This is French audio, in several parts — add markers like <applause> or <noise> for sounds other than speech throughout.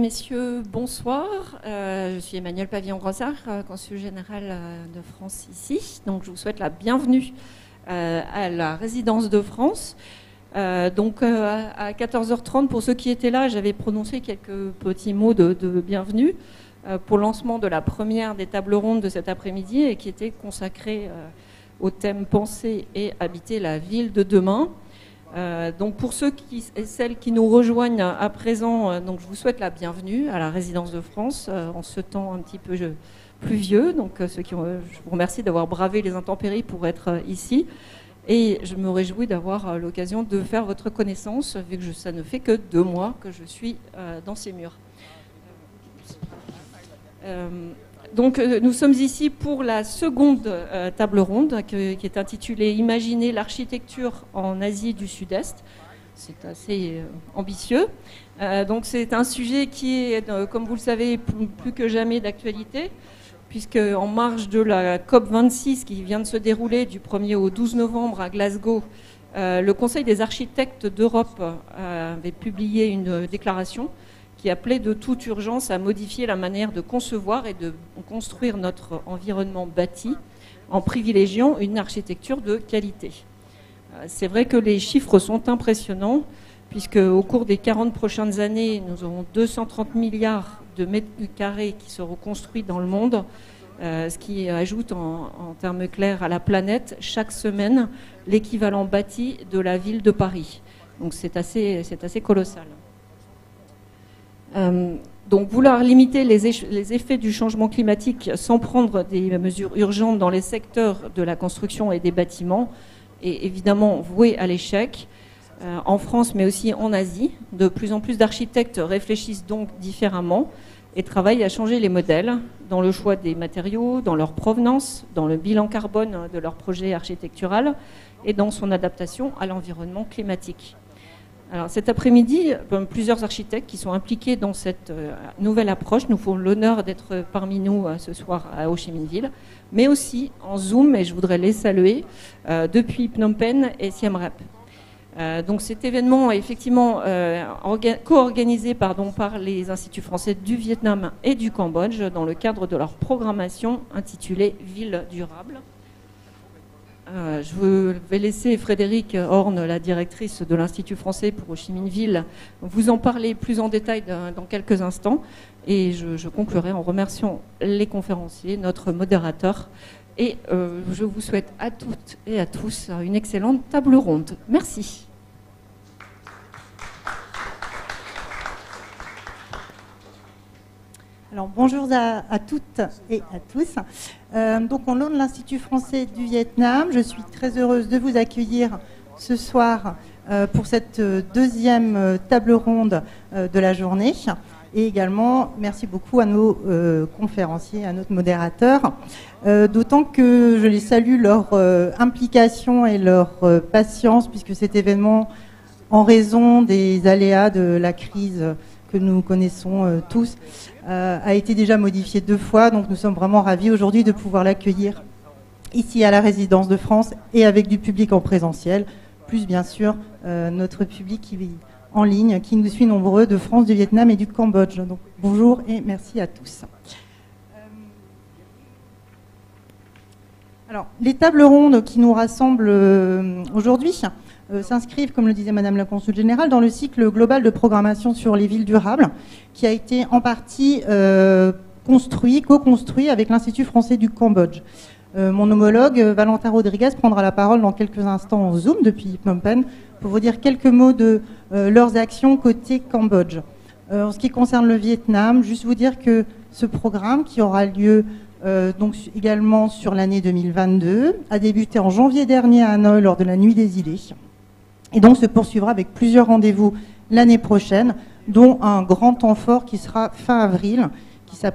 Messieurs, bonsoir. Euh, je suis Emmanuel Pavillon-Grossard, euh, consul général euh, de France ici. Donc, je vous souhaite la bienvenue à la résidence de France. donc, à 14h30, pour ceux qui étaient là, j'avais prononcé quelques petits mots de, bienvenue pour lancement de la première des tables rondes de cet après-midi et qui était consacrée au thème Penser et habiter la ville de demain. Euh, donc pour ceux et celles qui nous rejoignent à présent, euh, donc je vous souhaite la bienvenue à la résidence de France euh, en ce temps un petit peu pluvieux. Donc ceux qui je vous remercie d'avoir bravé les intempéries pour être ici. Et je me réjouis d'avoir l'occasion de faire votre connaissance, vu que ça ne fait que deux mois que je suis dans ces murs. Donc euh, nous sommes ici pour la seconde euh, table ronde qui est intitulée Imaginer l'architecture en Asie du Sud-Est. C'est assez euh, ambitieux. donc c'est un sujet qui est, comme vous le savez, plus, que jamais d'actualité, puisque en marge de la COP 26 qui vient de se dérouler du 1er au 12 novembre à Glasgow, le Conseil des architectes d'Europe avait publié une déclaration qui appelait de toute urgence à modifier la manière de concevoir et de construire notre environnement bâti en privilégiant une architecture de qualité. Euh, c'est vrai que les chiffres sont impressionnants, puisque au cours des 40 prochaines années, nous aurons 230 milliards de mètres carrés qui seront construits dans le monde, euh, ce qui ajoute en, termes clairs à la planète chaque semaine l'équivalent bâti de la ville de Paris. Donc c'est assez colossal. Euh, donc vouloir limiter les, effets du changement climatique sans prendre des mesures urgentes dans les secteurs de la construction et des bâtiments est évidemment voué à l'échec. Euh, en France, mais aussi en Asie, de plus en plus d'architectes réfléchissent donc différemment et travaillent à changer les modèles dans le choix des matériaux, dans leur provenance, dans le bilan carbone de leur projet architectural et dans son adaptation à l'environnement climatique. Cet après-midi, plusieurs architectes qui sont impliqués dans cette euh, nouvelle approche nous font l'honneur d'être parmi nous euh, ce soir à Ho Chi Minh Ville, mais aussi en Zoom, et je voudrais les saluer, euh, depuis Phnom Penh et Siem Reap. donc cet événement est effectivement co-organisé par les instituts français du Vietnam et du Cambodge dans le cadre de leur programmation intitulée Ville durable. Euh, je vais laisser Frédéric Horn, la directrice de l'Institut français pour Ho Chi Minh Ville, vous en parler plus en détail dans quelques instants. Et je, conclurai en remerciant les conférenciers, notre modérateur. Et euh, je vous souhaite à toutes et à tous une excellente table ronde. Merci. Alors bonjour à, toutes et à tous. Euh, donc au nom de l'Institut français du Vietnam, je suis très heureuse de vous accueillir ce soir euh, pour cette deuxième euh, table ronde de la journée. Et également, merci beaucoup à nos conférenciers, à notre modérateur, d'autant que je les salue leur implication et leur patience, puisque cet événement, en raison des aléas de la crise que nous connaissons tous, a été déjà modifié deux fois, donc nous sommes vraiment ravis aujourd'hui de pouvoir l'accueillir ici à la résidence de France et avec du public en présentiel, plus bien sûr euh, notre public qui vit en ligne, qui nous suit nombreux de France, du Vietnam et du Cambodge. Donc bonjour et merci à tous. Euh, alors, les tables rondes qui nous rassemblent aujourd'hui euh, s'inscrivent, comme le disait Madame la Consul Générale, dans le cycle global de programmation sur les villes durables, qui a été en partie euh, construit, co-construit avec l'Institut français du Cambodge. Euh, mon homologue, Valentin Rodriguez, prendra la parole dans quelques instants en Zoom depuis Phnom Penh pour vous dire quelques mots de leurs actions côté Cambodge. en ce qui concerne le Vietnam, juste vous dire que ce programme, qui aura lieu donc également sur l'année 2022, a débuté en janvier dernier à Hanoï lors de la Nuit des Idées et donc se poursuivra avec plusieurs rendez-vous l'année prochaine, dont un grand temps fort qui sera fin avril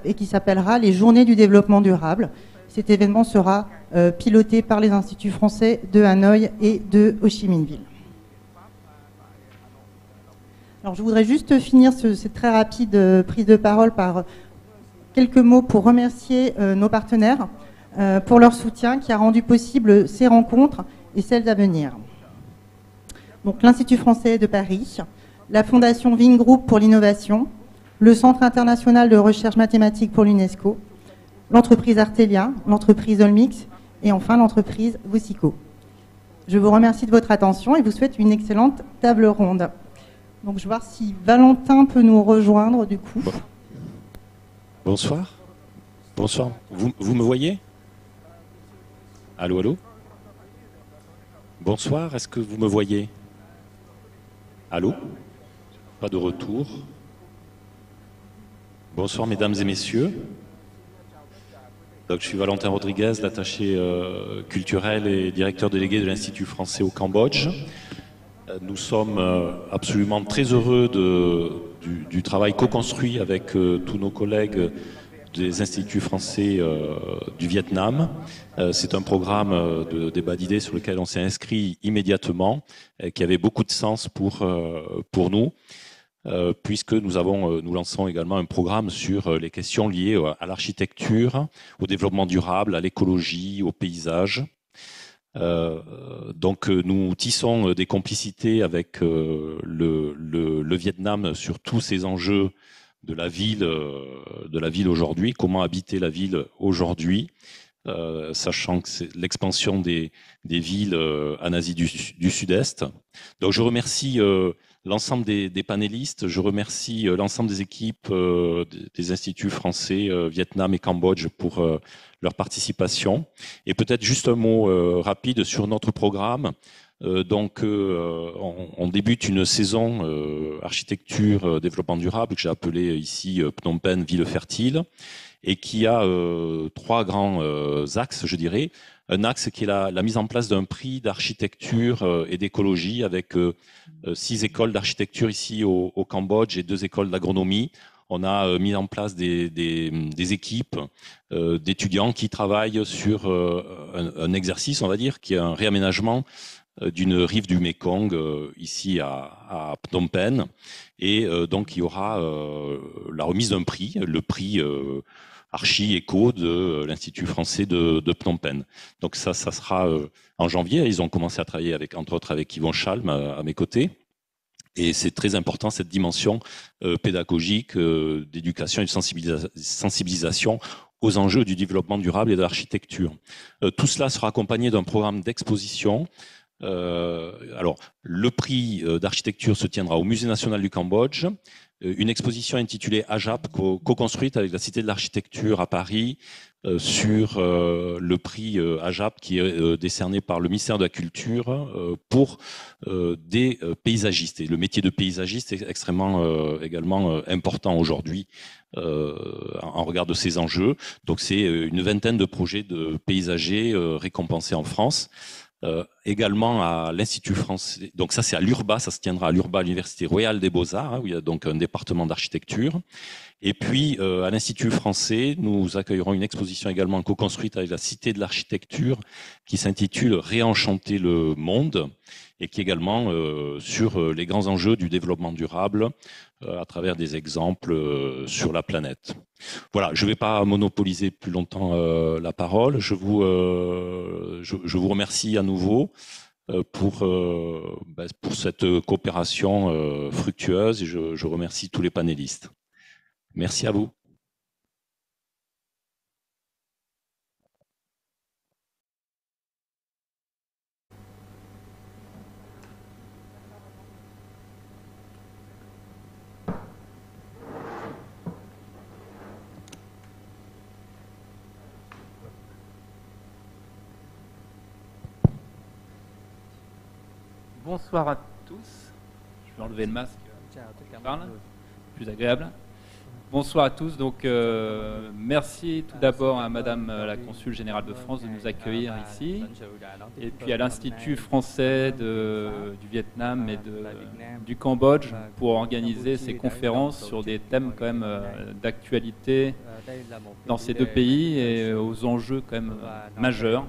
et qui s'appellera les Journées du développement durable. Cet événement sera euh, piloté par les instituts français de Hanoï et de Ho Chi Minh Ville. Alors, je voudrais juste finir cette très rapide euh, prise de parole par quelques mots pour remercier euh, nos partenaires pour leur soutien qui a rendu possible ces rencontres et celles à venir donc l'Institut français de Paris, la Fondation Vingroup pour l'innovation, le Centre international de recherche mathématique pour l'UNESCO, l'entreprise Artelia, l'entreprise Olmix et enfin l'entreprise Vusico. Je vous remercie de votre attention et vous souhaite une excellente table ronde. Donc je vais voir si Valentin peut nous rejoindre du coup. Bonsoir. Bonsoir. Vous, vous me voyez? Allô, allô? Bonsoir, est-ce que vous me voyez? Allô? Pas de retour. Bonsoir mesdames et messieurs. Donc, je suis Valentin Rodriguez, l'attaché euh, culturel et directeur délégué de l'Institut français au Cambodge. Euh, nous sommes euh, absolument très heureux du, travail co-construit avec tous nos collègues des instituts français du Vietnam. C'est un programme de débat d'idées sur lequel on s'est inscrit immédiatement, qui avait beaucoup de sens pour, pour nous. Euh, puisque nous, avons, euh, nous lançons également un programme sur euh, les questions liées à l'architecture, au développement durable, à l'écologie, au paysage. donc nous tissons des complicités avec le, le, Vietnam sur tous ces enjeux de la ville, de la ville aujourd'hui, comment habiter la ville aujourd'hui, sachant que c'est l'expansion des, des villes en Asie du, du Sud-Est. Donc je remercie l'ensemble des, panélistes. Je remercie euh, l'ensemble des équipes euh, des instituts français, euh, Vietnam et Cambodge pour leur participation. Et peut-être juste un mot rapide sur notre programme. Donc, on, débute une saison architecture développement durable que j'ai appelée ici Phnom Penh ville fertile et qui a trois grands axes, je dirais un axe qui est la, mise en place d'un prix d'architecture euh, et d'écologie avec euh, euh, six écoles d'architecture ici au, Cambodge et deux écoles d'agronomie. On a mis en place des, équipes d'étudiants qui travaillent sur un, exercice, on va dire, qui est un réaménagement d'une rive du Mekong ici à, Phnom Penh. Et donc il y aura la remise d'un prix, le prix archi-éco de euh, l'Institut français de, Phnom Penh. Donc ça, ça sera euh, en janvier. Ils ont commencé à travailler avec, entre autres, avec Yvon Chalm à, mes côtés. Et c'est très important cette dimension euh, pédagogique, d'éducation et de sensibilisation aux enjeux du développement durable et de l'architecture. tout cela sera accompagné d'un programme d'exposition. Alors, le prix d'architecture se tiendra au Musée national du Cambodge. Euh, une exposition intitulée AJAP, co-construite avec la Cité de l'Architecture à Paris, euh, sur euh, le prix AJAP qui est décerné par le ministère de la Culture pour des paysagistes. Et le métier de paysagiste est extrêmement également important aujourd'hui en regard de ces enjeux. Donc c'est une vingtaine de projets de paysagers récompensés en France. Euh, également à l'Institut français. Donc ça, c'est à l'URBA, ça se tiendra à l'URBA, l'Université royale des beaux-arts, hein, où il y a donc un département d'architecture. Et puis euh, à l'Institut français, nous accueillerons une exposition également co-construite avec la Cité de l'architecture, qui s'intitule Réenchanter le monde, et qui est également euh, sur les grands enjeux du développement durable à travers des exemples sur la planète. Voilà, je ne vais pas monopoliser plus longtemps euh, la parole. Je vous, euh, je, vous remercie à nouveau euh, pour, bah, pour cette coopération fructueuse et je, je remercie tous les panélistes. Merci à vous. Bonsoir à tous. Je vais enlever le masque. Plus agréable. Bonsoir à tous. Donc, euh, merci tout d'abord à Madame euh, la Consul générale de France de nous accueillir ici, et puis à l'Institut français du Vietnam et du Cambodge pour organiser ces conférences sur des thèmes quand même euh, d'actualité dans ces deux pays et aux enjeux quand même majeurs.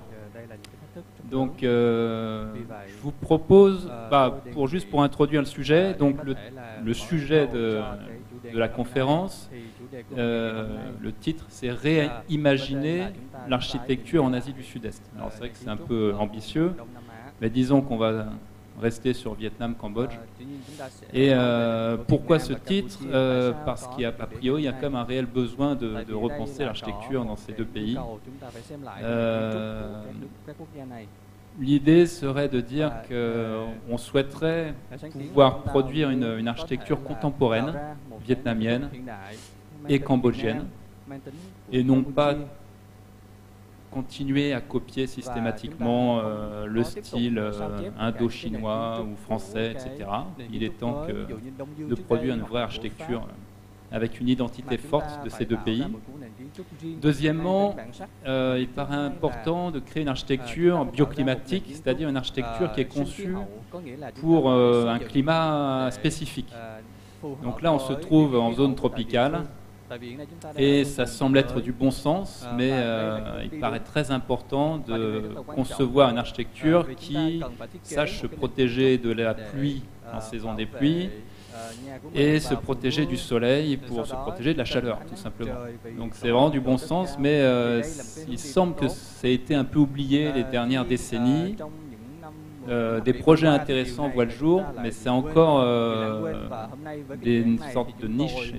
Donc, euh, je vous propose, bah, pour juste pour introduire le sujet, donc le, sujet de, la conférence, euh, le titre, c'est réimaginer l'architecture en Asie du Sud-Est. Alors c'est vrai que c'est un peu ambitieux, mais disons qu'on va rester sur Vietnam, Cambodge. Et pourquoi ce titre Parce qu'il y a, a priori, il y a quand même un réel besoin de, de repenser l'architecture dans ces deux pays. L'idée serait de dire qu'on souhaiterait pouvoir produire une, architecture contemporaine, vietnamienne et cambodgienne, et non pas continuer à copier systématiquement euh, le style euh, indo-chinois ou français, etc. Il est temps de produire une vraie architecture avec une identité forte de ces deux pays Deuxièmement, euh, il paraît important de créer une architecture bioclimatique, c'est-à-dire une architecture qui est conçue pour euh, un climat spécifique. Donc là, on se trouve en zone tropicale. Et ça semble être du bon sens, mais euh, il paraît très important de concevoir une architecture qui sache se protéger de la pluie en saison des pluies, et se protéger du soleil pour se protéger de la chaleur, tout simplement. Donc c'est vraiment du bon sens, mais euh, il semble que ça a été un peu oublié les dernières décennies. Euh, des projets intéressants voient le jour, mais c'est encore euh, des, une sorte de niche,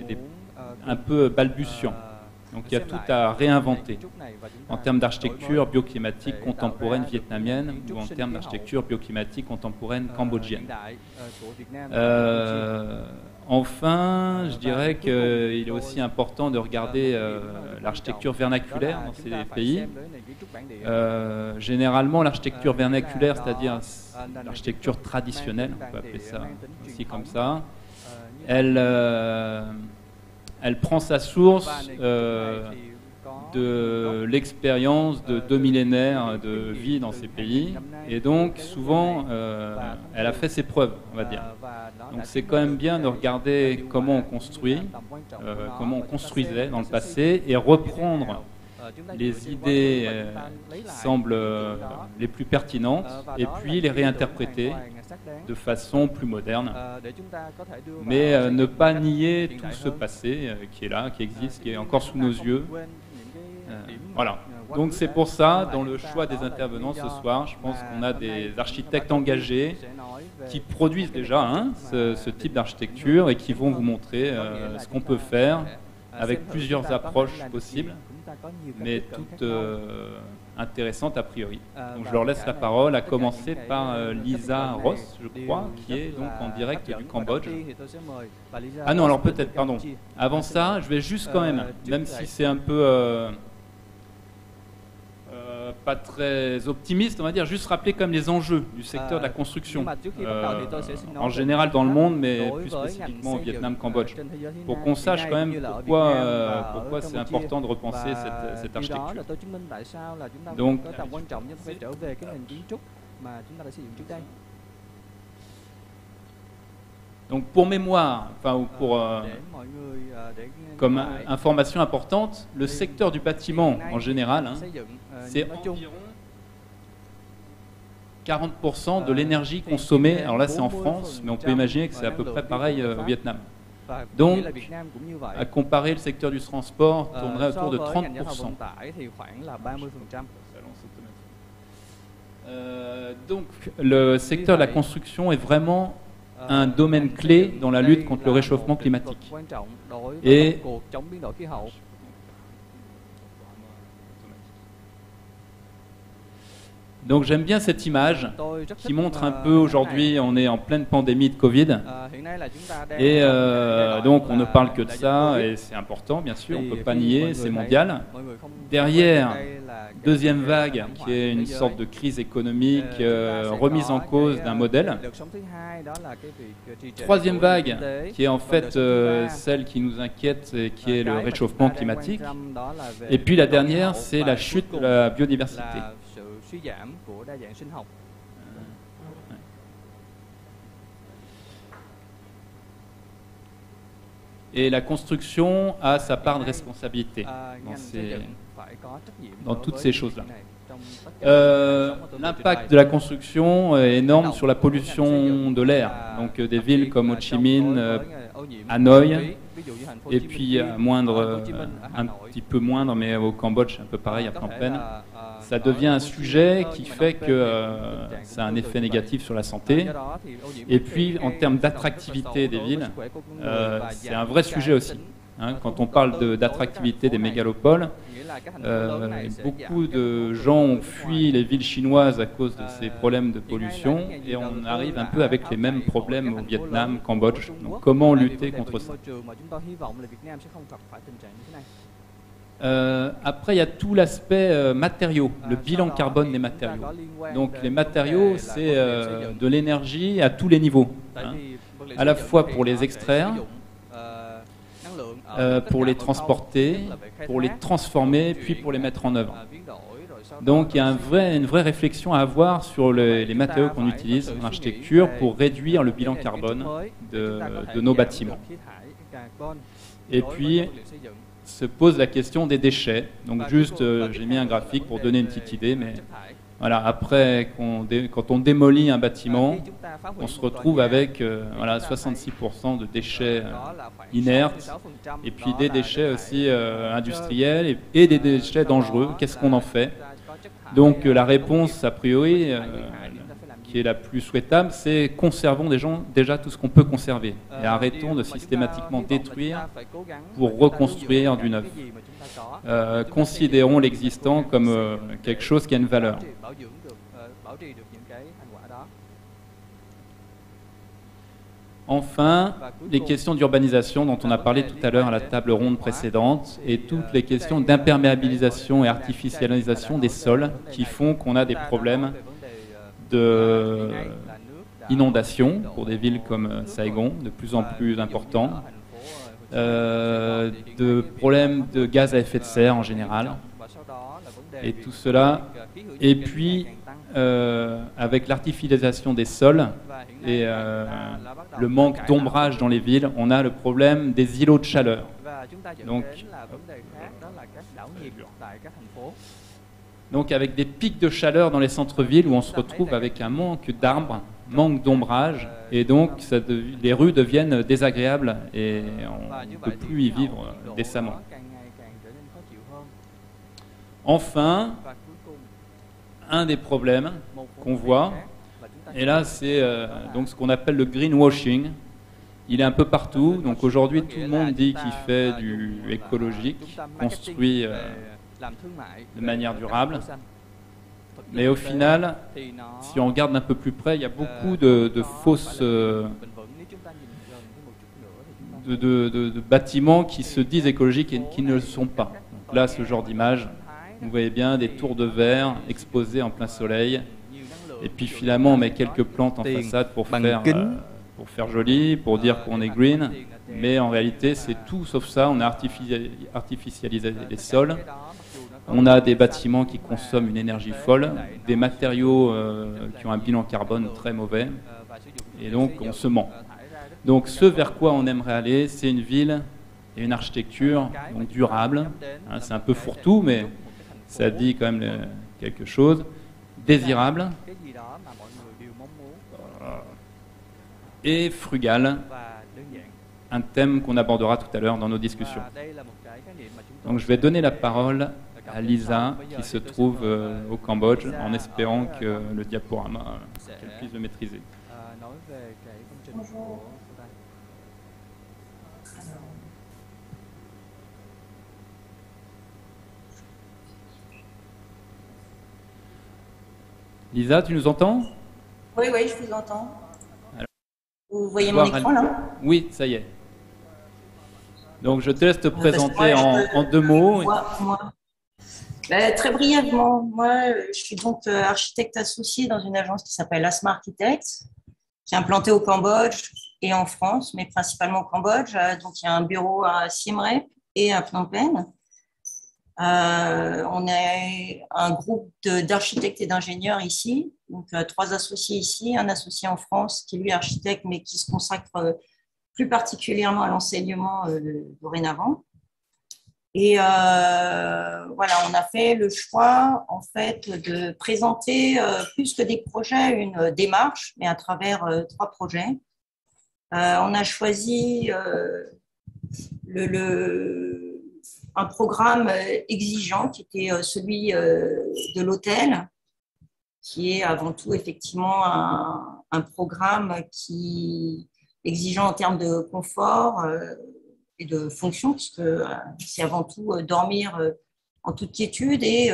un peu balbutiant. Donc il y a tout à réinventer en termes d'architecture bioclimatique contemporaine vietnamienne ou en termes d'architecture bioclimatique contemporaine cambodgienne. Euh, enfin, je dirais qu'il est aussi important de regarder euh, l'architecture vernaculaire dans ces pays. Euh, généralement, l'architecture vernaculaire, c'est-à-dire l'architecture traditionnelle, on peut appeler ça aussi comme ça, elle elle prend sa source euh, de l'expérience de deux millénaires de vie dans ces pays. Et donc, souvent, euh, elle a fait ses preuves, on va dire. Donc, c'est quand même bien de regarder comment on construit, euh, comment on construisait dans le passé, et reprendre les idées qui semblent les plus pertinentes, et puis les réinterpréter de façon plus moderne. Mais euh, ne pas nier tout ce passé euh, qui est là, qui existe, qui est encore sous nos yeux. Euh, voilà. Donc c'est pour ça, dans le choix des intervenants ce soir, je pense qu'on a des architectes engagés qui produisent déjà hein, ce, type d'architecture et qui vont vous montrer ce qu'on peut faire avec plusieurs approches possibles, mais toutes intéressante a priori. Euh, donc je leur laisse la parole, à commencer par euh, Lisa Ross, je crois, qui est donc en direct du Cambodge. Ah non, alors peut-être, pardon. Avant ça, je vais juste quand même, même si c'est un peu euh, pas très optimiste, on va dire, juste rappeler comme les enjeux du secteur de la construction, euh, en général dans le monde, mais plus spécifiquement au Vietnam, Cambodge, pour qu'on sache quand même pourquoi, euh, pourquoi c'est important de repenser cette, cette architecture. Donc, donc pour mémoire, pour euh, comme information importante, le secteur du bâtiment en général, hein, c'est environ 40% de l'énergie consommée. Alors là, c'est en France, mais on peut imaginer que c'est à peu près pareil euh, au Vietnam. Donc, à comparer, le secteur du transport tournerait autour de 30%. Euh, donc, le secteur de la construction est vraiment un domaine clé dans la lutte contre le réchauffement climatique. Et Donc j'aime bien cette image qui montre un peu aujourd'hui, on est en pleine pandémie de Covid. Et euh, donc on ne parle que de ça, et c'est important bien sûr, on ne peut pas nier, c'est mondial. Derrière, deuxième vague, qui est une sorte de crise économique euh, remise en cause d'un modèle. Troisième vague, qui est en fait euh, celle qui nous inquiète, et qui est le réchauffement climatique. Et puis la dernière, c'est la chute de la biodiversité. Et la construction a sa part de responsabilité dans, toutes ces choses-là. Euh, l'impact de la construction est énorme sur la pollution de l'air. Donc euh, des villes comme Ho Chi Minh, euh, Hanoï, et puis moindre, un petit peu moindre, mais au Cambodge, un peu pareil à Phnom Penh ça devient un sujet qui fait que euh, ça a un effet négatif sur la santé. Et puis, en termes d'attractivité des villes, euh, c'est un vrai sujet aussi. Hein. quand on parle d'attractivité des mégalopoles, euh, beaucoup de gens ont fui les villes chinoises à cause de ces problèmes de pollution et on arrive un peu avec les mêmes problèmes au Vietnam, Cambodge. Donc comment lutter contre ça euh, après, il y a tout l'aspect euh, matériaux, le bilan carbone des matériaux. Donc les matériaux, c'est euh, de l'énergie à tous les niveaux, hein. à la fois pour les extraire, pour les transporter, pour les transformer, puis pour les mettre en œuvre. Donc il y a une vraie réflexion à avoir sur les matériaux qu'on utilise en architecture pour réduire le bilan carbone de, de nos bâtiments. Et puis, se pose la question des déchets. Donc juste, euh, j'ai mis un graphique pour donner une petite idée, mais voilà, après, quand on démolit un bâtiment, on se retrouve avec euh, voilà, 66% de déchets euh, inertes, et puis des déchets aussi industriels, et, des déchets dangereux. Qu'est-ce qu'on en fait? Donc la réponse, a priori, qui est la plus souhaitable, c'est conservons déjà tout ce qu'on peut conserver et arrêtons de systématiquement détruire pour reconstruire du neuf. Euh, considérons l'existant comme euh, quelque chose qui a une valeur. Enfin, les questions d'urbanisation dont on a parlé tout à l'heure à la table ronde précédente et toutes les questions d'imperméabilisation et artificialisation des sols qui font qu'on a des problèmes de inondations pour des villes comme Saigon, de plus en plus importants, euh, de problèmes de gaz à effet de serre en général, et tout cela. Et puis, euh, avec l'artificialisation des sols et euh, le manque d'ombrage dans les villes, on a le problème des îlots de chaleur. Donc, donc avec des pics de chaleur dans les centres-villes où on se retrouve avec un manque d'arbres, manque d'ombrage, et donc les rues deviennent désagréables et on ne peut plus y vivre décemment. Enfin, un des problèmes qu'on voit, et là c'est euh, donc ce qu'on appelle le greenwashing. Il est un peu partout. Donc aujourd'hui, tout le monde dit qu'il fait du écologique, construit euh, de manière durable. Mais au final, si on regarde un peu plus près, il y a beaucoup de, fausses euh, de, bâtiments qui se disent écologiques et qui ne le sont pas. là, ce genre d'image, vous voyez bien des tours de verre exposées en plein soleil. Et puis finalement, on met quelques plantes en façade pour faire, euh, pour faire joli, pour dire qu'on est green. Mais en réalité, c'est tout sauf ça. On a artificialisé les sols. On a des bâtiments qui consomment une énergie folle, des matériaux euh, qui ont un bilan carbone très mauvais, et donc on se ment. Donc ce vers quoi on aimerait aller, c'est une ville et une architecture durable. Hein, c'est un peu fourre-tout, mais ça dit quand même euh, quelque chose. Désirable et frugal, un thème qu'on abordera tout à l'heure dans nos discussions. Donc je vais donner la parole à Lisa qui se trouve euh, au Cambodge en espérant que le diaporama, qu'elle puisse le maîtriser. Lisa, tu nous entends? Oui, oui, je vous entends. vous voyez mon écran là? Oui, ça y est. Donc je te laisse te présenter en, en, deux mots. Ben, très brièvement, moi, je suis donc euh, architecte associé dans une agence qui s'appelle Asma Architects, qui est implantée au Cambodge et en France, mais principalement au Cambodge. Euh, donc, il y a un bureau à Siem Reap et à Phnom Penh. Euh, on est un groupe d'architectes et d'ingénieurs ici, donc trois associés ici, un associé en France qui lui est architecte mais qui se consacre plus particulièrement à l'enseignement dorénavant. Et euh, voilà, on a fait le choix en fait de présenter euh, plus que des projets, une démarche, mais à travers euh, trois projets. on a choisi le, un programme exigeant qui était celui de l'hôtel, qui est avant tout effectivement un, un programme qui exigeant en termes de confort et de fonction, puisque c'est avant tout dormir en toute quiétude et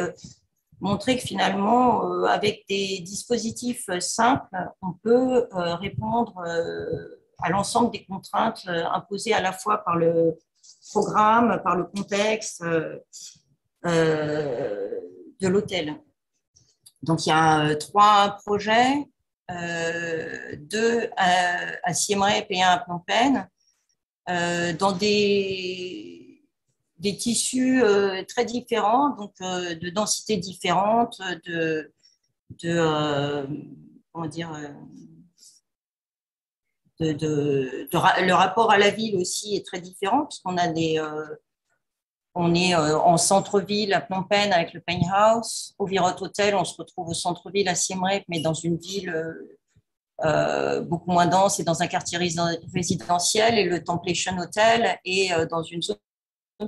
montrer que finalement, euh, avec des dispositifs simples, on peut euh, répondre euh, à l'ensemble des contraintes imposées à la fois par le programme, par le contexte de l'hôtel. Donc, il y a trois projets, deux à, Siem et un à Phnom Penh, dans des tissus euh, très différents, donc euh, de densités différentes, de, euh, comment dire, le rapport à la ville aussi est très différent, puisqu'on a des, on est en centre-ville à Phnom Penh avec le Payne House. Au Virot Hotel, on se retrouve au centre-ville à Siem mais dans une ville beaucoup moins dense et dans un quartier résidentiel. Et le Templation Hotel est dans une zone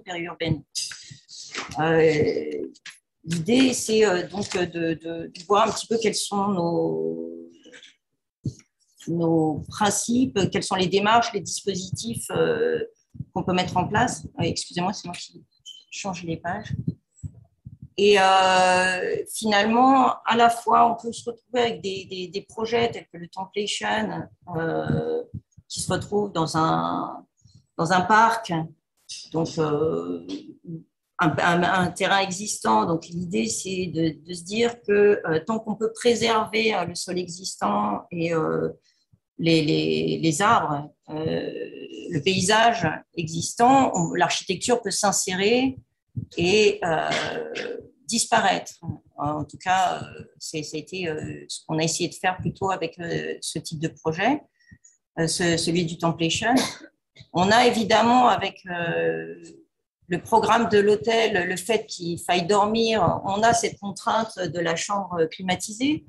périurbaine. Euh, l'idée, c'est euh, donc de, voir un petit peu quels sont nos, nos principes, quelles sont les démarches, les dispositifs euh, qu'on peut mettre en place. Excusez-moi, c'est moi qui change les pages. Et finalement, à la fois, on peut se retrouver avec des, projets tels que le Templation, qui se retrouve dans un, dans un parc donc euh, un, terrain existant. Donc l'idée, c'est de, se dire que euh, tant qu'on peut préserver euh, le sol existant et les, les, arbres, le paysage existant, l'architecture peut s'insérer et disparaître. En tout cas, c'est été ce qu'on a essayé de faire plutôt avec ce type de projet, celui du Templation. On a évidemment avec euh, le programme de l'hôtel, le fait qu'il faille dormir, on a cette contrainte de la chambre climatisée,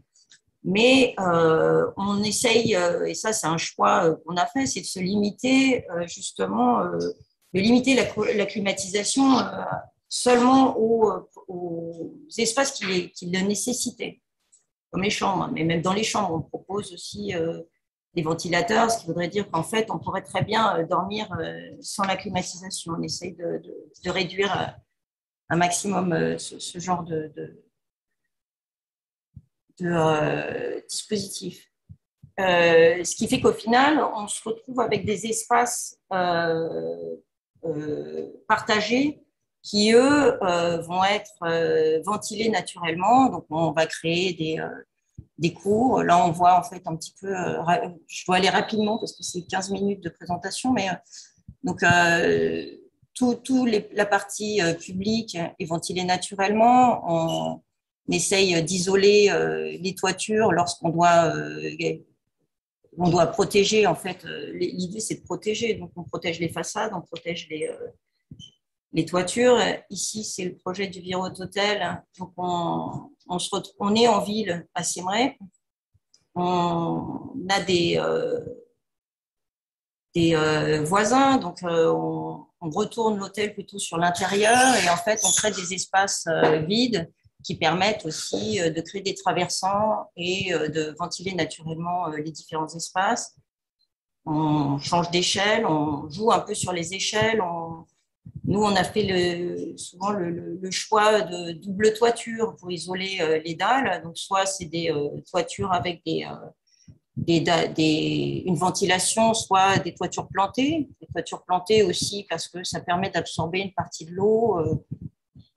mais euh, on essaye, euh, et ça c'est un choix qu'on a fait, c'est de se limiter justement, de limiter la, climatisation seulement aux, espaces qui, qui, le nécessitaient, comme les chambres, mais même dans les chambres, on propose aussi des ventilateurs, ce qui voudrait dire qu'en fait, on pourrait très bien euh, dormir euh, sans la climatisation. On essaye de, réduire euh, un maximum ce, genre de, de, dispositif. ce qui fait qu'au final, on se retrouve avec des espaces partagés qui, eux, vont être ventilés naturellement. Donc, on va créer des, des cours. Là, on voit en fait un petit peu, euh, je dois aller rapidement parce que c'est 15 minutes de présentation, mais euh, donc euh, tout, tout la partie publique est ventilée naturellement. On, essaye d'isoler les toitures lorsqu'on doit, on doit protéger. En fait, l'idée c'est de protéger. Donc, on protège les façades, on protège les, les toitures. Ici, c'est le projet du Virot Hotel. Donc, on, on, on est en ville à Siem On a des, euh, des euh, voisins, donc euh, on, retourne l'hôtel plutôt sur l'intérieur et en fait, on crée des espaces vides qui permettent aussi de créer des traversants et de ventiler naturellement les différents espaces. On change d'échelle, on joue un peu sur les échelles, on, nous, on a fait souvent le, choix de double toiture pour isoler euh, les dalles. Donc, soit c'est des euh, toitures avec euh, une ventilation, soit des toitures plantées. Des toitures plantées aussi parce que ça permet d'absorber une partie de l'eau.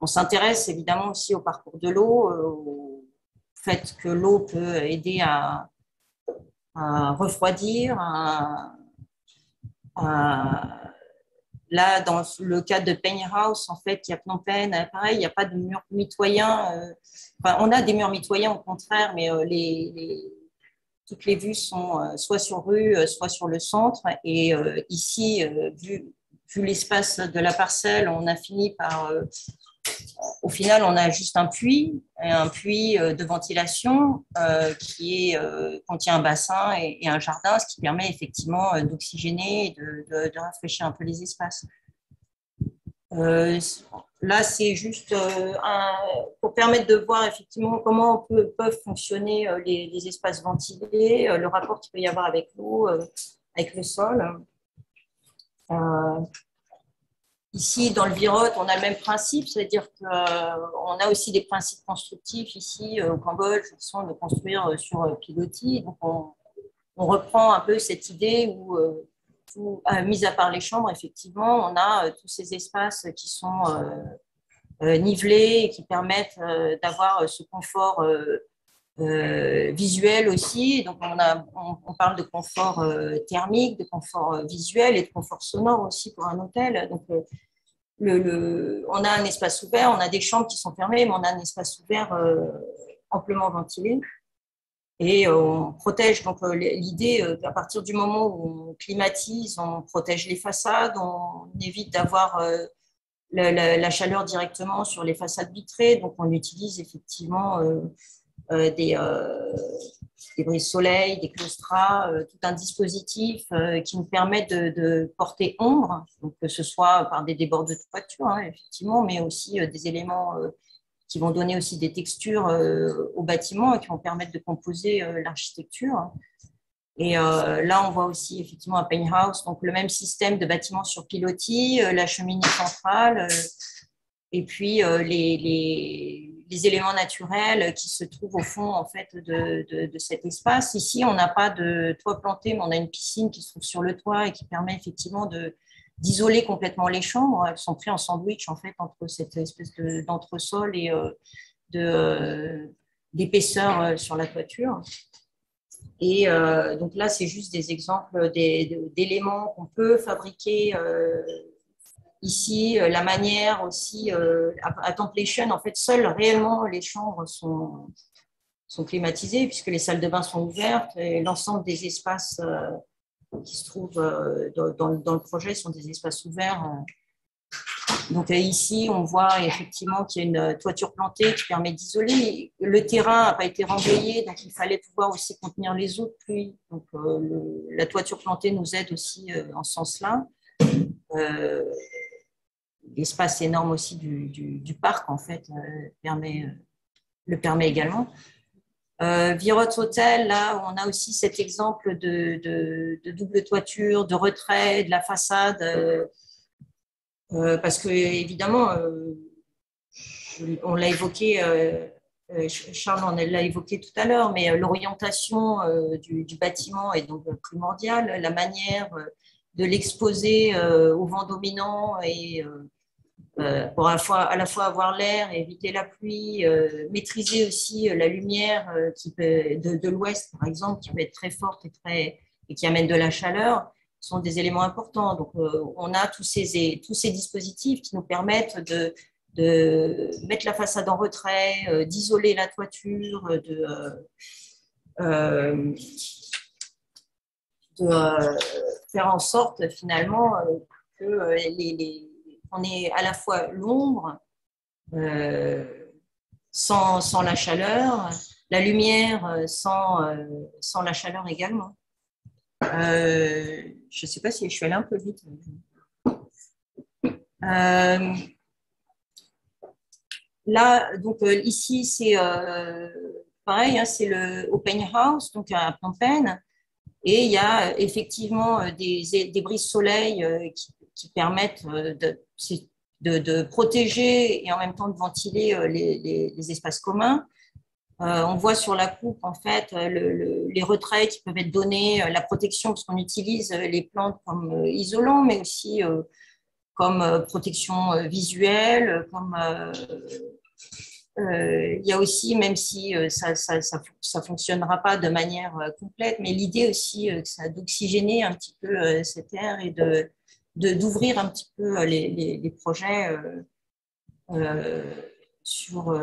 On s'intéresse évidemment aussi au parcours de l'eau, au fait que l'eau peut aider à, refroidir, à Là, dans le cas de Penny House, en fait, il y a Phnom pareil, il n'y a pas de mur mitoyen. Euh, enfin, on a des murs mitoyens au contraire, mais euh, toutes les vues sont euh, soit sur rue, soit sur le centre. Et ici, vu l'espace de la parcelle, on a fini par au final, on a juste un puits, un puits euh, de ventilation euh, qui euh, contient un bassin et, un jardin, ce qui permet effectivement d'oxygéner et de, rafraîchir un peu les espaces. là, c'est juste pour permettre de voir effectivement comment peuvent fonctionner les, espaces ventilés, le rapport qu'il peut y avoir avec l'eau, avec le sol. Ici, dans le Virote, on a le même principe, c'est-à-dire qu'on a aussi des principes constructifs ici au Cambodge, qui sont de construire sur pilotis. Donc, on, reprend un peu cette idée où, euh, euh, mis à part les chambres, effectivement, on a euh, tous ces espaces qui sont nivelés et qui permettent d'avoir ce confort visuel aussi. Donc, on, a, on, parle de confort thermique, de confort visuel et de confort sonore aussi pour un hôtel. Donc, le, on a un espace ouvert, on a des chambres qui sont fermées, mais on a un espace ouvert amplement ventilé. Et euh, on protège, donc euh, l'idée, euh, à partir du moment où on climatise, on protège les façades, on évite d'avoir la, chaleur directement sur les façades vitrées, donc on utilise effectivement des, des brises-soleil, des claustras, tout un dispositif qui nous permet de, porter ombre, donc que ce soit par des débords de toiture, hein, effectivement, mais aussi des éléments qui vont donner aussi des textures euh, au bâtiment et qui vont permettre de composer euh, l'architecture. Et euh, là, on voit aussi effectivement un house, donc le même système de bâtiment sur pilotis, la cheminée centrale, et puis les, les, les, éléments naturels qui se trouvent au fond en fait de, de, de cet espace. Ici, on n'a pas de toit planté, mais on a une piscine qui se trouve sur le toit et qui permet effectivement de, d'isoler complètement les chambres. Elles sont prises en sandwich en fait entre cette espèce d'entresol et euh, de, euh, d'épaisseur euh, sur la toiture. Et donc là, c'est juste des exemples d'éléments qu'on peut fabriquer ici. La manière aussi, à Templation, en fait, seules réellement les chambres sont, sont climatisées puisque les salles de bain sont ouvertes et l'ensemble des espaces qui se trouvent euh, dans, le projet sont des espaces ouverts. Euh. Donc euh, ici, on voit effectivement qu'il y a une toiture plantée qui permet d'isoler. Le terrain n'a pas été renvoyé, donc il fallait pouvoir aussi contenir les eaux de pluie. Donc la toiture plantée nous aide aussi en ce sens-là. L'espace énorme aussi du, parc, en fait, permet, le permet également. Euh, Hotel, là, on a aussi cet exemple de, double toiture, de retrait de la façade, euh, euh, parce que évidemment, euh, on l'a évoqué, Charles on l'a évoqué tout à l'heure, mais l'orientation du, du, bâtiment est donc primordiale, la manière de l'exposer au vent dominant et euh, pour à la, fois, à la fois avoir l'air, éviter la pluie, euh, maîtriser aussi euh, la lumière qui de, l'ouest, par exemple, qui peut être très forte et, très, et qui amène de la chaleur, sont des éléments importants. Donc, on a tous ces, tous ces dispositifs qui nous permettent de, de mettre la façade en retrait, d'isoler la toiture, de, de faire en sorte finalement que les on est à la fois l'ombre euh, sans, la chaleur, la lumière euh, sans, euh, sans la chaleur également. je ne sais pas si je suis allée un peu vite. là, donc ici, c'est pareil, hein, c'est le Open House, donc à Phnom Et il y a effectivement des, des brises soleil qui, qui permettent euh, de, de, protéger et en même temps de ventiler euh, les, les, espaces communs. Euh, on voit sur la coupe, en fait, les retraits qui peuvent être donnés, la protection, parce qu'on utilise les plantes comme isolants, mais aussi comme protection visuelle, comme il y a aussi, même si ça ça, ça, fonctionnera pas de manière complète, mais l'idée aussi c'est d'oxygéner un petit peu cet air et de, d'ouvrir un petit peu euh, les, les, projets euh, euh, sur,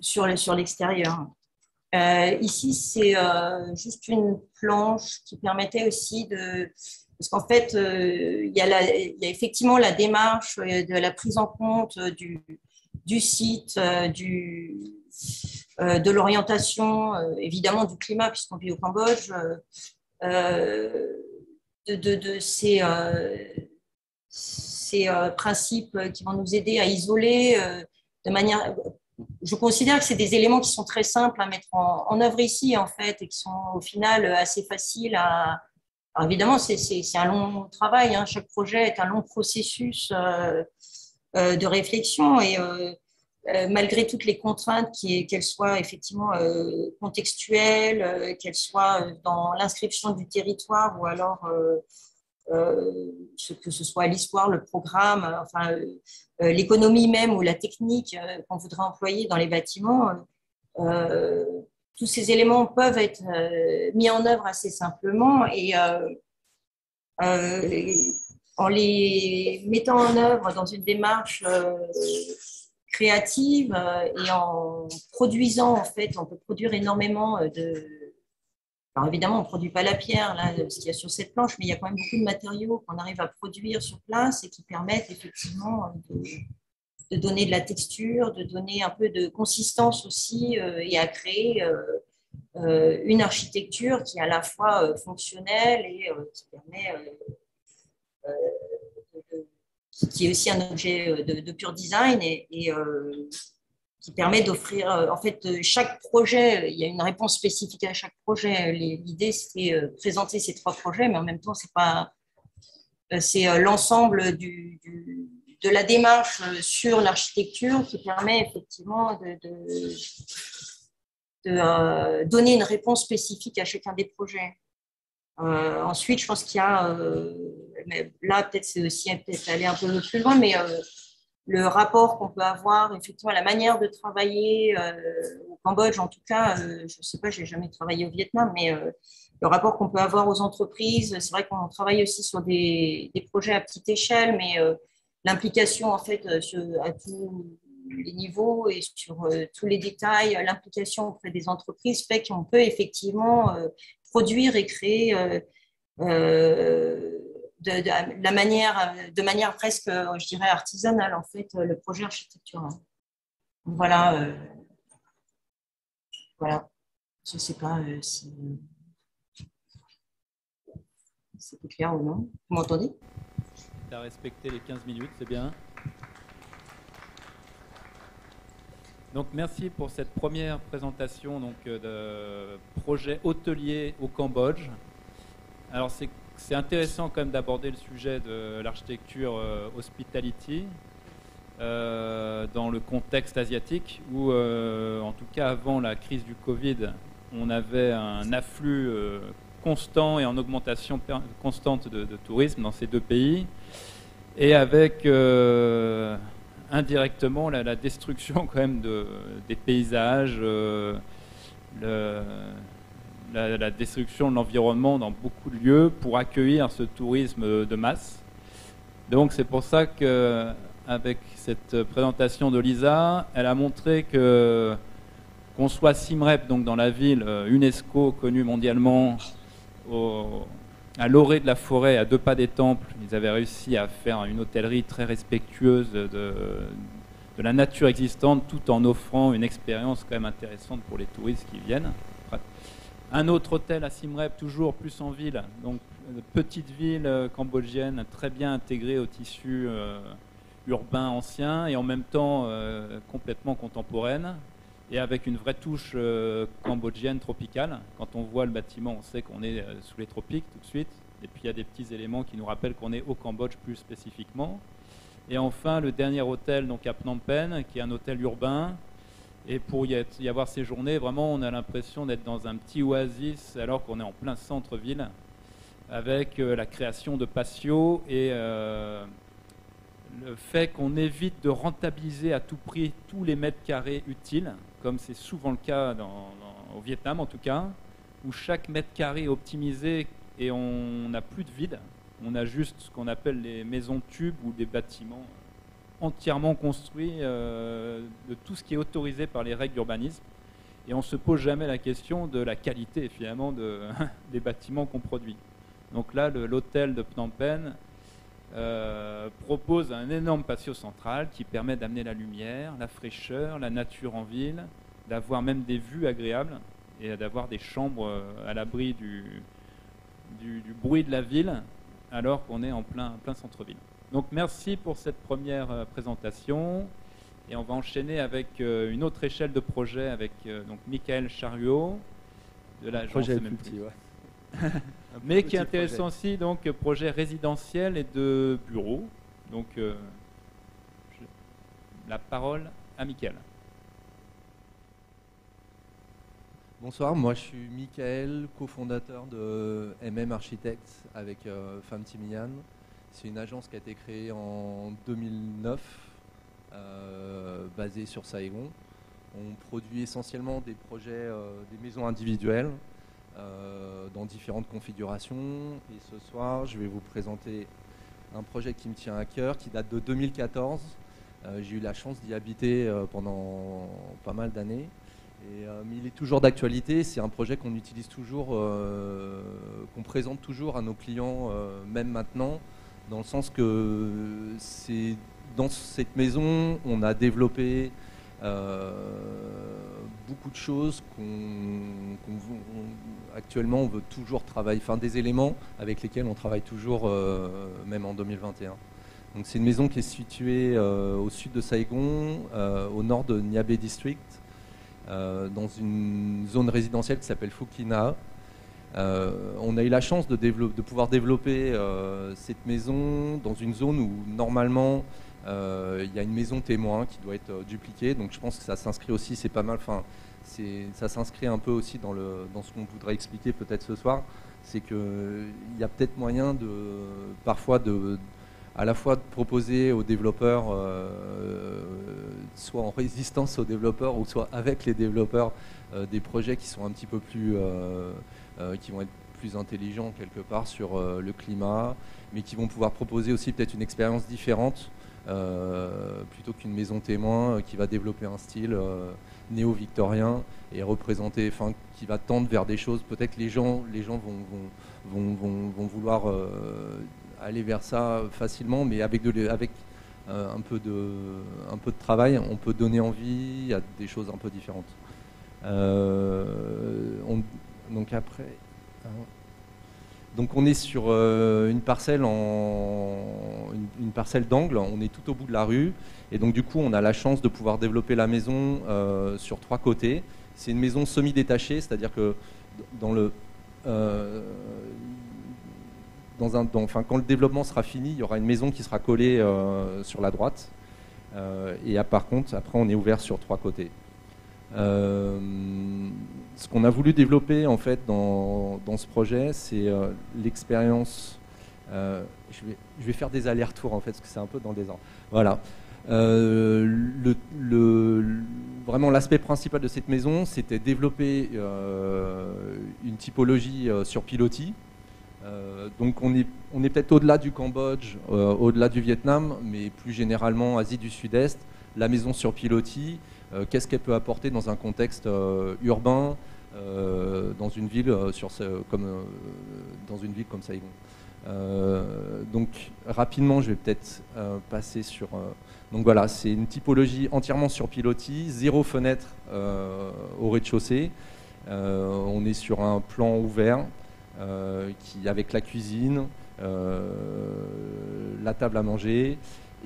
sur, sur l'extérieur. ici, c'est juste une planche qui permettait aussi de... Parce qu'en fait, il, y a il y a effectivement la démarche de la prise en compte du, du site, du, de l'orientation, évidemment du climat, puisqu'on vit au Cambodge, euh, de, ces, euh, ces principes qui vont nous aider à isoler de manière. Je considère que c'est des éléments qui sont très simples à mettre en, œuvre ici, en fait, et qui sont au final assez faciles à. évidemment, c'est un long travail. Hein. Chaque projet est un long processus de réflexion et euh, malgré toutes les contraintes, qu'elles soient effectivement euh, contextuelles, euh, qu'elles soient dans l'inscription du territoire ou alors que ce soit l'histoire, le programme, enfin l'économie même ou la technique qu'on voudrait employer dans les bâtiments, tous ces éléments peuvent être mis en œuvre assez simplement et en les mettant en œuvre dans une démarche créative euh, et en produisant, en fait, on peut produire énormément euh, de. Alors évidemment, on ne produit pas la pierre, là, ce qu'il y a sur cette planche, mais il y a quand même beaucoup de matériaux qu'on arrive à produire sur place et qui permettent effectivement de, donner de la texture, de donner un peu de consistance aussi euh, et à créer une architecture qui est à la fois fonctionnelle et qui permet qui est aussi un objet euh, de, pur design et, euh, qui permet d'offrir, euh, en fait, chaque projet, il y a une réponse spécifique à chaque projet. L'idée, c'est présenter ces trois projets, mais en même temps, c'est pas, c'est l'ensemble de la démarche sur l'architecture qui permet effectivement de, donner une réponse spécifique à chacun des projets. Euh, ensuite, je pense qu'il y a, euh, là peut-être c'est aussi peut-être aller un peu plus loin, mais euh, le rapport qu'on peut avoir, effectivement, la manière de travailler au Cambodge, en tout cas, je ne sais pas, j'ai jamais travaillé au Vietnam, mais le rapport qu'on peut avoir aux entreprises, c'est vrai qu'on travaille aussi sur des, projets à petite échelle, mais l'implication en fait à tous les niveaux et sur tous les détails, l'implication des entreprises fait qu'on peut effectivement produire et créer euh, euh, de, la manière, de manière presque, je dirais, artisanale, en fait, le projet architectural. Voilà. Euh, voilà. Je ne sais pas si c'est clair ou non. Vous m'entendez? Tu as respecté les 15 minutes, c'est bien. Donc merci pour cette première présentation donc, euh, de projet hôtelier au Cambodge. Alors c'est intéressant quand même d'aborder le sujet de l'architecture euh, hospitality euh, dans le contexte asiatique où en tout cas avant la crise du Covid on avait un afflux constant et en augmentation constante de, de, tourisme dans ces deux pays et avec indirectement la, destruction quand même de, des paysages, euh, la, destruction de l'environnement dans beaucoup de lieux pour accueillir ce tourisme de masse. Donc c'est pour ça que avec cette présentation de Lisa, elle a montré que qu'on soit Simrep, donc dans la ville euh, UNESCO connue mondialement au, à l'orée de la forêt, à deux pas des temples, ils avaient réussi à faire une hôtellerie très respectueuse de, la nature existante tout en offrant une expérience quand même intéressante pour les touristes qui viennent. Un autre hôtel à Siem toujours plus en ville, donc petite ville euh, cambodgienne très bien intégrée au tissu euh, urbain ancien et en même temps euh, complètement contemporaine et avec une vraie touche euh, cambodgienne tropicale. Quand on voit le bâtiment, on sait qu'on est euh, sous les tropiques tout de suite. Et puis il y a des petits éléments qui nous rappellent qu'on est au Cambodge plus spécifiquement. Et enfin, le dernier hôtel donc à Phnom Penh, qui est un hôtel urbain. Et pour y, avoir séjourné, vraiment, on a l'impression d'être dans un petit oasis alors qu'on est en plein centre-ville, avec euh, la création de patios et le fait qu'on évite de rentabiliser à tout prix tous les mètres carrés utiles, comme c'est souvent le cas au Vietnam en tout cas, où chaque mètre carré est optimisé et on n'a plus de vide. On a juste ce qu'on appelle les maisons tubes ou des bâtiments entièrement construits euh, de tout ce qui est autorisé par les règles d'urbanisme. Et on ne se pose jamais la question de la qualité finalement de, <laughs> des bâtiments qu'on produit. Donc là, l'hôtel de Phnom Penh euh, propose un énorme patio central qui permet d'amener la lumière, la fraîcheur, la nature en ville, d'avoir même des vues agréables et d'avoir des chambres euh, à l'abri du, du, bruit de la ville alors qu'on est en plein, plein centre-ville. Donc merci pour cette première euh, présentation. Et on va enchaîner avec euh, une autre échelle de projet avec euh, donc Michael Chariot de l'agence Projet <laughs> Mais qui est intéressant aussi, donc projet résidentiel et de bureau. Donc euh, je- la parole à Michael. Bonsoir, moi je suis Michael, cofondateur de MM Architects avec euh, Femme Timian. C'est une agence qui a été créée en 2009, euh, basée sur Saigon. On produit essentiellement des projets, euh, des maisons individuelles euh, dans différentes configurations. Et ce soir, je vais vous présenter un projet qui me tient à cœur, qui date de 2014. Euh, J'ai eu la chance d'y habiter euh, pendant pas mal d'années. Et, mais il est toujours d'actualité. C'est un projet qu'on utilise toujours, qu'on présente toujours à nos clients, même maintenant, dans le sens que c'est dans cette maison, on a développé beaucoup de choses qu'on, actuellement on veut toujours travailler, enfin des éléments avec lesquels on travaille toujours, euh, même en 2021. Donc c'est une maison qui est située euh, au sud de Saigon, euh, au nord de Niabe District euh, dans une zone résidentielle qui s'appelle Fukina. Euh, on a eu la chance de, pouvoir développer euh, cette maison dans une zone où normalement euh, il y a une maison témoin qui doit être euh, dupliquée. Donc je pense que ça s'inscrit aussi, c'est pas mal. Enfin, ça s'inscrit un peu aussi dans, le, dans ce qu'on voudrait expliquer peut-être ce soir. C'est qu'il y a peut-être moyen de parfois de à la fois de proposer aux développeurs, euh, soit en résistance aux développeurs ou soit avec les développeurs, euh, des projets qui sont un petit peu plus, euh, euh, qui vont être plus intelligents quelque part sur euh, le climat, mais qui vont pouvoir proposer aussi peut-être une expérience différente euh, plutôt qu'une maison témoin euh, qui va développer un style euh, néo-victorien et représenter, enfin, qui va tendre vers des choses. Peut-être les gens, les gens vont, vont, vont, vont, vouloir euh, aller vers ça facilement, mais avec, de, avec euh, un, peu de, un peu de travail, on peut donner envie à des choses un peu différentes. Euh, on- donc après, hein. Donc on est sur euh, une parcelle d'angle. On est tout au bout de la rue, et donc du coup on a la chance de pouvoir développer la maison euh, sur trois côtés. C'est une maison semi-détachée, c'est-à-dire que dans le euh, dans un, quand le développement sera fini, il y aura une maison qui sera collée sur la droite. Et à- par contre, après, on est ouvert sur trois côtés. Euh, ce qu'on a voulu développer en fait dans, dans ce projet, c'est euh, l'expérience. euh, je, vais, je vais faire des allers-retours en fait, parce que c'est un peu dans le désordre. Voilà. Vraiment l'aspect principal de cette maison, c'était développer une typologie sur pilotis. Donc on est, on est peut-être au-delà du Cambodge, au-delà du Vietnam, mais plus généralement Asie du Sud-Est. La maison sur pilotis, qu'est-ce qu'elle peut apporter dans un contexte euh, urbain, euh, dans une ville euh, comme euh, dans une ville comme Saigon? Euh, donc rapidement, je vais peut-être euh, passer sur. euh, donc voilà, c'est une typologie entièrement sur pilotis, zéro fenêtre euh, au rez-de-chaussée. Euh, on est sur un plan ouvert euh, qui, avec la cuisine, euh, la table à manger.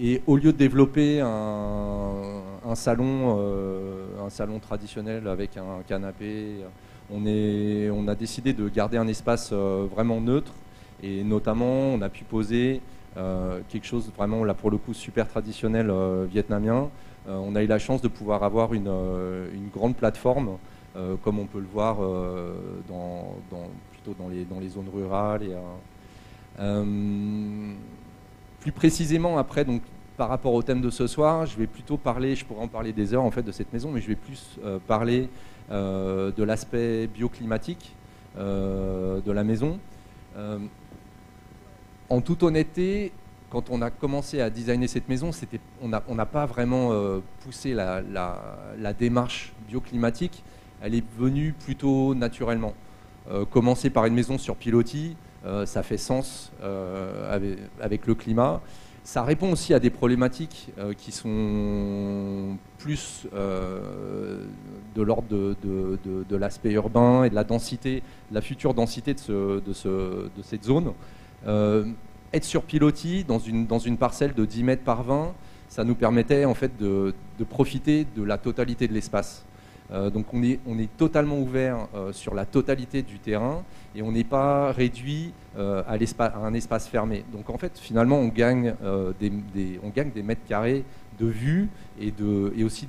Et au lieu de développer un, salon, euh, un salon traditionnel avec un canapé, on, a décidé de garder un espace euh, vraiment neutre. Et notamment, on a pu poser euh, quelque chose vraiment, là pour le coup, super traditionnel vietnamien. On a eu la chance de pouvoir avoir une, grande plateforme, comme on peut le voir dans, plutôt dans les, zones rurales. Plus précisément, après, donc, par rapport au thème de ce soir, je vais plutôt parler, je pourrais en parler des heures en fait de cette maison, mais je vais plus euh, parler euh, de l'aspect bioclimatique euh, de la maison. En toute honnêteté, quand on a commencé à designer cette maison, on n'a pas vraiment poussé la, la- la démarche bioclimatique. Elle est venue plutôt naturellement. Commencer par une maison sur pilotis, ça fait sens euh, avec, le climat. Ça répond aussi à des problématiques euh, qui sont plus euh, de l'ordre de, de- l'aspect urbain et de la densité, de la future densité de, ce- ce- cette zone. Euh, être sur pilotis dans une, dans une parcelle de 10 mètres par 20, ça nous permettait en fait de, de profiter de la totalité de l'espace. Euh, donc on est, on est totalement ouvert euh, sur la totalité du terrain et on n'est pas réduit euh, à, à, un espace fermé. Donc en fait finalement on gagne, des, des, on gagne des mètres carrés de vue et, de, et aussi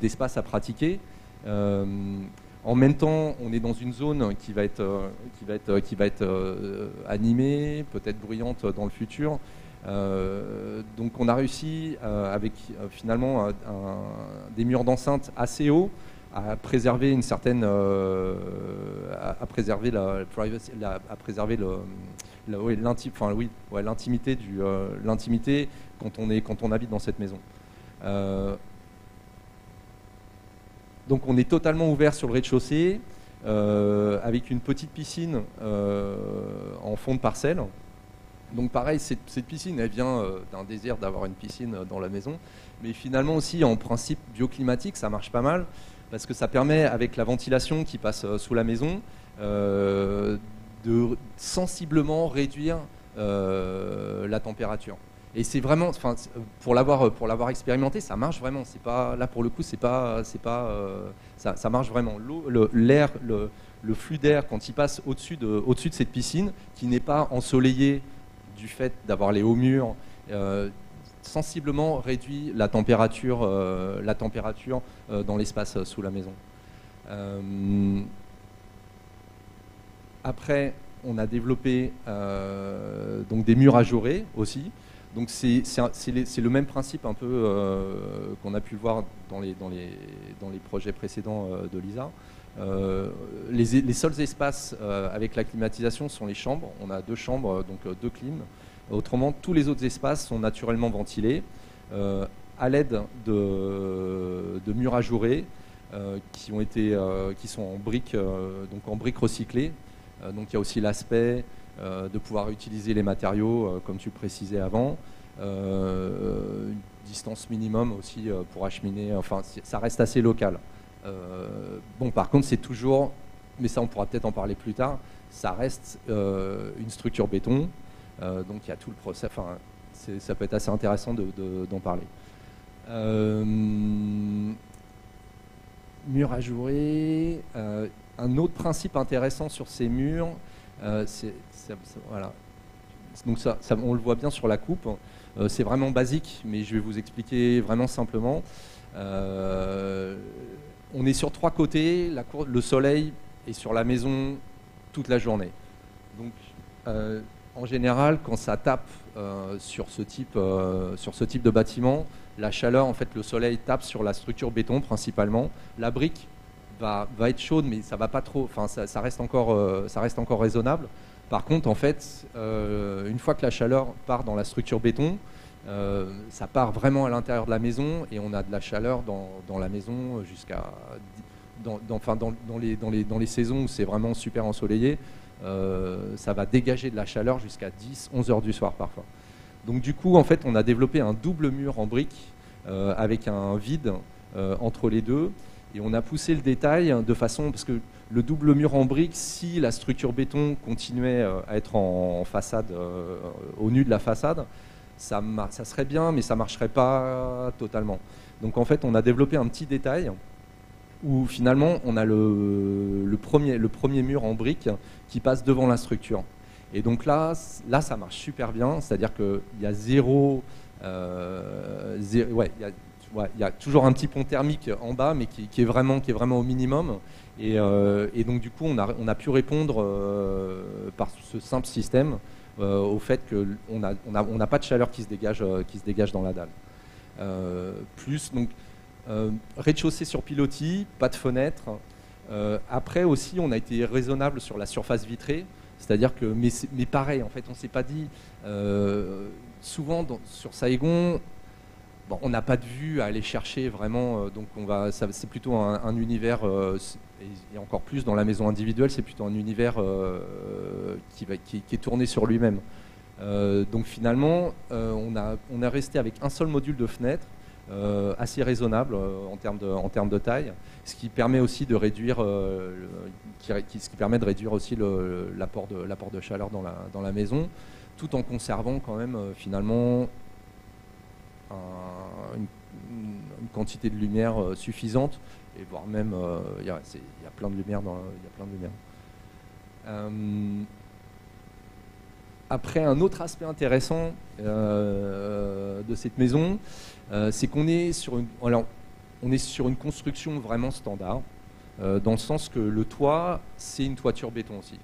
d'espace de, à pratiquer. En même temps, on est dans une zone qui va être, qui va être, qui va être animée, peut-être bruyante dans le futur. donc on a réussi avec finalement des murs d'enceinte assez hauts à préserver une certaine, euh, à, préserver la, à préserver l'intimité du, euh, l'intimité quand on est, quand on habite dans cette maison. Euh, donc on est totalement ouvert sur le rez-de-chaussée, avec une petite piscine en fond de parcelle. Donc pareil, cette piscine, elle vient d'un désir d'avoir une piscine dans la maison, mais finalement aussi en principe bioclimatique, ça marche pas mal parce que ça permet, avec la ventilation qui passe euh, sous la maison, euh, de sensiblement réduire euh, la température. Et c'est vraiment, pour l'avoir pour l'avoir expérimenté, ça marche vraiment. C'est pas là pour le coup, c'est pas c'est pas ça, ça, marche vraiment. L'air, le, le, flux d'air quand il passe au-dessus de au-dessus de cette piscine, qui n'est pas ensoleillée du fait d'avoir les hauts murs, sensiblement réduit la température, euh, euh, dans l'espace euh, sous la maison. après, on a développé des murs ajourés aussi. C'est le même principe un peu qu'on a pu voir dans les, projets précédents de l'ISA. les, les, seuls espaces avec la climatisation sont les chambres. On a deux chambres, donc deux clims. Autrement, tous les autres espaces sont naturellement ventilés euh, à l'aide de, murs ajourés euh, qui, euh, qui sont en briques, donc en recyclées. donc il y a aussi l'aspect de pouvoir utiliser les matériaux, comme tu précisais avant. distance minimum aussi pour acheminer. Enfin, ça reste assez local. bon, par contre, c'est toujours, mais ça on pourra peut-être en parler plus tard, ça reste une structure béton euh, donc il y a tout le procès. Enfin, ça peut être assez intéressant d'en parler. Euh, murs ajourés. Euh, un autre principe intéressant sur ces murs, c'est voilà. Donc ça, on le voit bien sur la coupe. c'est vraiment basique, mais je vais vous expliquer vraiment simplement. on est sur trois côtés. La le soleil est sur la maison toute la journée. Donc en général, quand ça tape euh, sur, ce type, euh, sur ce type de bâtiment, la chaleur, en fait, le soleil tape sur la structure béton principalement. La brique va, va être chaude, mais ça va pas trop. Enfin, ça, reste encore, euh, ça reste encore raisonnable. Par contre, en fait, une fois que la chaleur part dans la structure béton, ça part vraiment à l'intérieur de la maison et on a de la chaleur dans, dans la maison jusqu'à dans, dans, dans, les, dans, les, dans les saisons où c'est vraiment super ensoleillé, euh, ça va dégager de la chaleur jusqu'à 10, 11 heures du soir parfois. Donc du coup, en fait, on a développé un double mur en briques euh, avec un vide euh, entre les deux. Et on a poussé le détail de façon, parce que le double mur en briques, si la structure béton continuait à être en, façade, au nu de la façade, ça, ça, serait bien, mais ça ne marcherait pas totalement. Donc en fait, on a développé un petit détail où finalement on a le, premier, mur en briques qui passe devant la structure. Et donc là, là ça marche super bien, c'est-à-dire qu'il y a zéro, euh, ouais, il y, a, toujours un petit pont thermique en bas, mais qui, est, vraiment, qui est vraiment au minimum. Et, euh, donc du coup, on a, pu répondre euh, par ce simple système au fait qu'on n'a pas de chaleur qui se dégage, qui se dégage dans la dalle. plus, donc, rez-de-chaussée sur pilotis, pas de fenêtre. Euh, après aussi, on a été raisonnable sur la surface vitrée, c'est-à-dire que, mais, pareil, en fait, on s'est pas dit. Euh, souvent sur Saigon, on n'a pas de vue à aller chercher vraiment, donc c'est plutôt un, univers, et, encore plus dans la maison individuelle, c'est plutôt un univers qui, est tourné sur lui-même. donc finalement, on, a, on a resté avec un seul module de fenêtre euh, assez raisonnable euh, en, termes de, taille, ce qui permet aussi de réduire, euh, ce qui permet de réduire aussi l'apport de, chaleur dans la, dans la maison. tout en conservant quand même finalement une, quantité de lumière suffisante et voire même il y, a plein de lumière dans il y a plein de lumière. après, un autre aspect intéressant de cette maison, c'est qu'on est sur une, construction vraiment standard, euh, dans le sens que le toit, c'est une toiture béton aussi.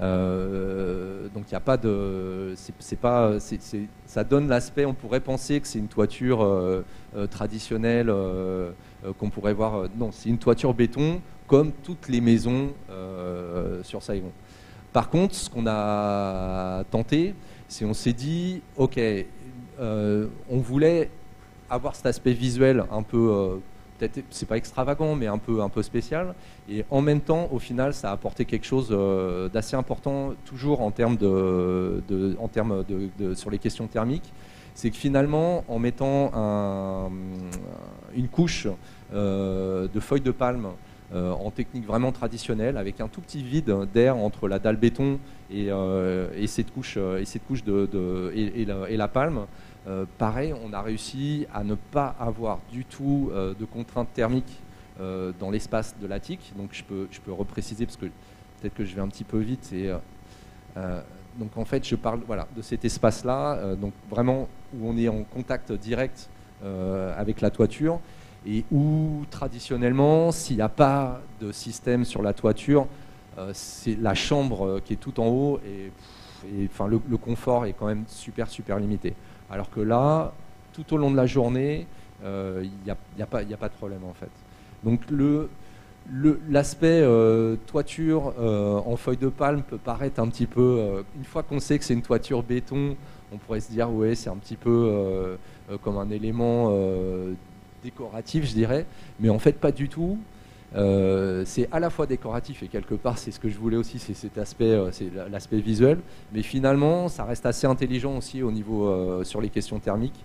Euh, donc il n'y a pas de, c'est pas, ça donne l'aspect. On pourrait penser que c'est une toiture euh, traditionnelle qu'on pourrait voir. non, c'est une toiture béton comme toutes les maisons sur Saigon. Par contre, ce qu'on a tenté, c'est on s'est dit, ok, on voulait avoir cet aspect visuel un peu, euh, peut-être c'est pas extravagant, mais un peu, un peu spécial. Et en même temps, au final, ça a apporté quelque chose euh, d'assez important, toujours en termes de, en termes de, sur les questions thermiques. C'est que finalement, en mettant un, une couche euh, de feuilles de palme en technique vraiment traditionnelle, avec un tout petit vide d'air entre la dalle béton et, et cette couche, et cette couche de, et, et la palme, euh, pareil, on a réussi à ne pas avoir du tout euh, de contraintes thermiques euh, dans l'espace de l'attique. Donc je peux, je peux repréciser parce que peut-être que je vais un petit peu vite. Et, donc en fait, je parle de cet espace-là, donc vraiment où on est en contact direct avec la toiture et où traditionnellement, s'il n'y a pas de système sur la toiture, c'est la chambre qui est tout en haut et, enfin, le, confort est quand même super super limité. Alors que là, tout au long de la journée, il euh, n'y a, pas de problème en fait. Donc l'aspect euh, toiture euh, en feuille de palme peut paraître un petit peu, une fois qu'on sait que c'est une toiture béton, on pourrait se dire ouais c'est un petit peu comme un élément décoratif je dirais, mais en fait pas du tout. Euh, c'est à la fois décoratif et quelque part c'est ce que je voulais aussi, c'est cet aspect, euh, c'est l'aspect visuel. Mais finalement, ça reste assez intelligent aussi au niveau euh, sur les questions thermiques.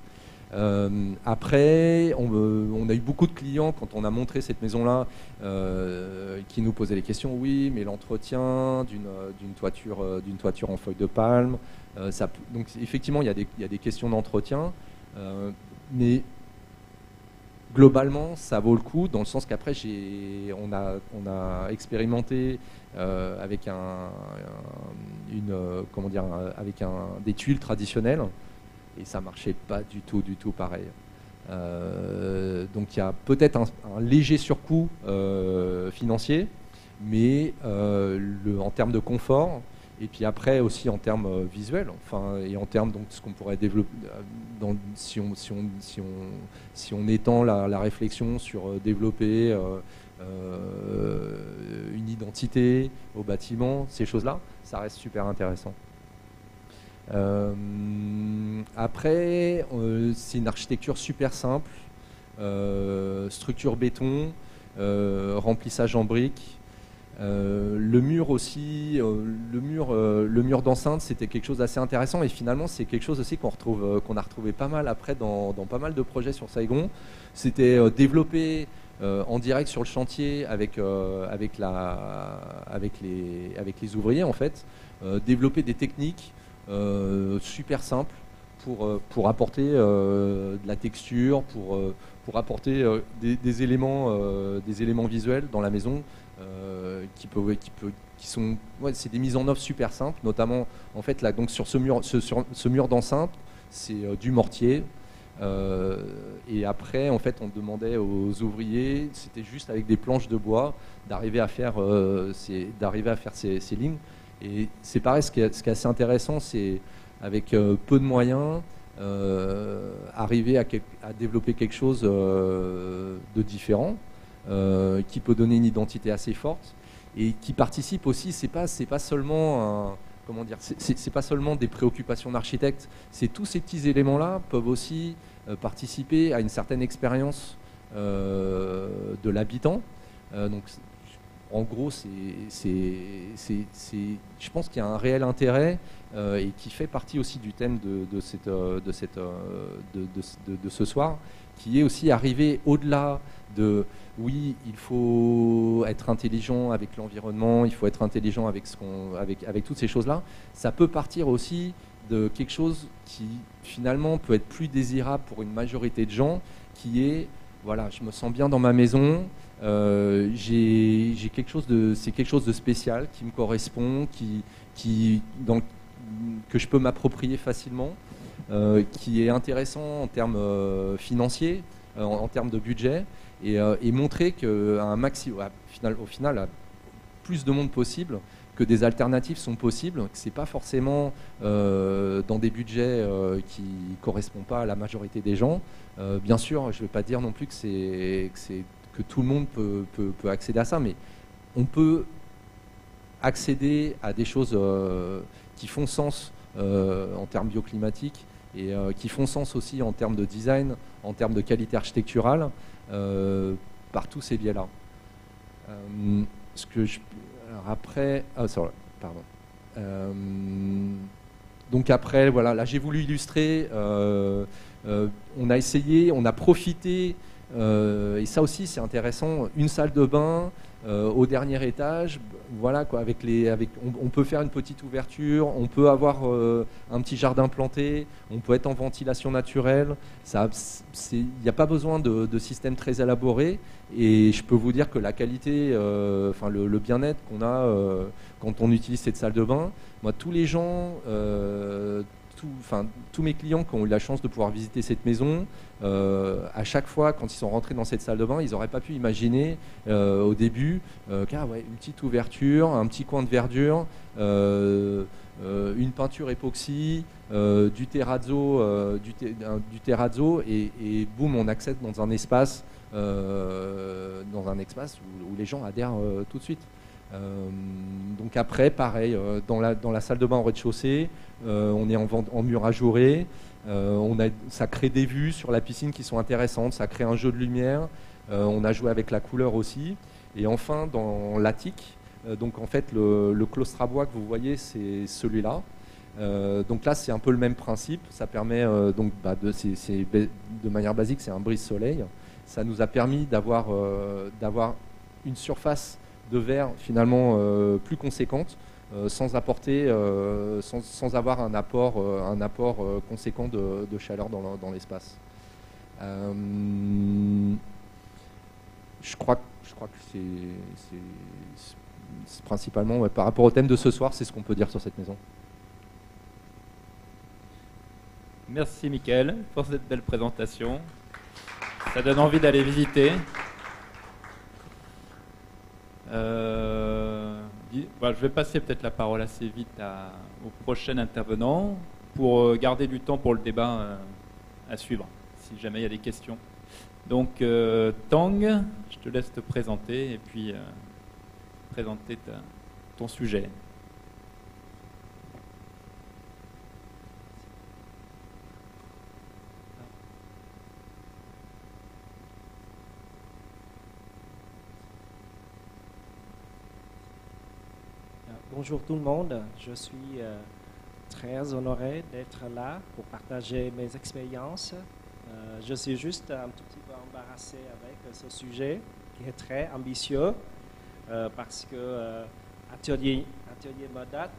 après, on, a eu beaucoup de clients quand on a montré cette maison-là qui nous posaient les questions. Oui, mais l'entretien d'une toiture, d'une toiture en feuille de palme. Donc effectivement, il y, a des, y a des questions d'entretien, mais globalement, ça vaut le coup, dans le sens qu'après, on a, expérimenté euh, avec un, une, euh, comment dire, avec des tuiles traditionnelles, et ça marchait pas du tout, du tout pareil. Euh, donc il y a peut-être un, léger surcoût financier, mais en termes de confort, et puis après aussi en termes euh, visuels, enfin, et en termes donc ce qu'on pourrait développer, euh, si on étend la, réflexion sur euh, développer une identité au bâtiment, ces choses-là, ça reste super intéressant. après, c'est une architecture super simple, structure béton, remplissage en briques, euh, le mur aussi, euh, le mur, euh, le mur d'enceinte, c'était quelque chose d'assez intéressant et finalement c'est quelque chose aussi qu'on retrouve, qu'on a retrouvé pas mal après dans, pas mal de projets sur Saigon. C'était développé en direct sur le chantier avec, avec, la, avec, les, avec les ouvriers en fait, développer des techniques super simples pour, pour apporter de la texture, pour, pour apporter des, éléments, des éléments visuels dans la maison euh, qui, sont, c'est des mises en œuvre super simples, notamment en fait là, donc sur ce mur, ce, mur d'enceinte, c'est euh, du mortier. Euh, et après, en fait, on demandait aux ouvriers, c'était juste avec des planches de bois, d'arriver à faire, ces, d'arriver à faire ces, lignes. Et c'est pareil, ce qui est, assez intéressant, c'est avec peu de moyens, arriver à, développer quelque chose de différent. Euh, qui peut donner une identité assez forte et qui participe aussi. C'est pas c'est pas seulement comment dire c'est pas seulement des préoccupations d'architecte. C'est tous ces petits éléments là peuvent aussi euh, participer à une certaine expérience euh, de l'habitant. donc en gros, c'est, je pense qu'il y a un réel intérêt et qui fait partie aussi du thème de, cette, de, cette, de, ce soir, qui est aussi arrivé au-delà de oui, il faut être intelligent avec l'environnement, il faut être intelligent avec, ce qu'on, avec, toutes ces choses-là. Ça peut partir aussi de quelque chose qui finalement peut être plus désirable pour une majorité de gens, qui est voilà, je me sens bien dans ma maison, euh, j'ai quelque chose de, c'est quelque chose de spécial qui me correspond, que je peux m'approprier facilement, euh, qui est intéressant en termes euh, financiers, en, termes de budget, et, et montrer qu'un maxi, au final, au final, plus de monde possible, que des alternatives sont possibles, que c'est pas forcément dans des budgets qui correspondent pas à la majorité des gens. bien sûr, je ne vais pas dire non plus que c'est que tout le monde peut, accéder à ça, mais on peut accéder à des choses euh, qui font sens euh, en termes bioclimatiques et euh, qui font sens aussi en termes de design, en termes de qualité architecturale, par tous ces biais-là. que je, après, ah, pardon. donc après, voilà, là j'ai voulu illustrer. on a essayé, on a profité euh, et ça aussi, c'est intéressant. Une salle de bain euh, au dernier étage, voilà quoi. Avec les, on, peut faire une petite ouverture, on peut avoir euh, un petit jardin planté, on peut être en ventilation naturelle. Il n'y a pas besoin de, système très élaboré. Et je peux vous dire que la qualité, enfin le, le bien-être qu'on a quand on utilise cette salle de bain, moi, tous les gens enfin, tous mes clients qui ont eu la chance de pouvoir visiter cette maison, euh, à chaque fois, quand ils sont rentrés dans cette salle de bain, ils n'auraient pas pu imaginer euh, au début euh, une petite ouverture, un petit coin de verdure, une peinture époxy, du terrazzo, du, terrazzo et, et, boum, on accède dans un espace, dans un espace où les gens adhèrent tout de suite. Euh, donc après, pareil, euh, dans la, salle de bain au rez-de-chaussée, euh, on est en, en mur ajouré, on a, ça crée des vues sur la piscine qui sont intéressantes, ça crée un jeu de lumière, on a joué avec la couleur aussi. Et enfin, dans l'attique, donc en fait, le, le bois que vous voyez, c'est celui-là. donc là, c'est un peu le même principe. Ça permet donc bah, de, manière basique, c'est un brise-soleil. Ça nous a permis d'avoir une surface de verre finalement euh, plus conséquente euh, sans apporter, euh, sans, avoir un apport, un apport conséquent de, chaleur dans, l'espace. je, crois, je crois que c'est principalement par rapport au thème de ce soir, c'est ce qu'on peut dire sur cette maison. Merci Mickaël pour cette belle présentation. Ça donne envie d'aller visiter. Euh, je vais passer peut-être la parole assez vite au prochain intervenant pour euh, garder du temps pour le débat euh, à suivre, si jamais il y a des questions. Donc, Tang, je te laisse te présenter et puis présenter ton sujet. Bonjour tout le monde, je suis euh, très honoré d'être là pour partager mes expériences. Euh, je suis juste un tout petit peu embarrassé avec ce sujet qui est très ambitieux euh, parce que Atelier, Atelier Modat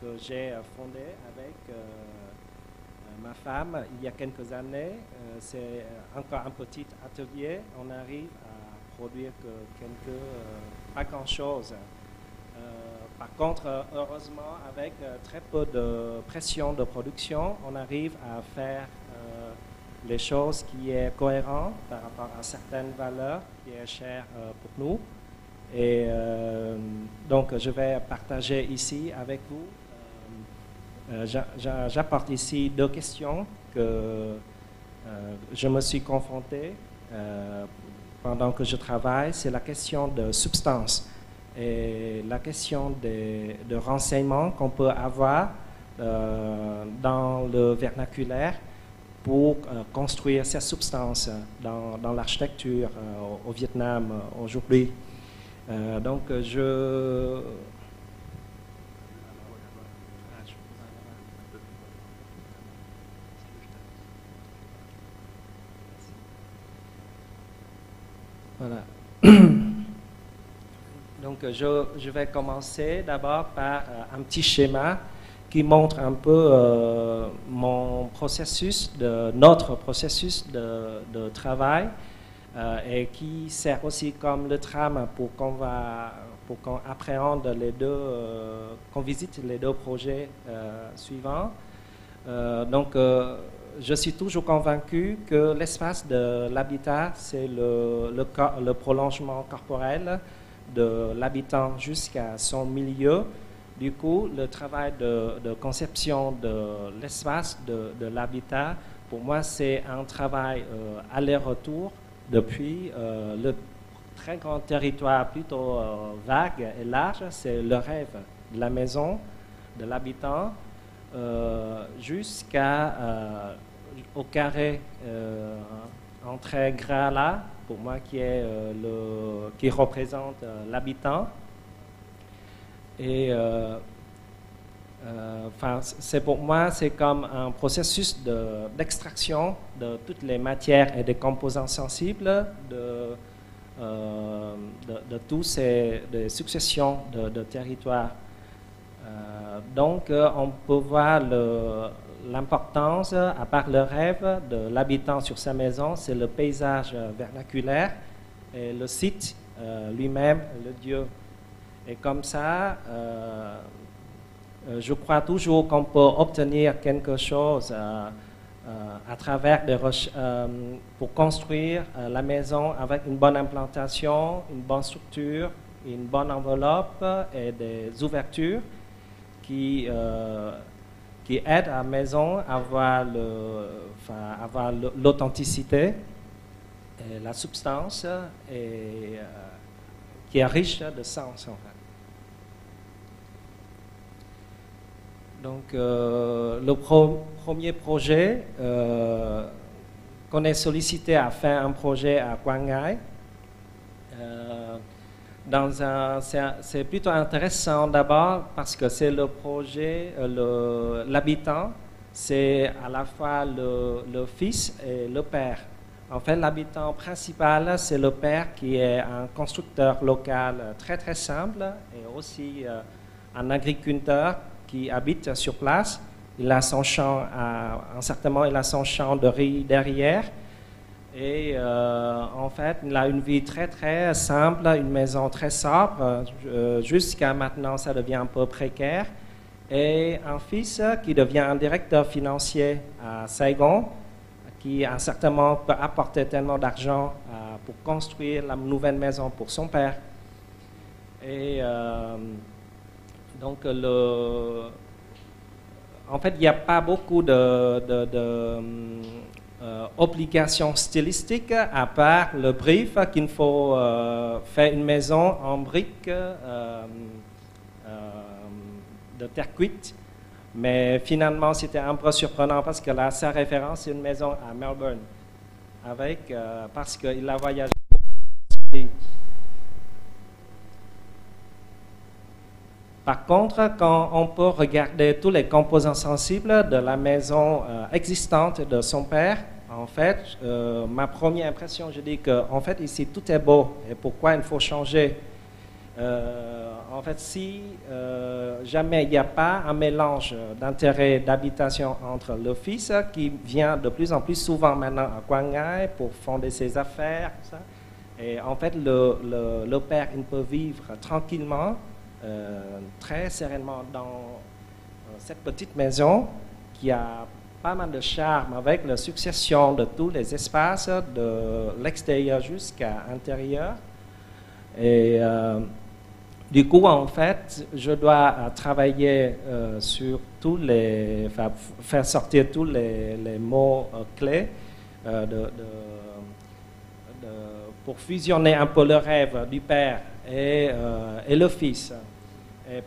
que j'ai fondé avec ma femme il y a quelques années, c'est encore un petit atelier. On arrive produire que quelques pas grand-chose. Euh, par contre, heureusement, avec euh, très peu de pression de production, on arrive à faire euh, les choses qui est cohérent par rapport à certaines valeurs qui est chère pour nous. Et donc, je vais partager ici avec vous. J'apporte ici deux questions que je me suis confronté que je travaille, c'est la question de substance et la question de, de renseignements qu'on peut avoir euh, dans le vernaculaire pour euh, construire ces substances dans, dans l'architecture euh, au Vietnam aujourd'hui. donc, je Voilà. <coughs> Donc, je, je, vais commencer d'abord par euh, un petit schéma qui montre un peu mon processus, de, notre processus de, travail, et qui sert aussi comme le tram pour qu'on va pour qu'on appréhende les deux, qu'on visite les deux projets suivants. donc, je suis toujours convaincu que l'espace de l'habitat, c'est le, prolongement corporel de l'habitant jusqu'à son milieu. Du coup, le travail de, conception de l'espace de, l'habitat, pour moi, c'est un travail euh, aller-retour depuis euh, le très grand territoire plutôt euh, vague et large, c'est le rêve de la maison, de l'habitant, jusqu'à au carré euh, en très gras là, pour moi qui, est, euh, le, qui représente euh, l'habitant. Et enfin, c'est pour moi, c'est comme un processus d'extraction de, toutes les matières et des composants sensibles de, de, tous ces successions de, territoires. donc, on peut voir le, l'importance, à part le rêve de l'habitant sur sa maison, c'est le paysage vernaculaire et le site euh, lui-même, le Dieu. Et comme ça, euh, euh, je crois toujours qu'on peut obtenir quelque chose à travers pour construire la maison avec une bonne implantation, une bonne structure, une bonne enveloppe et des ouvertures qui qui aide à la maison à avoir, l'authenticité, et la substance, et, euh, qui est riche de sens en fait. Donc, euh, le premier projet euh, qu'on est sollicité à faire un projet à Kwangai, c'est plutôt intéressant d'abord parce que c'est le projet, euh, l'habitant, c'est à la fois le, fils et le père. En fait, l'habitant principal, c'est le père qui est un constructeur local très très simple et aussi euh, un agriculteur qui habite sur place. Il a son champ, à, moment, il a son champ de riz derrière et euh, en fait, il a une vie très très simple, une maison très sobre. Euh, jusqu'à maintenant, ça devient un peu précaire. Et un fils qui devient un directeur financier à Saigon, qui à un certain moment peut apporter tellement d'argent euh, pour construire la nouvelle maison pour son père. Et donc, le, en fait, il n'y a pas beaucoup de, de euh, obligation stylistique à part le brief qu'il faut euh, faire une maison en briques euh, de terre cuite. Mais finalement, c'était un peu surprenant parce que là, sa référence, c'est une maison à Melbourne. Avec, parce qu'il a voyagé. Par contre, quand on peut regarder tous les composants sensibles de la maison euh, existante de son père, en fait, euh, ma première impression, je dis que en fait ici tout est beau et pourquoi il faut changer? Euh, en fait, si jamais il n'y a pas un mélange d'intérêt d'habitation entre le fils qui vient de plus en plus souvent maintenant à Kwangai pour fonder ses affaires, et en fait le, le, père il peut vivre tranquillement très sereinement dans euh, cette petite maison qui a pas mal de charme avec la succession de tous les espaces de l'extérieur jusqu'à l'intérieur. Et euh, du coup, en fait, je dois travailler sur tous les, faire sortir tous les, mots clés pour fusionner un peu le rêve du père et, et le fils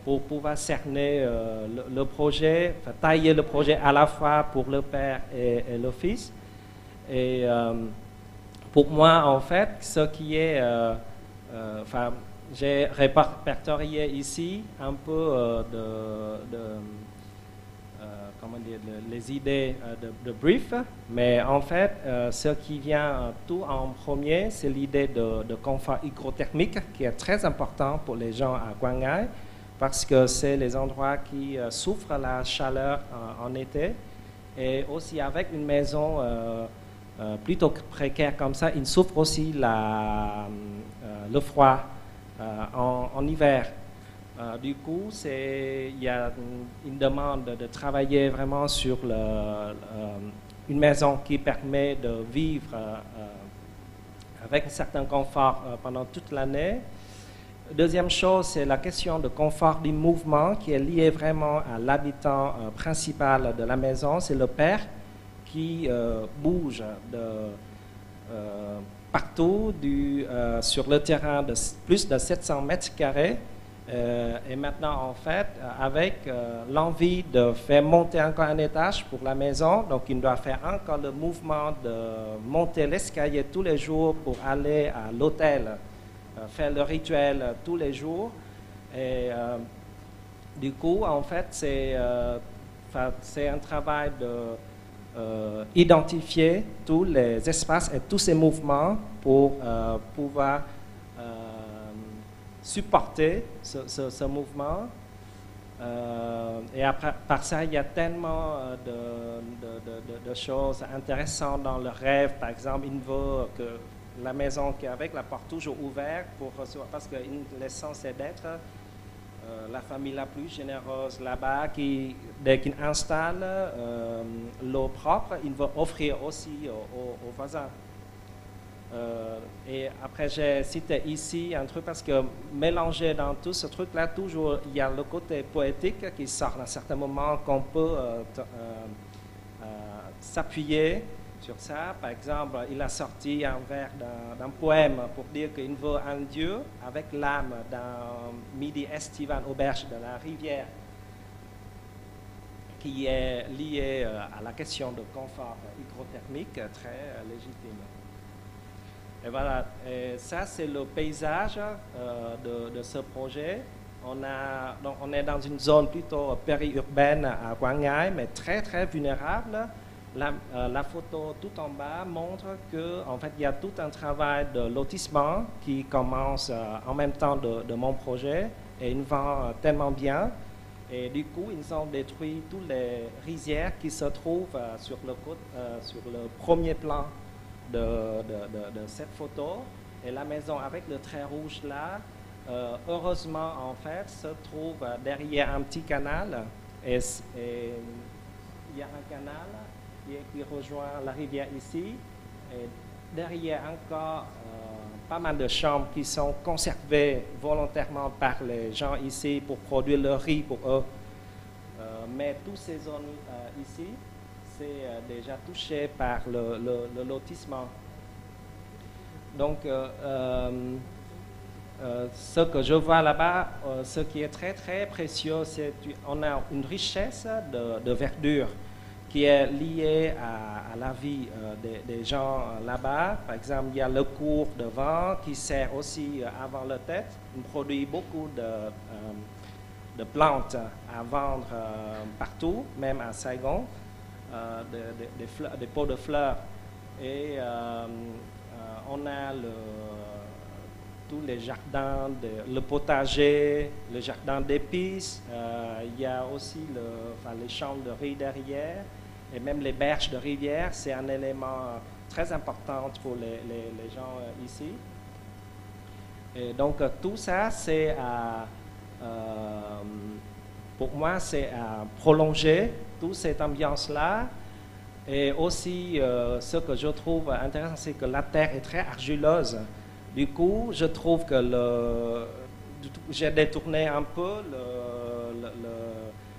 pour pouvoir cerner euh, le, projet, tailler le projet à la fois pour le père et, le fils. Et euh, pour moi, en fait, ce qui est, euh, enfin, j'ai répertorié ici un peu de, comment dire, les idées de, de, brief, mais en fait, ce qui vient tout en premier, c'est l'idée de, confort hygrothermique qui est très important pour les gens à Guangai parce que c'est les endroits qui souffrent la chaleur en été. Et aussi avec une maison plutôt précaire comme ça, ils souffrent aussi le froid en, hiver. Du coup, il y a une demande de travailler vraiment sur une maison qui permet de vivre avec un certain confort euh, pendant toute l'année. Deuxième chose, c'est la question de confort du mouvement qui est lié vraiment à l'habitant euh, principal de la maison. C'est le père qui euh, bouge partout sur le terrain de plus de 700 mètres carrés euh, et maintenant, en fait, euh, avec euh, l'envie de faire monter encore un étage pour la maison, donc il doit faire encore le mouvement de monter l'escalier tous les jours pour aller à l'hôtel, faire le rituel tous les jours. Et du coup, en fait, c'est un travail de identifier tous les espaces et tous ces mouvements pour pouvoir supporter ce, mouvement. Euh, et après, par ça, il y a tellement euh, de, de, choses intéressantes dans le rêve. Par exemple, il veut que la maison qui est avec la porte toujours ouverte pour recevoir, parce que l'essence est d'être euh, la famille la plus généreuse là-bas, qui, dès qu'il installe l'eau propre, il veut offrir aussi aux voisins. Euh, et après, j'ai cité ici un truc parce que mélangé dans tout ce truc-là, toujours, il y a le côté poétique qui sort à un certain moment qu'on peut euh, euh, s'appuyer sur ça. Par exemple, il a sorti un vers d'un poème pour dire qu'il veut un Dieu avec l'âme d'un midi estival auberge de la rivière qui est lié à la question de confort hydrothermique très légitime. Et voilà, ça c'est le paysage euh, de, ce projet. On, est dans une zone plutôt périurbaine à Quang mais très très vulnérable. La, euh, la, photo tout en bas montre que fait il y a tout un travail de lotissement qui commence euh, en même temps de, de, mon projet et il vend tellement bien. Et du coup, ils ont détruit toutes les rizières qui se trouvent sur, le, sur le premier plan de, cette photo. Et la maison avec le trait rouge là, euh, heureusement, en fait, se trouve derrière un petit canal. Il y a un canal qui, rejoint la rivière ici. Et derrière encore euh, pas mal de chambres qui sont conservées volontairement par les gens ici pour produire le riz pour eux. Euh, mais toutes ces zones ici, euh, déjà touché par le, lotissement. Donc, euh, euh, ce que je vois là-bas, ce qui est très très précieux, c'est qu'on a une richesse de, verdure qui est liée à, la vie des, gens là-bas. Par exemple, il y a le cours de vent qui sert aussi avant la tête. On produit beaucoup de, de plantes à vendre partout, même à Saigon. Euh, des pots de fleurs. Et euh, euh, on a tous les jardins, le potager, le jardin d'épices. il y a aussi les champs de riz derrière et même les berges de rivière. C'est un élément très important pour les, les, gens ici. Et donc tout ça, c'est à, pour moi, c'est à prolonger toute cette ambiance-là. Et aussi, euh, ce que je trouve intéressant, c'est que la terre est très argileuse. Du coup, je trouve que le, j'ai détourné un peu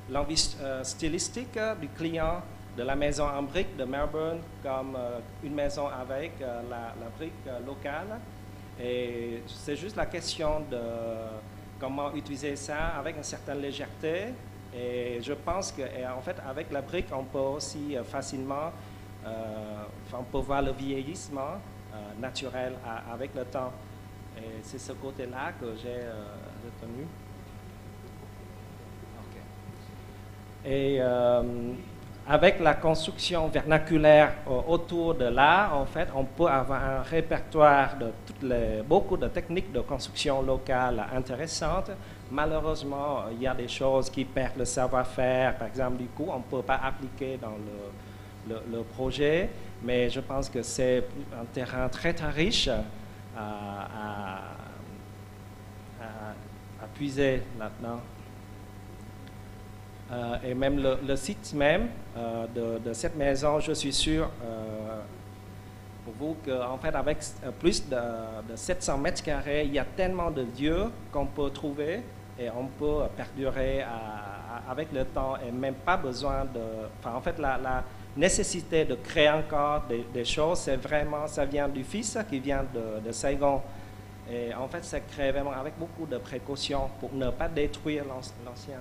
l'envie euh, stylistique du client de la maison en brique de Melbourne comme euh, une maison avec la, la, brique locale. Et c'est juste la question de comment utiliser ça avec une certaine légèreté et je pense qu'en fait, avec la brique, on peut aussi euh, facilement, euh, on peut voir le vieillissement euh, naturel avec le temps. Et c'est ce côté-là que j'ai retenu. Et avec la construction vernaculaire autour de là, en fait, on peut avoir un répertoire de toutes les, beaucoup de techniques de construction locale intéressantes malheureusement, il y a des choses qui perdent le savoir-faire. Par exemple, du coup, on ne peut pas appliquer dans le, le, projet, mais je pense que c'est un terrain très, très riche à, à, puiser maintenant. Euh, et même le, site même euh, de, cette maison, je suis sûr, euh, pour vous qu'en fait, avec plus de, de, 700 mètres carrés, il y a tellement de lieux qu'on peut trouver et on peut perdurer avec le temps et même pas besoin de... En fait, la, nécessité de créer encore des, choses, c'est vraiment, ça vient du fils qui vient de, de Saigon. Et en fait, ça crée vraiment avec beaucoup de précautions pour ne pas détruire l'ancien.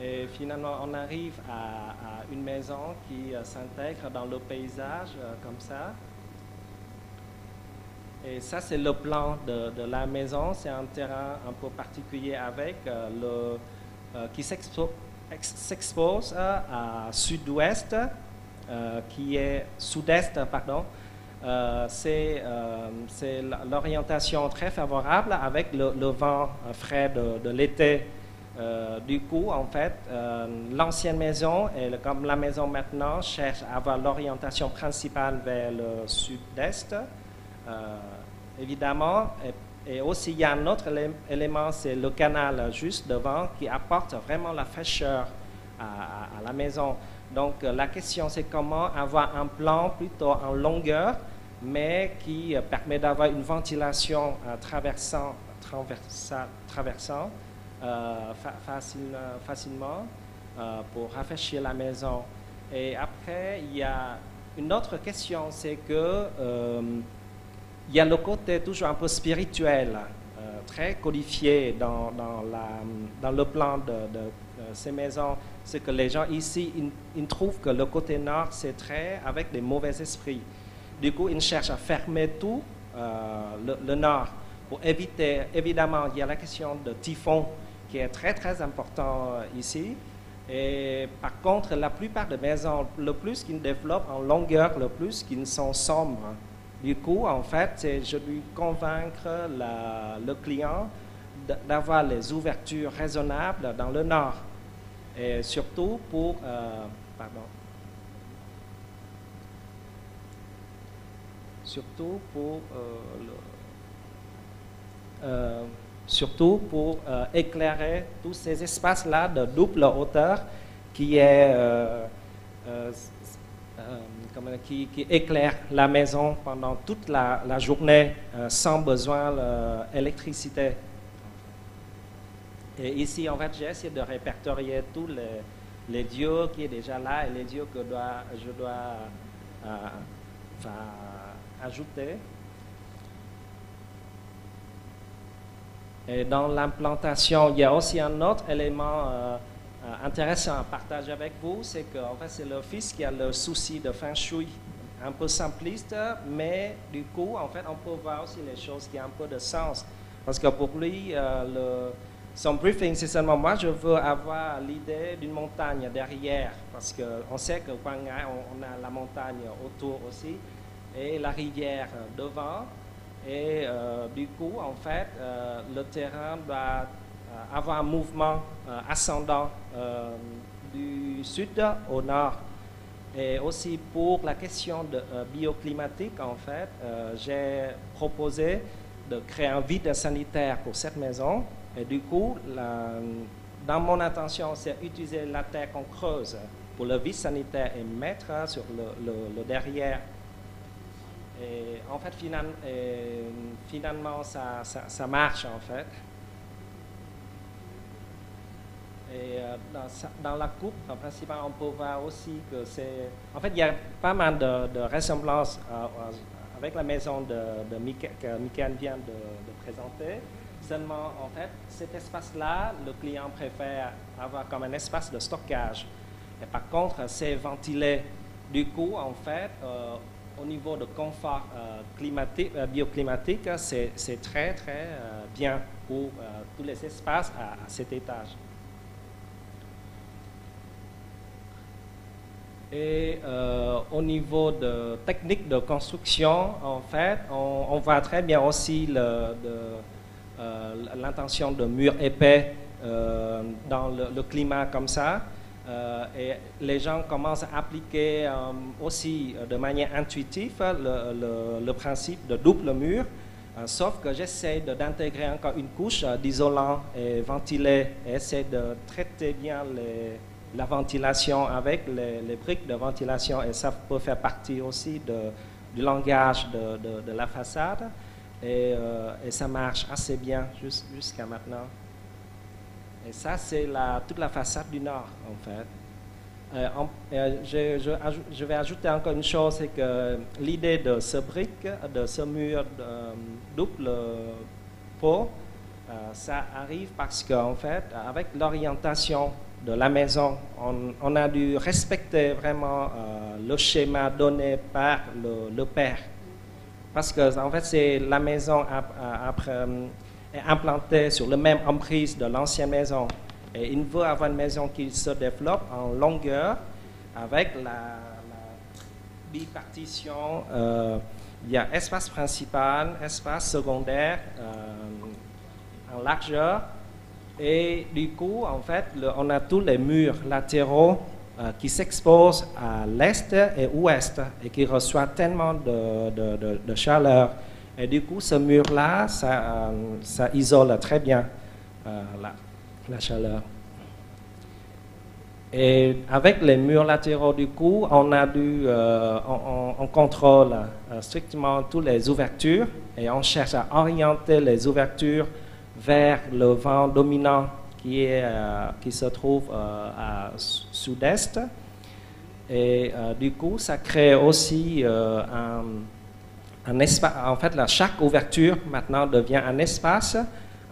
Et finalement, on arrive à, une maison qui euh, s'intègre dans le paysage euh, comme ça. Et ça, c'est le plan de, la maison. C'est un terrain un peu particulier avec euh, le, qui s'expose à sud-ouest, qui est sud-est, pardon. c'est l'orientation très favorable avec le, vent frais de l'été euh, du coup, en fait, euh, l'ancienne maison, et comme la maison maintenant, cherche à avoir l'orientation principale vers le sud-est. Euh, évidemment, et, aussi il y a un autre élément, c'est le canal juste devant qui apporte vraiment la fraîcheur à, la maison. Donc la question, c'est comment avoir un plan plutôt en longueur, mais qui permet d'avoir une ventilation traversant, euh, facilement euh, pour rafraîchir la maison. Et après, il y a une autre question, c'est que euh, il y a le côté toujours un peu spirituel, très codifié dans, le plan de, ces maisons. C'est que les gens ici, ils, trouvent que le côté nord, c'est très avec des mauvais esprits. Du coup, ils cherchent à fermer tout le, le, nord pour éviter, évidemment, il y a la question de typhon qui est très très important euh, ici. Et par contre, la plupart des maisons, le plus qu'ils développent en longueur, le plus qu'ils sont sombres. Du coup, en fait, je lui convaincre le client d'avoir les ouvertures raisonnables dans le nord. Et surtout pour... Euh, pardon. Surtout pour euh, le surtout pour euh, éclairer tous ces espaces-là de double hauteur qui, est, euh, euh, qui, qui, éclaire la maison pendant toute la, journée sans besoin d'électricité. Et ici, en fait, j'ai essayé de répertorier tous les, les, dieux qui sont déjà là et les dieux que je dois ajouter. Et dans l'implantation, il y a aussi un autre élément euh, euh, intéressant à partager avec vous, c'est qu'en fait, c'est fils qui a le souci de feng shui, un peu simpliste, mais du coup, en fait, on peut voir aussi les choses qui ont un peu de sens. Parce que pour lui, euh, le, son briefing, c'est seulement moi, je veux avoir l'idée d'une montagne derrière, parce qu'on sait que on, on a la montagne autour aussi, et la rivière devant. Et euh, du coup, en fait, euh, le terrain doit euh, avoir un mouvement ascendant du sud au nord. Et aussi pour la question de, bioclimatique, en fait, j'ai proposé de créer un vide sanitaire pour cette maison. Et du coup, dans mon intention, c'est utiliser la terre qu'on creuse pour le vide sanitaire et mettre sur le derrière et en fait, finalement, ça, ça, marche en fait. Et euh, dans, la coupe, principalement, on peut voir aussi que c'est... En fait, il y a pas mal de, ressemblances euh, euh, avec la maison que Michael vient de, présenter. Seulement, en fait, cet espace-là, le client préfère avoir comme un espace de stockage. Et par contre, c'est ventilé. Du coup, en fait, au niveau de confort climatique, bioclimatique, c'est très, très bien pour tous les espaces à, cet étage. Et au niveau de technique de construction, en fait, on, voit très bien aussi le, l'intention de murs épais dans le, climat comme ça. et les gens commencent à appliquer aussi de manière intuitive le, le principe de double mur. sauf que j'essaie d'intégrer encore une couche d'isolant et ventilé et essayer de traiter bien les, la ventilation avec les, briques de ventilation et ça peut faire partie aussi du langage de, la façade et, euh, et, ça marche assez bien jusqu'à maintenant. Et ça, c'est toute la façade du nord en fait. Euh, euh, je, vais ajouter encore une chose, c'est que l'idée de ce brique, de ce mur double pot, ça arrive parce qu'en fait, avec l'orientation de la maison, on, a dû respecter vraiment euh, le schéma donné par le, père. Parce que, en fait, c'est la maison euh, est implantée sur le même emprise de l'ancienne maison. Et il veut avoir une maison qui se développe en longueur avec la, bipartition. Euh, il y a espace principal, espace secondaire en largeur et du coup, en fait, on a tous les murs latéraux euh, qui s'exposent à l'est et ouest et qui reçoivent tellement de, chaleur. Et du coup, ce mur-là, ça, euh, isole très bien euh, la, chaleur. Et avec les murs latéraux, du coup, on a dû, on, contrôle strictement toutes les ouvertures et on cherche à orienter les ouvertures vers le vent dominant qui, est, euh, qui se trouve euh, à sud-est. Et euh, du coup, ça crée aussi un, espace. En fait, chaque ouverture maintenant devient un espace,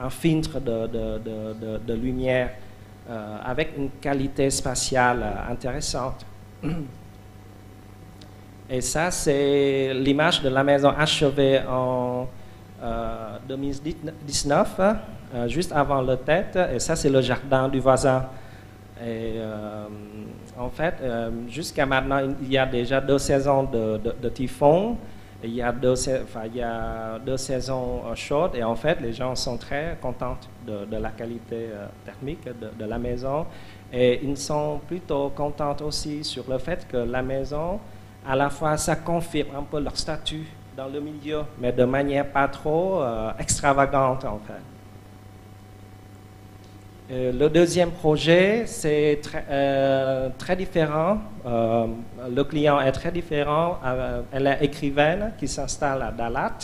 un filtre de, de, de, de lumière avec une qualité spatiale intéressante. Et ça, c'est l'image de la maison achevée en 2019, euh, euh, juste avant le tête, et ça c'est le jardin du voisin. Et euh, en fait, jusqu'à maintenant, il y a déjà deux saisons de, typhon. Il y, a deux, saisons chaudes et en fait, les gens sont très contents de, la qualité thermique de, la maison. Et ils sont plutôt contents aussi sur le fait que la maison, à la fois, ça confirme un peu leur statut dans le milieu, mais de manière pas trop euh, extravagante en fait. Euh, le deuxième projet, c'est très, euh, très différent. le client est très différent. elle est écrivaine qui s'installe à Dalat.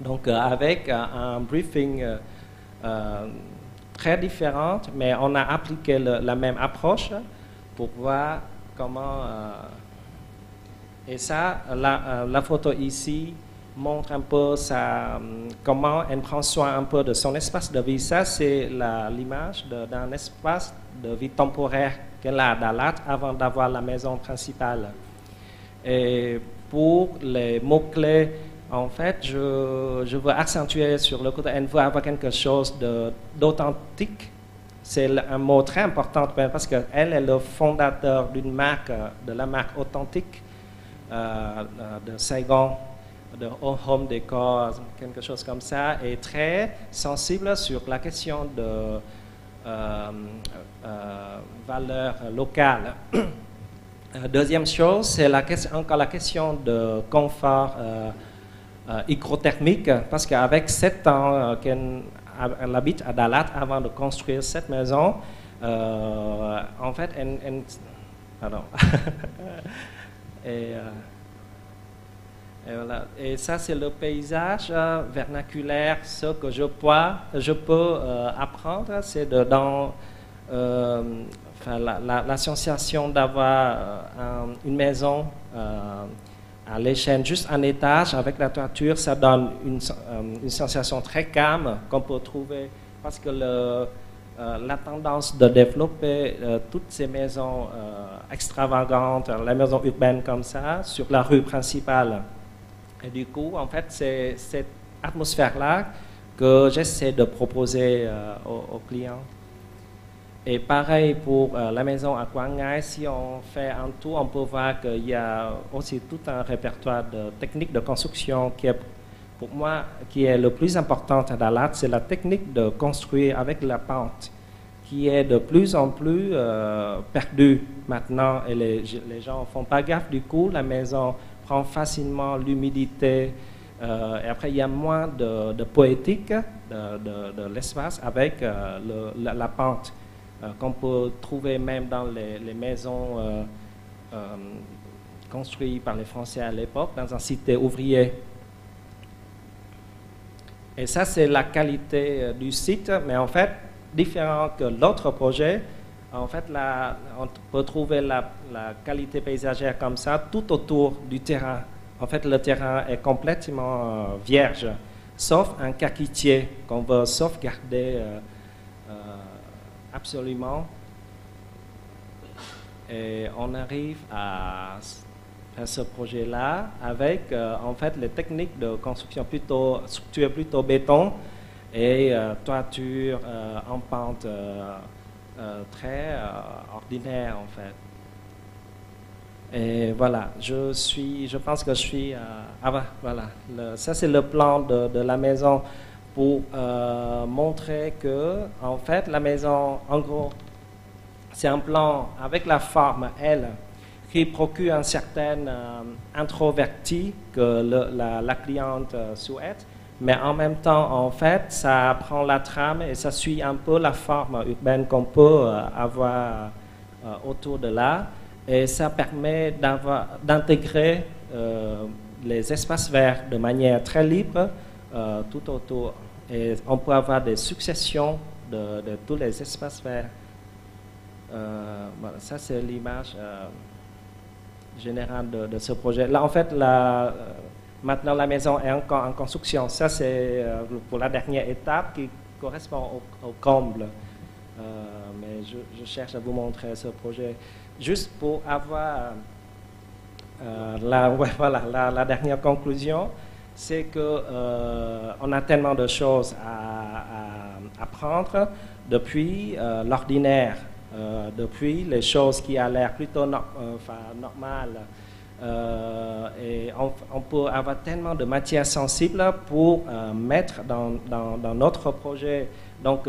Donc, avec un briefing très différent, mais on a appliqué la même approche pour voir comment et ça, la, euh, la photo ici montre un peu hum, comment elle prend soin un peu de son espace de vie. Ça, c'est l'image d'un espace de vie temporaire qu'elle a à Dalat avant d'avoir la maison principale. Et pour les mots-clés, en fait, je, je, veux accentuer sur le côté, elle veut avoir quelque chose d'authentique. C'est un mot très important parce qu'elle est le fondateur d'une marque, de la marque authentique euh, de Saigon, de Home Decor, quelque chose comme ça, est très sensible sur la question de euh, euh, valeur locale. <coughs> Deuxième chose, c'est encore la question de confort hygrothermique, parce qu'avec sept ans qu'elle habite à Dalat avant de construire cette maison, en fait, elle, pardon. <laughs> Et, euh, et, voilà. et, ça, c'est le paysage euh, vernaculaire. Ce que je, peux, je peux euh, apprendre, c'est dans enfin, l'association d'avoir une maison à l'échelle, juste un étage avec la toiture, ça donne une, une sensation très calme qu'on peut trouver parce que le, euh, la tendance de développer euh, toutes ces maisons euh, extravagantes, les maisons urbaines comme ça, sur la rue principale. Et du coup, en fait, c'est cette atmosphère-là que j'essaie de proposer aux, clients. Et pareil pour la maison à Quangai, si on fait un tour, on peut voir qu'il y a aussi tout un répertoire de techniques de construction qui est pour moi, qui est le plus important dans l'art, c'est la technique de construire avec la pente, qui est de plus en plus euh, perdue maintenant. Et les, gens ne font pas gaffe, du coup, la maison prend facilement l'humidité. Euh, et après, il y a moins de, poétique de, l'espace avec euh, la, pente qu'on peut trouver même dans les, maisons construites par les Français à l'époque, dans un site ouvrier. Et ça, c'est la qualité euh, du site, mais en fait, différent que l'autre projet, en fait, on peut trouver la, qualité paysagère comme ça tout autour du terrain. En fait, le terrain est complètement euh, vierge, sauf un caquetier qu'on veut sauvegarder euh, absolument. Et on arrive à ce projet-là avec euh, en fait les techniques de construction plutôt structure plutôt béton et euh, toiture euh, en pente très ordinaire en fait. Et voilà, je suis, je pense que je suis. ah bah, voilà, ça c'est le plan de, la maison pour montrer que en fait la maison, en gros, c'est un plan avec la forme elle qui procure un certain euh, introverti que la, cliente euh, souhaite, mais en même temps, en fait, ça prend la trame et ça suit un peu la forme urbaine qu'on peut euh, avoir autour de là, et ça permet d'intégrer les espaces verts de manière très libre tout autour. Et on peut avoir des successions de, tous les espaces verts. ça c'est l'image général de, ce projet. Là, en fait, la, euh, maintenant, la maison est encore en construction. Ça, c'est euh, pour la dernière étape qui correspond au, comble. Euh, mais je, cherche à vous montrer ce projet. Juste pour avoir la, <laughs> voilà, la, dernière conclusion, c'est que on a tellement de choses à apprendre depuis l'ordinaire euh, depuis les choses qui ont l'air plutôt euh, normales. Euh, et on, peut avoir tellement de matières sensibles pour mettre dans, notre projet. Donc,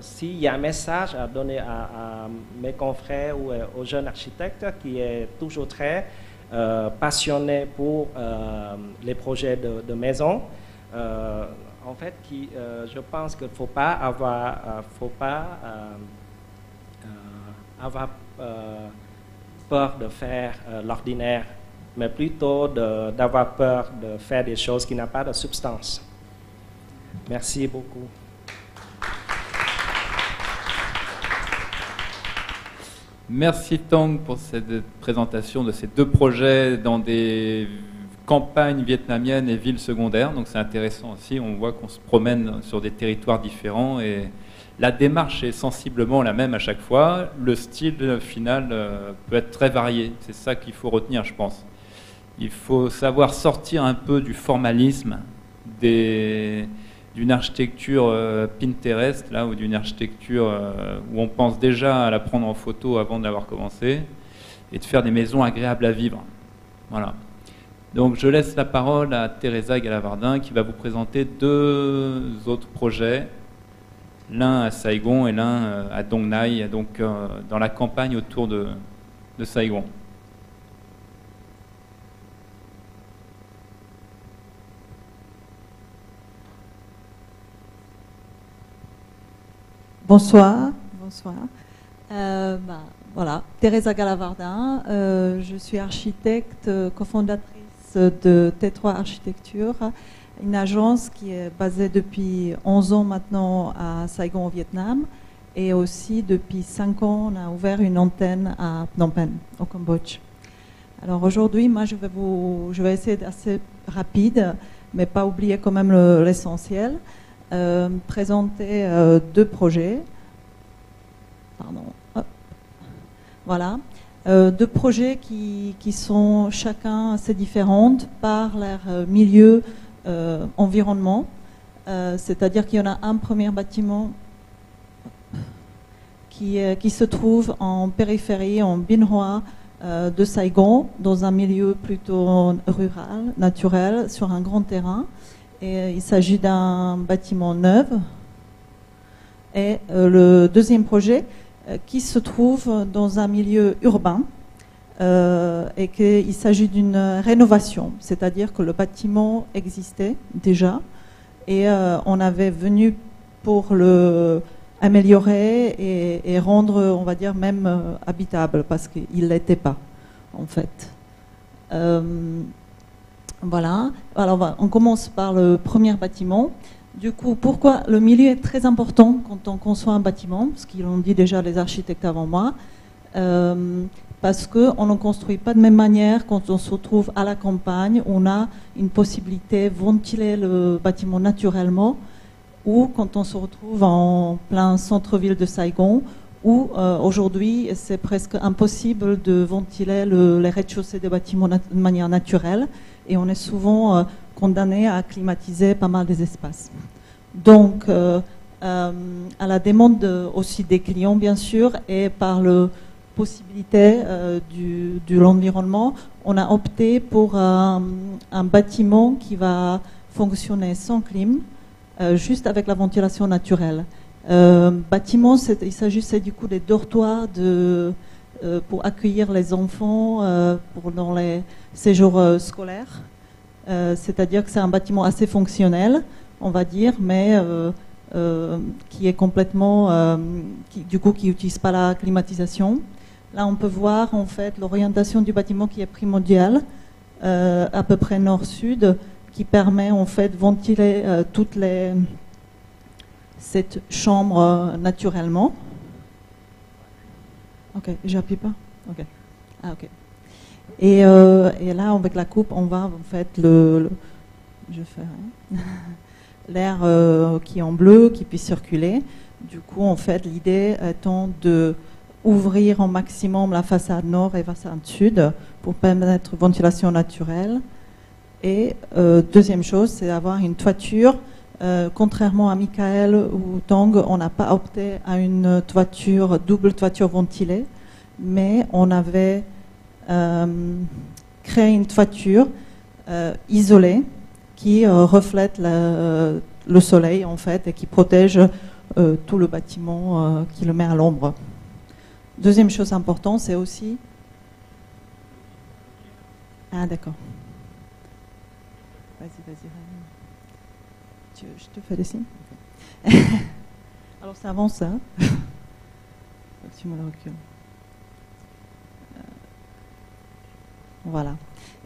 s'il y a un message à donner à, mes confrères ou aux jeunes architectes qui est toujours très passionné pour les projets de, de maison, en fait, je pense qu'il ne faut pas avoir, faut pas avoir euh, peur de faire euh, l'ordinaire, mais plutôt d'avoir peur de faire des choses qui n'ont pas de substance. Merci beaucoup. Merci Tong pour cette présentation de ces deux projets dans des campagnes vietnamiennes et villes secondaires. Donc c'est intéressant aussi, on voit qu'on se promène sur des territoires différents et la démarche est sensiblement la même à chaque fois. Le style final euh, peut être très varié. C'est ça qu'il faut retenir, je pense. Il faut savoir sortir un peu du formalisme d'une architecture euh, Pinterest, ou d'une architecture euh, où on pense déjà à la prendre en photo avant d'avoir commencé, et de faire des maisons agréables à vivre. Voilà. Donc je laisse la parole à Teresa Galavardin qui va vous présenter deux autres projets l'un à Saigon et l'un euh, à Dong Nai, donc euh, dans la campagne autour de, Saigon. Bonsoir. Bonsoir. Euh, bah, voilà, Teresa Galavardin. je suis architecte, cofondatrice de T3 Architecture une agence qui est basée depuis 11 ans maintenant à Saigon au Vietnam et aussi depuis 5 ans on a ouvert une antenne à Phnom Penh au Cambodge. Alors aujourd'hui, moi je vais, vous, je vais essayer d'être assez rapide, mais pas oublier quand même l'essentiel. Euh, présenter euh, deux projets. Pardon. Voilà. Euh, deux projets qui, qui, sont chacun assez différents par leur milieu environnement, euh, c'est-à-dire qu'il y en a un premier bâtiment qui, qui se trouve en périphérie, en Binhua euh, de Saigon, dans un milieu plutôt rural, naturel, sur un grand terrain. Il s'agit d'un bâtiment neuf. Et le deuxième projet qui se trouve dans un milieu urbain et qu'il s'agit d'une rénovation, c'est-à-dire que le bâtiment existait déjà et on avait venu pour le améliorer et, rendre, on va dire, même euh, habitable, parce qu'il ne l'était pas, en fait. Euh, voilà. Alors, on commence par le premier bâtiment. Du coup, pourquoi le milieu est très important quand on conçoit un bâtiment, ce qu'ils ont dit déjà les architectes avant moi, euh, parce qu'on ne construit pas de même manière quand on se retrouve à la campagne, on a une possibilité de ventiler le bâtiment naturellement, ou quand on se retrouve en plein centre-ville de Saigon, où euh, aujourd'hui c'est presque impossible de ventiler les rez-de-chaussée des bâtiments de manière naturelle, et on est souvent euh, condamné à climatiser pas mal des espaces. Donc, euh, à la demande aussi des clients, bien sûr, et par la possibilité du, de l'environnement, on a opté pour un, un bâtiment qui va fonctionner sans clim, euh, juste avec la ventilation naturelle. Euh, bâtiment, il s'agissait du coup des dortoirs de, euh, pour accueillir les enfants dans les séjours scolaires. C'est-à-dire que c'est un bâtiment assez fonctionnel, on va dire, mais qui est complètement, du coup, qui n'utilise pas la climatisation. Là, on peut voir en fait l'orientation du bâtiment qui est primordiale, à peu près nord-sud qui permet en fait de ventiler euh, toutes les cette chambre euh, naturellement. Ok, j'appuie pas. Ok. Ah ok. Et, euh, et, là avec la coupe, on va en fait le, je <laughs> l'air qui est en bleu qui puisse circuler. Du coup, en fait, l'idée étant de ouvrir au maximum la façade nord et façade sud pour permettre ventilation naturelle et euh, deuxième chose, c'est d'avoir une toiture. Euh, contrairement à Michael ou Tang, on n'a pas opté à une toiture, double toiture ventilée, mais on avait euh, créé une toiture isolée qui reflète le soleil en fait et qui protège tout le bâtiment qui le met à l'ombre. Deuxième chose importante, c'est aussi... Ah d'accord. Vas-y, vas-y, tu, je te fais des signes? Alors ça avance, hein Tu me le. Euh, voilà.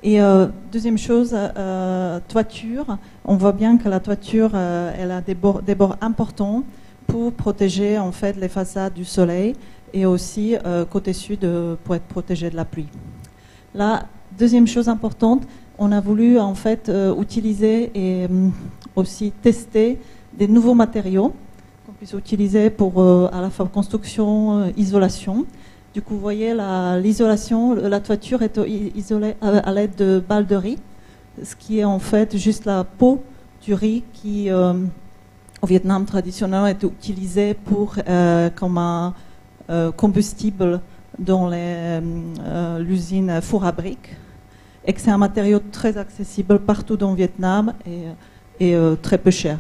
Et euh, deuxième chose, euh, toiture. On voit bien que la toiture, elle a des bords, des bords, importants pour protéger en fait les façades du soleil et aussi côté sud pour être protégé de la pluie. La deuxième chose importante, on a voulu en fait euh, utiliser et euh, aussi tester des nouveaux matériaux qu'on puisse utiliser pour euh, à la fois construction, isolation. Du coup, vous voyez l'isolation, la, toiture est isolée à, l'aide de balles de riz, ce qui est en fait juste la peau du riz qui, au Vietnam traditionnellement, est utilisé pour comme un combustible dans l'usine four à briques et que c'est un matériau très accessible partout dans le Vietnam et, euh, très peu cher.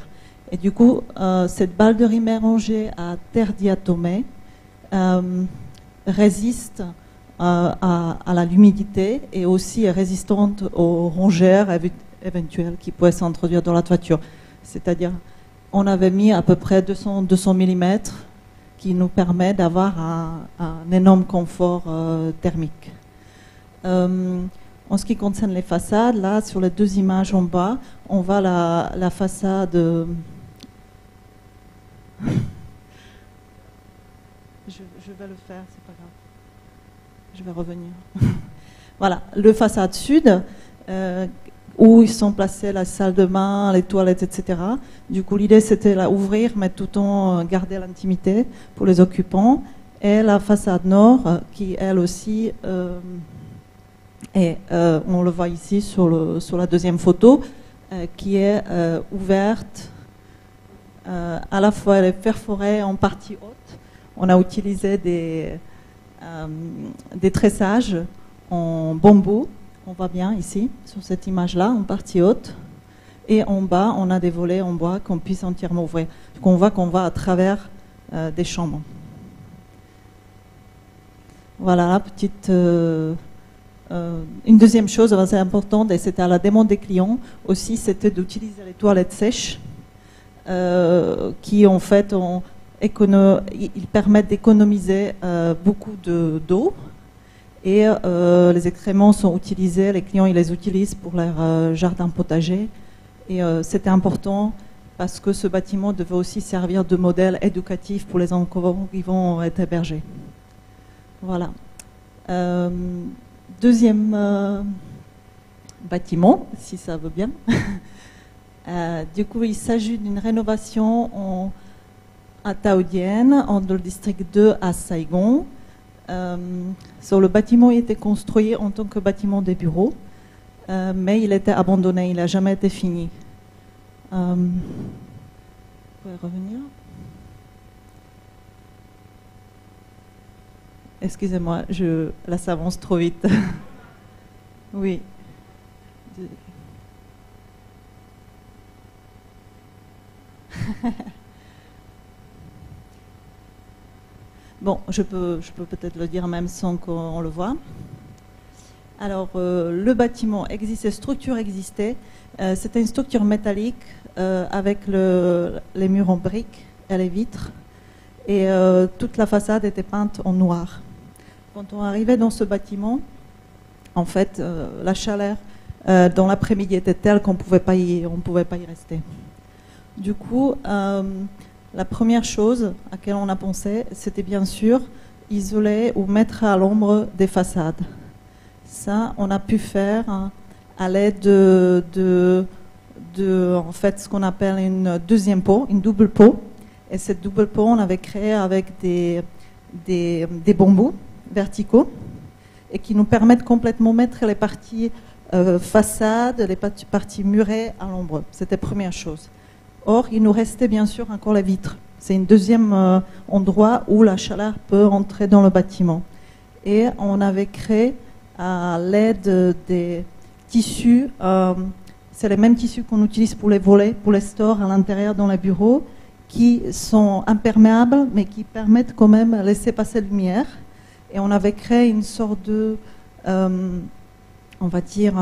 Et du coup, euh, cette balle de riz mélangée à terre diatomée euh, résiste à, à, l'humidité et aussi est résistante aux rongères éventuelles qui pourraient s'introduire dans la toiture. C'est-à-dire, on avait mis à peu près 200, 200 mm qui nous permet d'avoir un, énorme confort thermique. En ce qui concerne les façades, là, sur les deux images en bas, on voit la, façade. Je, vais le faire, c'est pas grave. Je vais revenir. <laughs> voilà, le façade sud, euh, où ils sont placés la salle de bain, les toilettes, etc. Du coup, l'idée c'était ouvrir, mais tout en garder l'intimité pour les occupants. Et la façade nord, qui elle aussi. Euh, et euh, on le voit ici sur, le, sur la deuxième photo, euh, qui est euh, ouverte. à la fois, elle est perforée en partie haute. On a utilisé des, des tressages en bambou. On voit bien ici, sur cette image-là, en partie haute. Et en bas, on a des volets en bois qu'on puisse entièrement ouvrir. On voit qu'on va à travers euh, des chambres. Voilà, petite. Euh, euh, une deuxième chose assez importante, et c'était à la demande des clients aussi, c'était d'utiliser les toilettes sèches, qui en fait ils permettent d'économiser beaucoup d'eau. Et les excréments sont utilisés, les clients ils les utilisent pour leur jardin potager. Et c'était important parce que ce bâtiment devait aussi servir de modèle éducatif pour les enfants qui vont être hébergés. Voilà. Euh, deuxième euh, bâtiment, si ça veut bien. <laughs> Euh, du coup, il s'agit d'une rénovation en, à Taoudienne, dans le district 2 à Saigon. Sur le bâtiment, était construit en tant que bâtiment des bureaux, mais il était abandonné, il n'a jamais été fini. Euh, vous pouvez revenir Excusez-moi, je, là ça avance trop vite. <laughs> oui. <laughs> bon, je peux, je peux peut-être le dire même sans qu'on le voit. Alors, euh, le bâtiment existait, structure existait. Euh, c'était une structure métallique euh, avec les murs en briques et les vitres. Et toute la façade était peinte en noir. Quand on arrivait dans ce bâtiment, en fait, la chaleur dans l'après-midi était telle qu'on ne pouvait pas y rester. Du coup, la première chose à laquelle on a pensé, c'était bien sûr isoler ou mettre à l'ombre des façades. Ça, on a pu faire hein, à l'aide de, en fait, ce qu'on appelle une deuxième peau, une double peau. Et cette double peau, on avait créé avec des, bambous verticaux et qui nous permettent complètement mettre les parties euh, façades, les parties murées à l'ombre. C'était la première chose. Or, il nous restait bien sûr encore la vitre. C'est un deuxième euh, endroit où la chaleur peut entrer dans le bâtiment. Et on avait créé à l'aide des tissus. Euh, c'est les mêmes tissus qu'on utilise pour les volets, pour les stores à l'intérieur dans les bureaux, qui sont imperméables, mais qui permettent quand même de laisser passer la lumière. Et on avait créé une sorte de, euh, on va dire,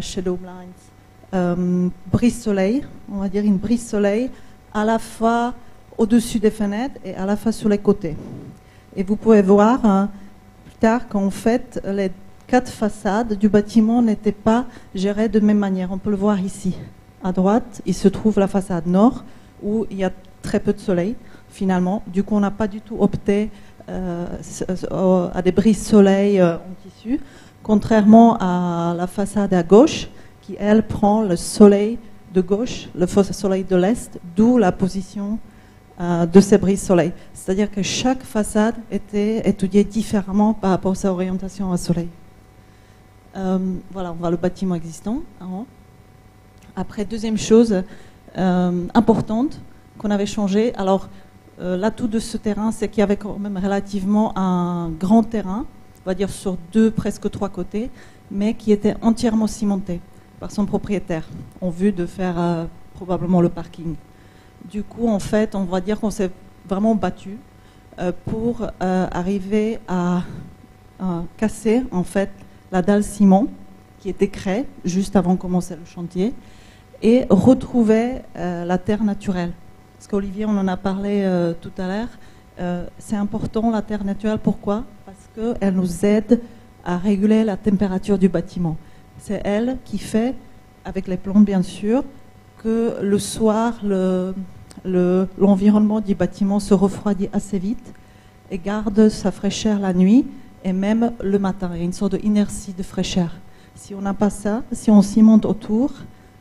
shadow blinds, brise-soleil, on va dire une brise-soleil, à la fois au-dessus des fenêtres et à la fois sur les côtés. Et vous pouvez voir hein, tard qu'en fait, les quatre façades du bâtiment n'étaient pas gérées de même manière. On peut le voir ici. À droite, il se trouve la façade nord, où il y a très peu de soleil, finalement. Du coup, on n'a pas du tout opté euh, à des brises soleil euh, en tissu, contrairement à la façade à gauche, qui, elle, prend le soleil de gauche, le soleil de l'est, d'où la position euh, de ces brises soleil. C'est-à-dire que chaque façade était étudiée différemment par rapport à sa orientation au soleil. Euh, voilà, on voit le bâtiment existant. Après, deuxième chose euh, importante qu'on avait changé. Alors, l'atout de ce terrain, c'est qu'il y avait quand même relativement un grand terrain, on va dire sur deux, presque trois côtés, mais qui était entièrement cimenté par son propriétaire, en vue de faire probablement le parking. Du coup, en fait, on va dire qu'on s'est vraiment battu euh, pour euh, arriver à, casser en fait la dalle ciment qui était créée juste avant de commencer le chantier et retrouver euh, la terre naturelle. Parce qu'Olivier, on en a parlé tout à l'heure. c'est important la terre naturelle. Pourquoi? Parce qu'elle nous aide à réguler la température du bâtiment. C'est elle qui fait, avec les plantes bien sûr, que le soir, le, l'environnement du bâtiment se refroidit assez vite et garde sa fraîcheur la nuit et même le matin. Il y a une sorte d'inertie de fraîcheur. Si on n'a pas ça, si on cimente autour,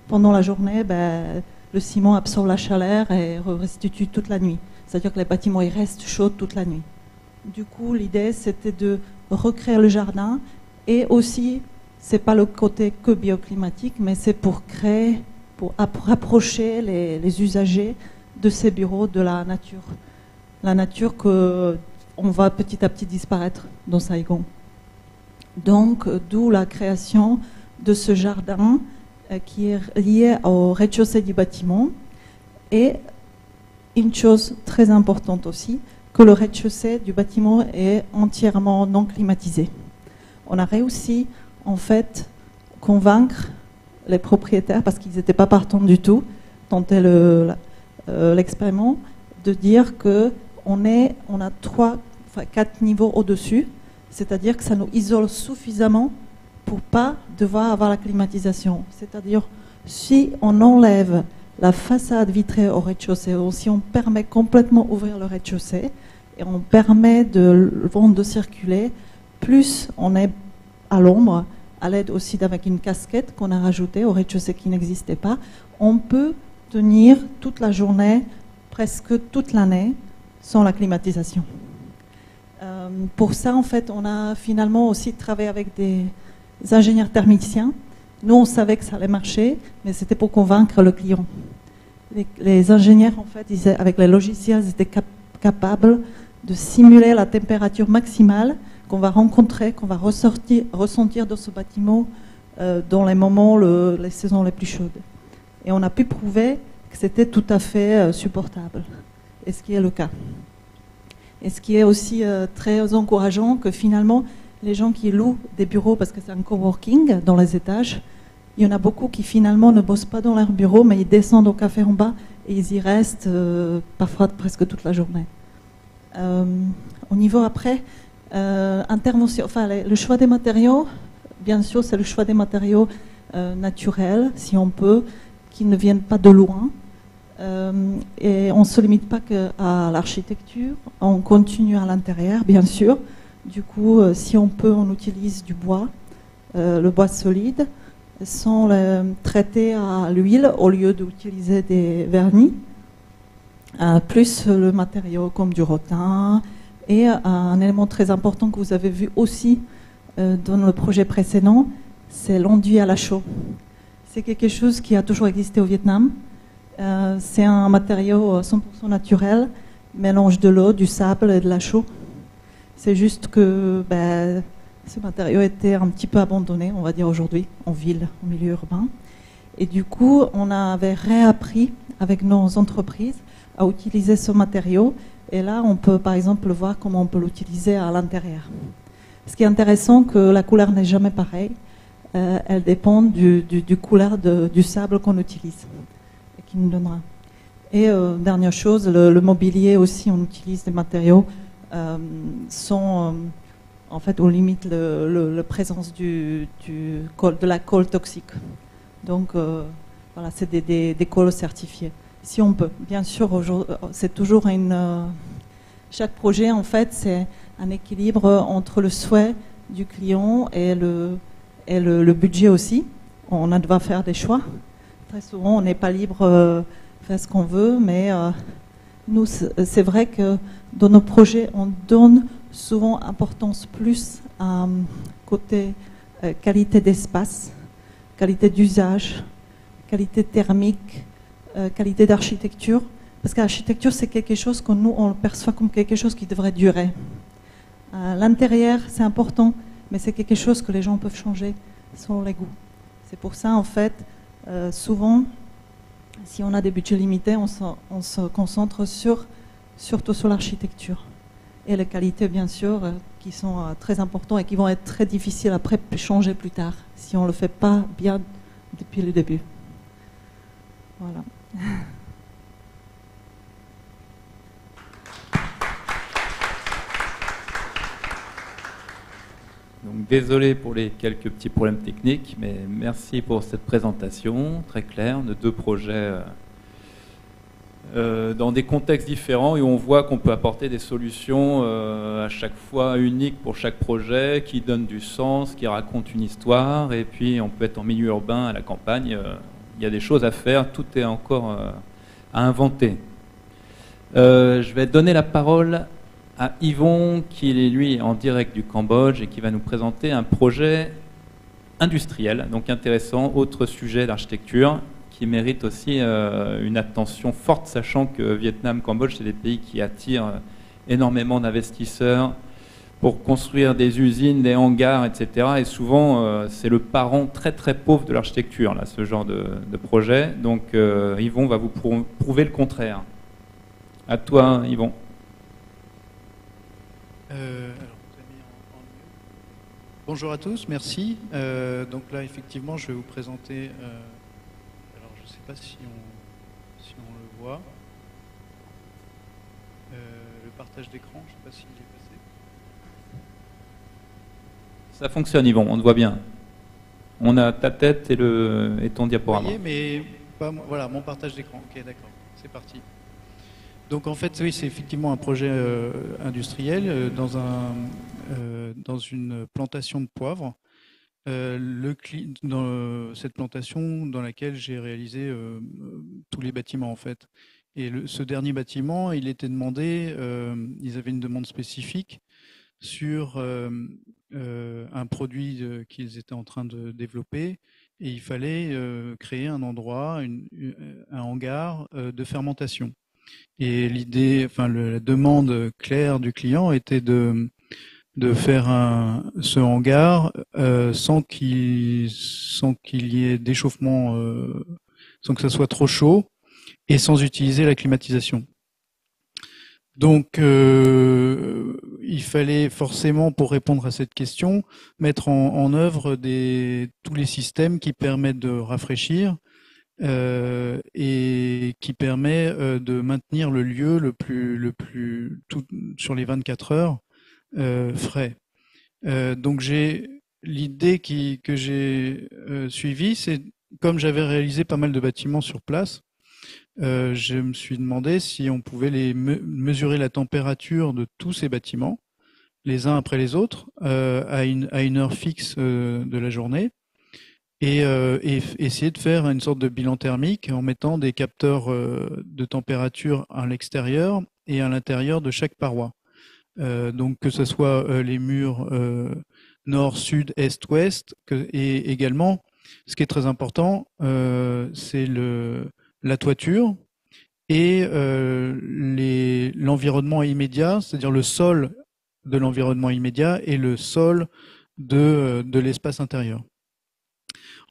pendant la journée, ben, le ciment absorbe la chaleur et restitue toute la nuit. C'est-à-dire que les bâtiments ils restent chauds toute la nuit. Du coup, l'idée, c'était de recréer le jardin et aussi, c'est pas le côté que bioclimatique, mais c'est pour créer, pour rapprocher les, usagers de ces bureaux de la nature. La nature que on va petit à petit disparaître dans Saigon. Donc, d'où la création de ce jardin qui est lié au rez-de-chaussée du bâtiment. Et une chose très importante aussi, que le rez-de-chaussée du bâtiment est entièrement non climatisé. On a réussi en fait convaincre les propriétaires, parce qu'ils n'étaient pas partants du tout, tenter l'expériment, de dire que on, est, on a trois, quatre niveaux au-dessus, c'est-à-dire que ça nous isole suffisamment pour pas devoir avoir la climatisation. C'est-à-dire, si on enlève la façade vitrée au rez-de-chaussée, ou si on permet complètement ouvrir le rez-de-chaussée, et on permet de le vent de circuler, plus on est à l'ombre, à l'aide aussi d'avec une casquette qu'on a rajoutée au rez-de-chaussée qui n'existait pas, on peut tenir toute la journée, presque toute l'année, sans la climatisation. Euh, pour ça, en fait, on a finalement aussi travaillé avec des ingénieurs thermiciens. Nous, on savait que ça allait marcher, mais c'était pour convaincre le client. Les, ingénieurs, en fait, avec les logiciels, ils étaient capables de simuler la température maximale qu'on va rencontrer, qu'on va ressentir dans ce bâtiment euh, dans les moments, les saisons les plus chaudes. Et on a pu prouver que c'était tout à fait euh, supportable, et ce qui est le cas. Et ce qui est aussi euh, très encourageant, que finalement, les gens qui louent des bureaux, parce que c'est un coworking dans les étages, il y en a beaucoup qui finalement ne bossent pas dans leur bureau, mais ils descendent au café en bas et ils y restent parfois presque toute la journée. au niveau après, euh, intervention, enfin, le choix des matériaux, bien sûr, c'est le choix des matériaux euh, naturels, si on peut, qui ne viennent pas de loin. Euh, et on ne se limite pas qu'à l'architecture, on continue à l'intérieur, bien sûr. Du coup, si on peut, on utilise du bois, le bois solide, sans le traiter à l'huile au lieu d'utiliser des vernis. plus le matériau comme du rotin, et un élément très important que vous avez vu aussi euh, dans le projet précédent, c'est l'enduit à la chaux. C'est quelque chose qui a toujours existé au Vietnam. Euh, c'est un matériau 100% naturel, mélange de l'eau, du sable et de la chaux. C'est juste que ben, ce matériau était un petit peu abandonné, on va dire aujourd'hui, en ville, en milieu urbain. Et du coup, on avait réappris avec nos entreprises à utiliser ce matériau et là, on peut par exemple voir comment on peut l'utiliser à l'intérieur. Ce qui est intéressant, que la couleur n'est jamais pareille. Euh, elle dépend du, couleur du sable qu'on utilise et qui nous donnera. Et euh, dernière chose, le, mobilier aussi, on utilise des matériaux euh, sans, en fait, on limite la présence du, de la colle toxique. Donc, voilà, c'est des, des, des cols certifiés si on peut. Bien sûr, c'est toujours une. Euh, chaque projet, en fait, c'est un équilibre entre le souhait du client et le, et le, budget aussi. On a devoir faire des choix. Très souvent, on n'est pas libre de euh, faire ce qu'on veut, mais euh, nous, c'est vrai que dans nos projets, on donne souvent importance plus à côté qualité d'espace, qualité d'usage, qualité thermique, qualité d'architecture, parce que l'architecture, c'est quelque chose que nous, on le perçoit comme quelque chose qui devrait durer. Euh, l'intérieur, c'est important, mais c'est quelque chose que les gens peuvent changer selon les goûts. C'est pour ça, en fait, euh, souvent, si on a des budgets limités, on se, concentre sur, surtout sur l'architecture. Et les qualités, bien sûr, qui sont très importantes et qui vont être très difficiles après changer plus tard, si on ne le fait pas bien depuis le début. Voilà. Donc désolé pour les quelques petits problèmes techniques, mais merci pour cette présentation très claire de deux projets euh, euh, dans des contextes différents et on voit qu'on peut apporter des solutions euh, à chaque fois uniques pour chaque projet, qui donnent du sens, qui racontent une histoire, et puis on peut être en milieu urbain, à la campagne il y a des choses à faire, tout est encore euh, à inventer. Euh, je vais donner la parole à Yvon, qui est lui en direct du Cambodge et qui va nous présenter un projet industriel, donc intéressant, autre sujet d'architecture qui mérite aussi euh, une attention forte, sachant que Vietnam, Cambodge, c'est des pays qui attirent énormément d'investisseurs pour construire des usines, des hangars, etc. Et souvent, c'est le parent très très pauvre de l'architecture, là, ce genre de, projet. Donc, Yvon va vous prouver le contraire. À toi, Yvon. Bonjour à tous, merci. donc là, effectivement, je vais vous présenter. alors, je ne sais pas si on, si on le voit. le partage d'écran, je ne sais pas s'il est passé. Ça fonctionne, Yvon, on te voit bien. On a ta tête et, le, ton diaporama. Voyez, mais pas, voilà, mon partage d'écran. Ok, d'accord, c'est parti. Donc en fait, oui, c'est effectivement un projet euh, industriel euh, euh, dans une plantation de poivre. le, cette plantation dans laquelle j'ai réalisé tous les bâtiments en fait. Et ce dernier bâtiment, il était demandé, ils avaient une demande spécifique sur un produit qu'ils étaient en train de développer et il fallait créer un endroit, un hangar de fermentation. Et l'idée, enfin la demande claire du client était de de faire ce hangar euh, sans qu'il sans qu'il y ait d'échauffement, euh, sans que ça soit trop chaud et sans utiliser la climatisation. Donc, euh, il fallait forcément, pour répondre à cette question, mettre en, œuvre tous les systèmes qui permettent de rafraîchir, euh, et qui permet euh, de maintenir le lieu le plus, le plus tout, sur les 24 heures frais. donc j'ai l'idée que j'ai suivie, c'est comme j'avais réalisé pas mal de bâtiments sur place, je me suis demandé si on pouvait mesurer la température de tous ces bâtiments, les uns après les autres, à, une, à une heure fixe de la journée euh, et, essayer de faire une sorte de bilan thermique en mettant des capteurs euh, de température à l'extérieur et à l'intérieur de chaque paroi. Euh, donc que ce soit les murs nord, sud, est, ouest, et également, ce qui est très important, c'est la toiture et l'environnement immédiat, c'est-à-dire le sol de l'environnement immédiat et le sol de l'espace intérieur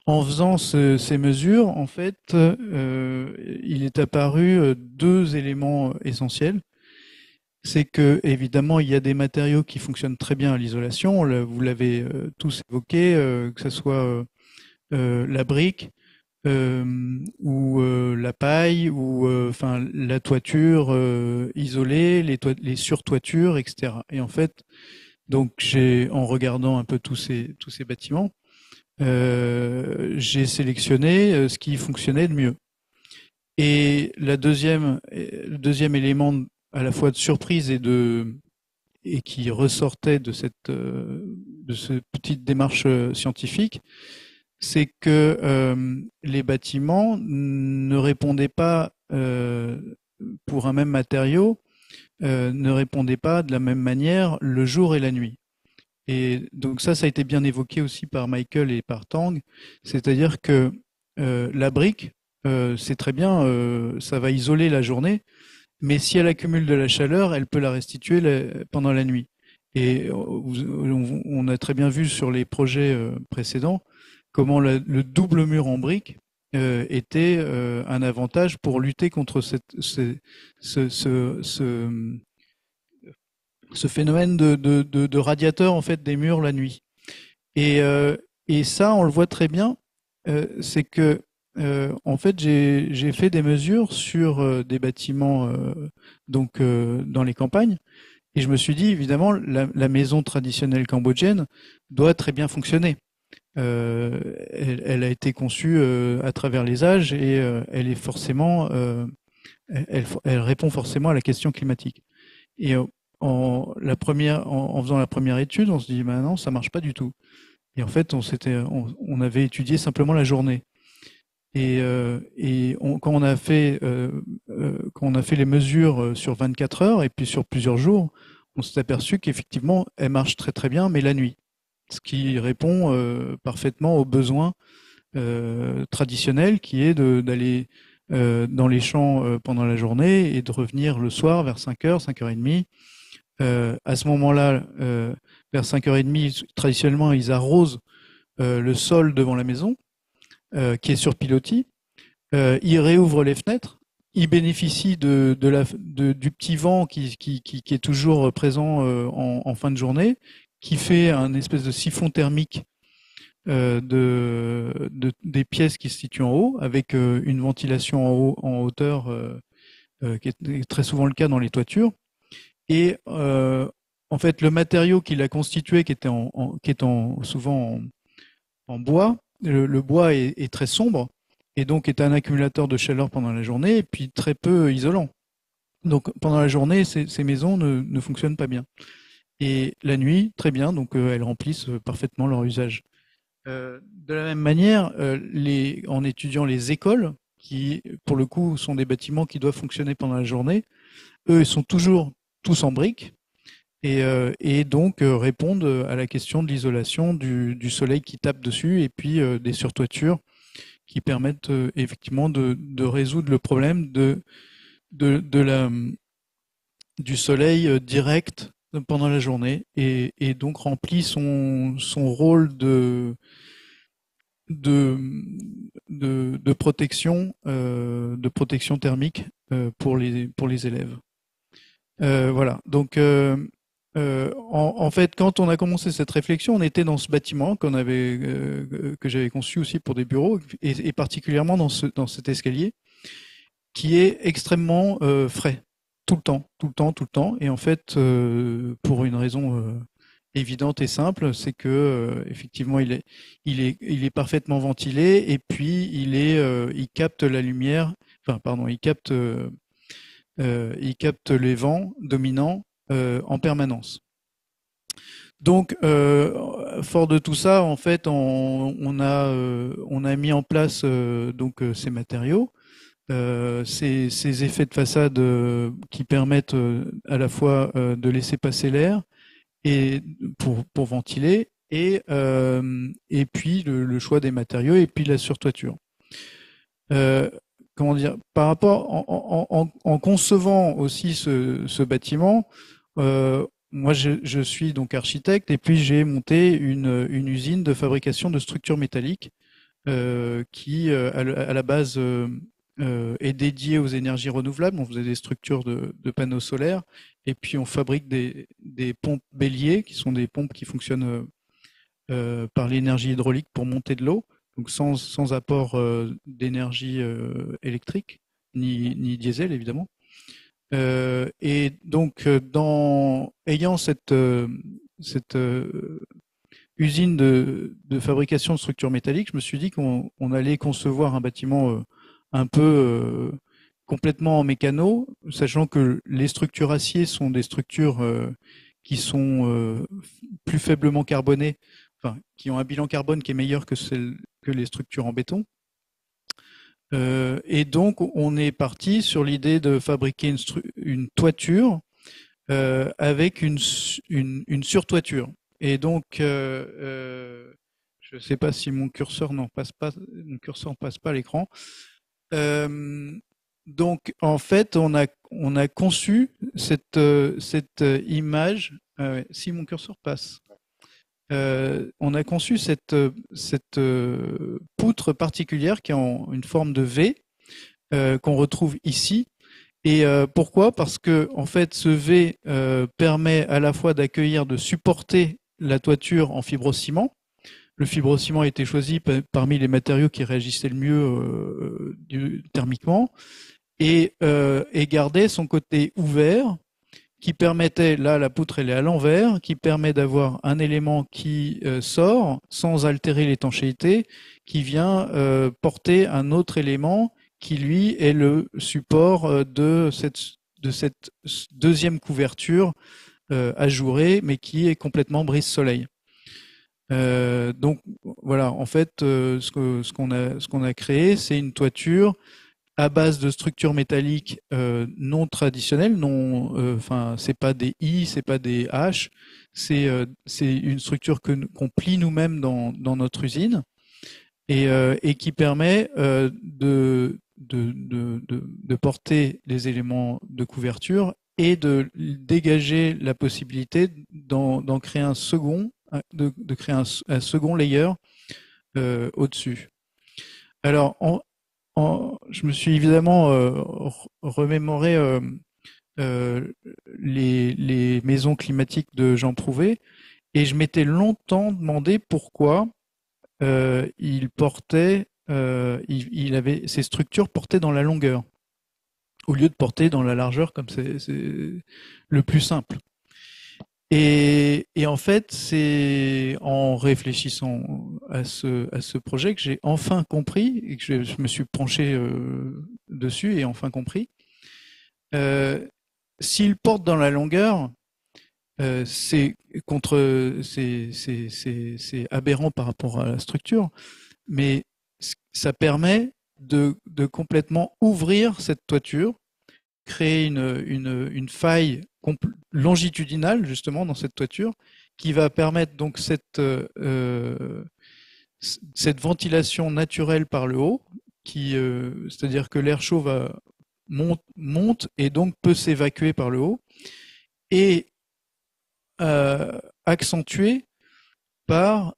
en faisant ces mesures, en fait, euh, il est apparu euh, deux éléments euh, essentiels. C'est que, évidemment, il y a des matériaux qui fonctionnent très bien à l'isolation. Vous l'avez tous évoqué, que ce soit la brique ou la paille ou enfin la toiture isolée, les, les surtoitures, etc. Et en fait, donc j'ai en regardant un peu tous ces tous ces bâtiments, euh, j'ai sélectionné euh, ce qui fonctionnait de mieux. Et la deuxième, le deuxième élément à la fois de surprise et de et qui ressortait de cette euh, de cette petite démarche scientifique, c'est que les bâtiments ne répondaient pas pour un même matériau, ne répondaient pas de la même manière le jour et la nuit. Et donc ça, ça a été bien évoqué aussi par Michael et par Tang, c'est-à-dire que euh, la brique, euh, c'est très bien, euh, ça va isoler la journée, mais si elle accumule de la chaleur, elle peut la restituer pendant la nuit. Et on, a très bien vu sur les projets précédents comment le double mur en brique était un avantage pour lutter contre ce, phénomène de, radiateur en fait des murs la nuit. Et, euh, ça, on le voit très bien, euh, c'est que euh, en fait j'ai fait des mesures sur des bâtiments donc dans les campagnes et je me suis dit évidemment la maison traditionnelle cambodgienne doit très bien fonctionner. Elle, elle, a été conçue à travers les âges et elle est forcément elle, elle, répond forcément à la question climatique. Et en, la première, en, faisant la première étude, on se dit, bah non, ça marche pas du tout. Et en fait, on, s'était, on, avait étudié simplement la journée. Et, euh, et quand on a fait, euh, euh, quand on a fait les mesures sur 24 heures et puis sur plusieurs jours, on s'est aperçu qu'effectivement, elle marche très très bien, mais la nuit, ce qui répond parfaitement aux besoins traditionnels, qui est d'aller dans les champs pendant la journée et de revenir le soir vers 5 heures, 5 heures et demie. À ce moment-là, vers 5h30, traditionnellement, ils arrosent le sol devant la maison, qui est sur pilotis. ils réouvrent les fenêtres. Il bénéficie de, la, du petit vent qui, qui, est toujours présent euh, en, fin de journée, qui fait un espèce de siphon thermique euh, de, des pièces qui se situent en haut, avec euh, une ventilation en, haut, en hauteur, qui est très souvent le cas dans les toitures. Et en fait, le matériau qui l'a constitué, qui était en, qui est en, souvent en, bois, le, bois est, très sombre et donc est un accumulateur de chaleur pendant la journée et puis très peu isolant. Donc pendant la journée, ces, maisons ne, fonctionnent pas bien. Et la nuit, très bien, donc euh, elles remplissent euh, parfaitement leur usage. Euh, de la même manière, les, en étudiant les écoles, qui pour le coup sont des bâtiments qui doivent fonctionner pendant la journée, eux ils sont toujours tous en briques et, et donc répondent à la question de l'isolation du, du, soleil qui tape dessus et puis des surtoitures qui permettent euh, effectivement de, de, résoudre le problème de, de, de la, du soleil euh, direct pendant la journée et, et donc remplit son, son rôle de, de, de, de protection, euh, de protection thermique euh, pour, les, pour les élèves. Euh, voilà, donc euh, en, fait, quand on a commencé cette réflexion, on était dans ce bâtiment avait, euh, que j'avais conçu aussi pour des bureaux, et, particulièrement dans, ce, dans cet escalier, qui est extrêmement euh, frais, tout le temps, tout le temps, tout le temps. Et en fait, pour une raison évidente et simple, c'est que effectivement, il est, il est, il est parfaitement ventilé, et puis il est, il capte la lumière, enfin, pardon, il capte, il capte les vents dominants euh, en permanence. Donc, euh, fort de tout ça, en fait, on, a, euh, on a mis en place donc ces matériaux, ces, ces, effets de façade qui permettent à la fois de laisser passer l'air et pour, pour ventiler, et, et puis le, choix des matériaux et puis la surtoiture. comment dire Par rapport en, en, concevant aussi ce, ce bâtiment, euh, moi, je, je, suis donc architecte et puis j'ai monté une, une, usine de fabrication de structures métalliques euh, qui, euh, à, la base, euh, euh, est dédiée aux énergies renouvelables. On faisait des structures de, panneaux solaires et puis on fabrique des, pompes béliers qui sont des pompes qui fonctionnent euh, par l'énergie hydraulique pour monter de l'eau, donc sans, sans apport d'énergie électrique ni, ni diesel évidemment. Euh, et donc, euh, dans, ayant cette, euh, cette usine de, de, fabrication de structures métalliques, je me suis dit qu'on allait concevoir un bâtiment un peu complètement en mécano, sachant que les structures acier sont des structures qui sont plus faiblement carbonées, enfin, qui ont un bilan carbone qui est meilleur que, celle, que les structures en béton. Euh, et donc, on est parti sur l'idée de fabriquer une, une toiture euh, avec une, une, une, surtoiture. Et donc, euh, euh je ne sais pas si mon curseur n'en passe pas, mon curseur passe pas à l'écran. Euh, donc, en fait, on a, on a conçu cette, cette image. si mon curseur passe. Euh, on a conçu cette, euh, poutre particulière qui est une forme de V euh, qu'on retrouve ici. Et pourquoi? Parce que en fait, ce V permet à la fois d'accueillir, de supporter la toiture en fibrociment. Le fibrociment a été choisi parmi les matériaux qui réagissaient le mieux thermiquement et, et garder son côté ouvert qui permettait, là la poutre elle est à l'envers, qui permet d'avoir un élément qui euh, sort sans altérer l'étanchéité, qui vient euh, porter un autre élément qui lui est le support euh, de cette, de cette deuxième couverture ajourée, mais qui est complètement brise-soleil. Donc voilà, en fait, ce qu'on ce qu'on a, qu'on a créé, c'est une toiture à base de structures métalliques euh, non traditionnelles, non, euh, enfin c'est pas des I, c'est pas des H, c'est euh, une structure qu'on plie nous-mêmes dans, dans notre usine et, euh, et qui permet de, de, de, de, porter les éléments de couverture et de dégager la possibilité d'en créer un second, de, créer un, second layer euh, au-dessus. Alors, je me suis évidemment euh, remémoré euh, les, maisons climatiques de Jean Prouvé et je m'étais longtemps demandé pourquoi il portait, il, avait ces structures portaient dans la longueur au lieu de porter dans la largeur comme c'est le plus simple. Et, en fait, c'est en réfléchissant à ce, à ce projet que j'ai enfin compris, et que je, me suis penché euh, dessus et enfin compris. Euh, S'il porte dans la longueur, euh, c'est contre, c'est aberrant par rapport à la structure, mais ça permet de, complètement ouvrir cette toiture, créer une, faille longitudinale justement dans cette toiture qui va permettre donc cette, euh, cette ventilation naturelle par le haut, qui, euh, c'est-à-dire que l'air chaud va monte, monte et donc peut s'évacuer par le haut et euh, accentuer par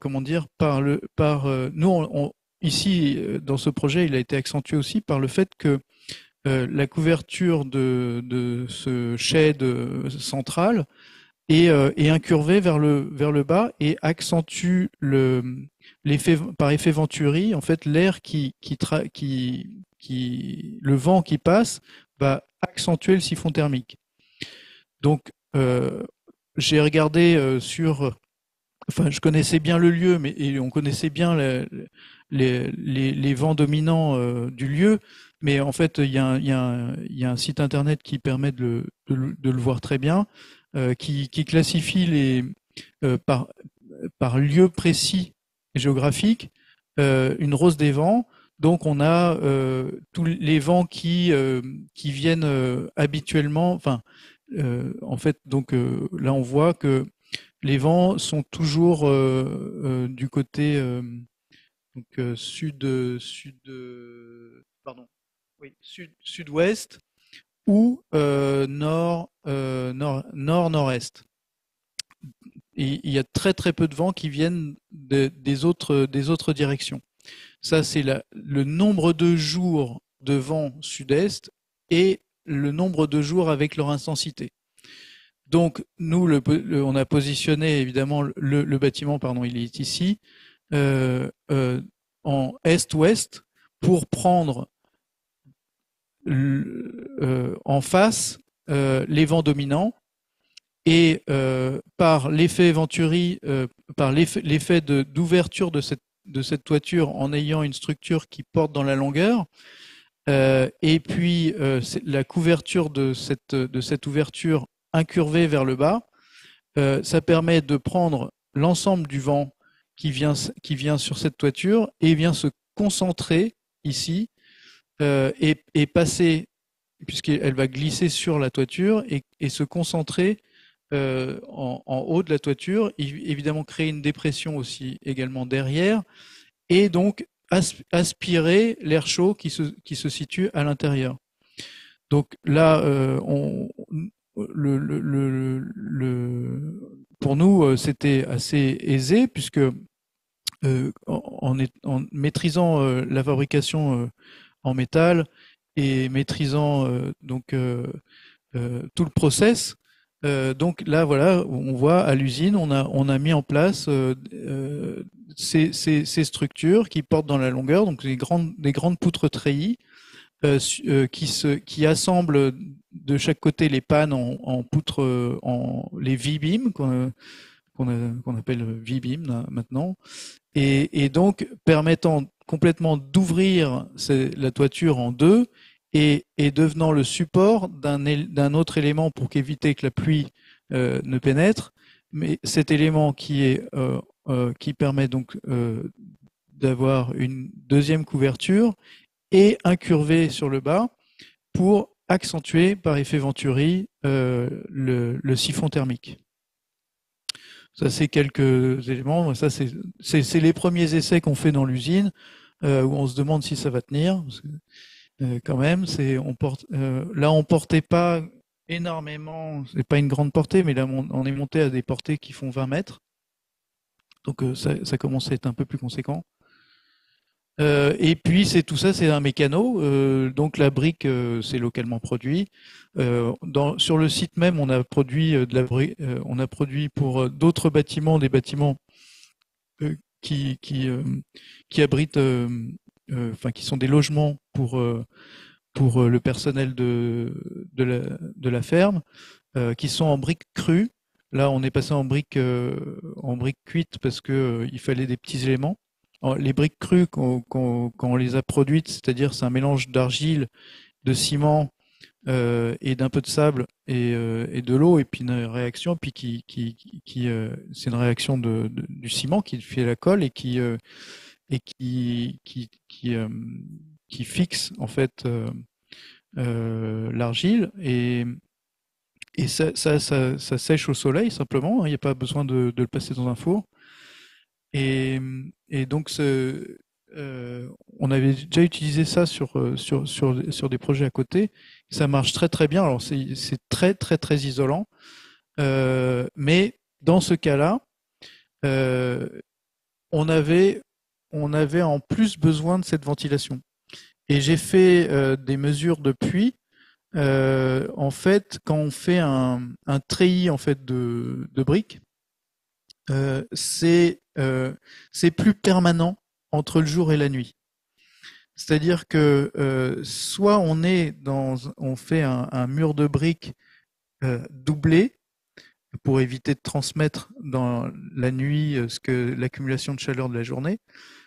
comment dire par le par nous Ici, euh, dans ce projet, il a été accentué aussi par le fait que euh, la couverture de, ce shed euh, central est, incurvée vers le, vers le bas et accentue le, l'effet, par effet Venturi, en fait, l'air qui, qui, qui, le vent qui passe va accentuer le siphon thermique. Donc, j'ai regardé sur, enfin, je connaissais bien le lieu, mais on connaissait bien les, vents dominants euh, du lieu, mais en fait, il y, a un, site internet qui permet de, le voir très bien, euh, qui, classifie les, euh, par, par lieu précis géographique une rose des vents. Donc on a tous les vents qui, qui viennent habituellement, enfin, en fait, donc là on voit que les vents sont toujours du côté donc euh, sud, sud, sud-ouest ou euh, nord, euh, il y a très peu de vents qui viennent des, autres, directions. Ça, c'est le nombre de jours de vent sud-est et le nombre de jours avec leur intensité. Donc, nous, on a positionné évidemment le, bâtiment, pardon, il est ici. Euh, en est-ouest pour prendre euh, en face les vents dominants et par l'effet Venturi, par l'effet d'ouverture de cette, toiture en ayant une structure qui porte dans la longueur, et puis la couverture de cette, ouverture incurvée vers le bas, ça permet de prendre l'ensemble du vent qui vient sur cette toiture et vient se concentrer ici euh, et, et, passer, puisqu'elle va glisser sur la toiture et, se concentrer euh, en, haut de la toiture, évidemment créer une dépression aussi également derrière et donc aspirer l'air chaud qui se, qui se situe à l'intérieur. Donc là, euh, on, le, pour nous, c'était assez aisé puisque en, maîtrisant la fabrication en métal et maîtrisant donc tout le process, donc là, voilà, on voit à l'usine, on a, on a mis en place ces, ces, ces, structures qui portent dans la longueur, donc des grandes, des grandes poutres treillis euh, euh, qui, se, qui assemble de chaque côté les pannes en, en poutres, euh, en les V-beam qu'on qu'on appelle V-beam maintenant, et, et, donc permettant complètement d'ouvrir la toiture en deux et, devenant le support d'un autre élément pour qu'éviter que la pluie euh, ne pénètre, mais cet élément qui euh, euh, permet donc d'avoir une deuxième couverture et incurvé sur le bas pour accentuer par effet Venturi le, siphon thermique. Ça, c'est quelques éléments. Ça, c'est les premiers essais qu'on fait dans l'usine, euh, où on se demande si ça va tenir. quand même. C'est on porte là on portait pas énormément, c'est pas une grande portée, mais là on est monté à des portées qui font 20 mètres. Donc ça, ça commence à être un peu plus conséquent. Euh, et puis c'est tout ça, c'est un mécano. Euh, donc la brique, euh, c'est localement produit. Dans, sur le site même, on a produit de la brique, on a produit pour d'autres bâtiments des bâtiments qui qui, qui abritent, enfin qui sont des logements pour pour le personnel de de la, de la ferme, qui sont en briques crues. Là, on est passé en briques en briques cuites parce que il fallait des petits éléments les briques crues, quand, on les a produites, c'est-à-dire c'est un mélange d'argile, de ciment euh, et d'un peu de sable et, euh, de l'eau, et puis une réaction, euh, c'est une réaction du ciment qui fait la colle et qui et fixe en fait l'argile et et ça, sèche au soleil simplement, hein, il n'y a pas besoin de, le passer dans un four. Et, et donc, ce, euh, on avait déjà utilisé ça sur, euh, sur, sur, sur des projets à côté. Ça marche très très bien. Alors, c'est très très très isolant. Euh, mais dans ce cas-là, euh, on, avait, on avait en plus besoin de cette ventilation. Et j'ai fait euh, des mesures depuis. en fait, quand on fait un, un treillis en fait de, de briques, euh, c'est euh, c'est plus permanent entre le jour et la nuit. C'est-à-dire que euh, soit on est dans, on fait un, un mur de briques euh, doublé pour éviter de transmettre dans la nuit ce que l'accumulation de chaleur de la journée,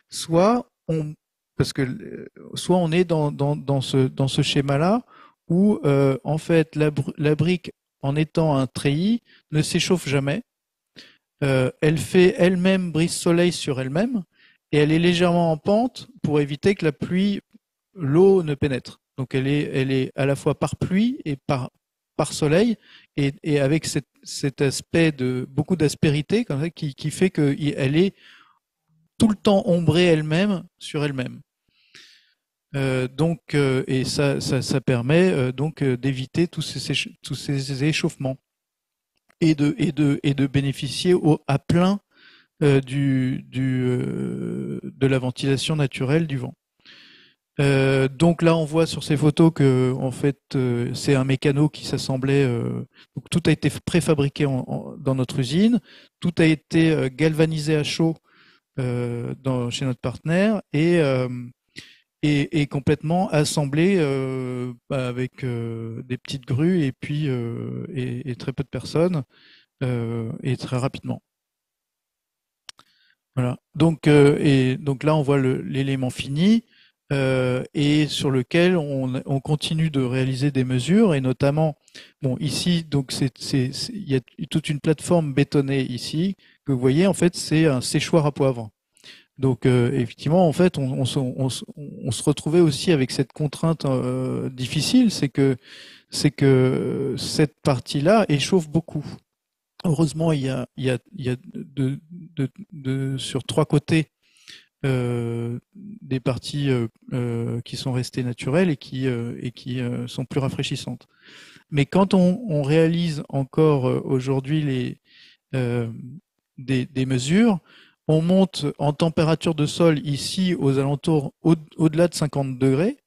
soit on, parce que soit on est dans, dans, dans ce dans ce schéma-là où en fait la, la brique en étant un treillis ne s'échauffe jamais euh, elle fait elle-même brise-soleil sur elle-même et elle est légèrement en pente pour éviter que la pluie, l'eau ne pénètre. Donc elle est, elle est à la fois par pluie et par, par soleil et, et avec cet, cet, aspect de beaucoup d'aspérité qui, qui fait qu'elle est tout le temps ombrée elle-même sur elle-même. Euh, donc, euh, et ça, ça, ça permet euh, donc euh, d'éviter tous ces, tous ces échauffements et de, et de, et de bénéficier au, à plein euh, du, du, euh, de la ventilation naturelle du vent. Euh, donc là, on voit sur ces photos que en fait, euh, c'est un mécano qui s'assemblait. Euh, donc tout a été préfabriqué en, dans notre usine, tout a été galvanisé à chaud dans, chez notre partenaire et et, et, complètement assemblé euh, bah, avec euh, des petites grues et puis euh, et, et, très peu de personnes euh, et très rapidement. Voilà. Donc et donc là on voit l'élément fini et sur lequel on, on, continue de réaliser des mesures et notamment bon ici donc il y a toute une plateforme bétonnée ici que vous voyez en fait c'est un séchoir à poivre. Donc euh, effectivement, en fait, on, se retrouvait aussi avec cette contrainte euh, difficile, c'est que c'est que cette partie-là échauffe beaucoup. Heureusement, il y a, il y a, il y a de, de, de, sur trois côtés euh, des parties qui sont restées naturelles et qui et qui sont plus rafraîchissantes. Mais quand on, on réalise encore aujourd'hui les des, des mesures, on monte en température de sol ici aux alentours au-delà de 50 degrés.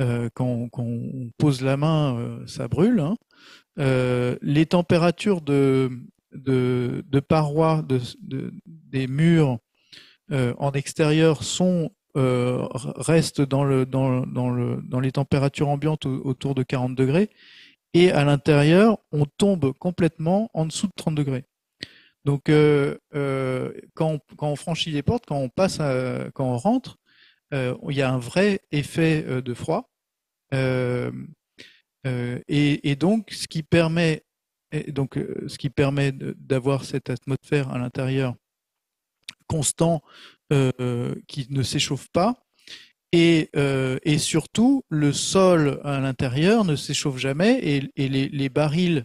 Euh, quand, on pose la main, euh, ça brûle. Hein. Euh, les températures de, de, parois de, des murs en extérieur restent dans les températures ambiantes autour de 40 degrés. Et à l'intérieur, on tombe complètement en dessous de 30 degrés. Donc, euh, euh, quand, on, franchit les portes, quand on passe, quand on rentre, euh, il y a un vrai effet de froid. Et, donc, ce qui permet, donc, ce qui permet d'avoir cette atmosphère à l'intérieur constant qui ne s'échauffe pas. Et, surtout, le sol à l'intérieur ne s'échauffe jamais et, les, les, barils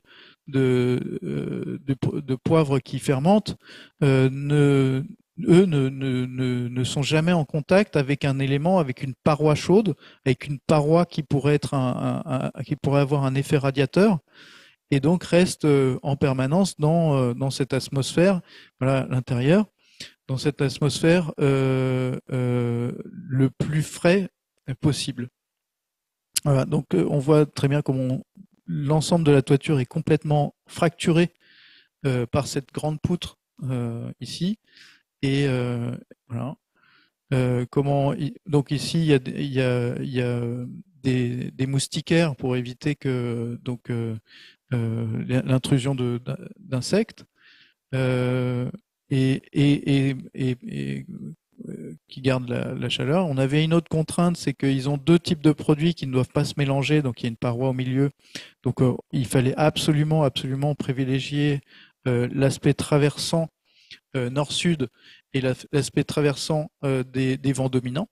de, euh, de, de, poivre qui fermente euh, ne, eux ne, ne, ne, ne, sont jamais en contact avec un élément, avec une paroi chaude, avec une paroi qui pourrait être un, qui pourrait avoir un effet radiateur, et donc restent en permanence dans, dans cette atmosphère, voilà l'intérieur, dans cette atmosphère euh, euh, le plus frais possible. Voilà, donc on voit très bien comment l'ensemble de la toiture est complètement fracturé euh, par cette grande poutre euh, ici. Et euh, voilà. comment donc ici il y a, des, moustiquaires pour éviter que donc l'intrusion d'insectes et, et, et, et, qui gardent la, la, chaleur. On avait une autre contrainte, c'est qu'ils ont deux types de produits qui ne doivent pas se mélanger, donc il y a une paroi au milieu. Donc il fallait absolument, absolument privilégier euh, l'aspect traversant euh, nord-sud et l'aspect traversant euh, des, des, vents dominants.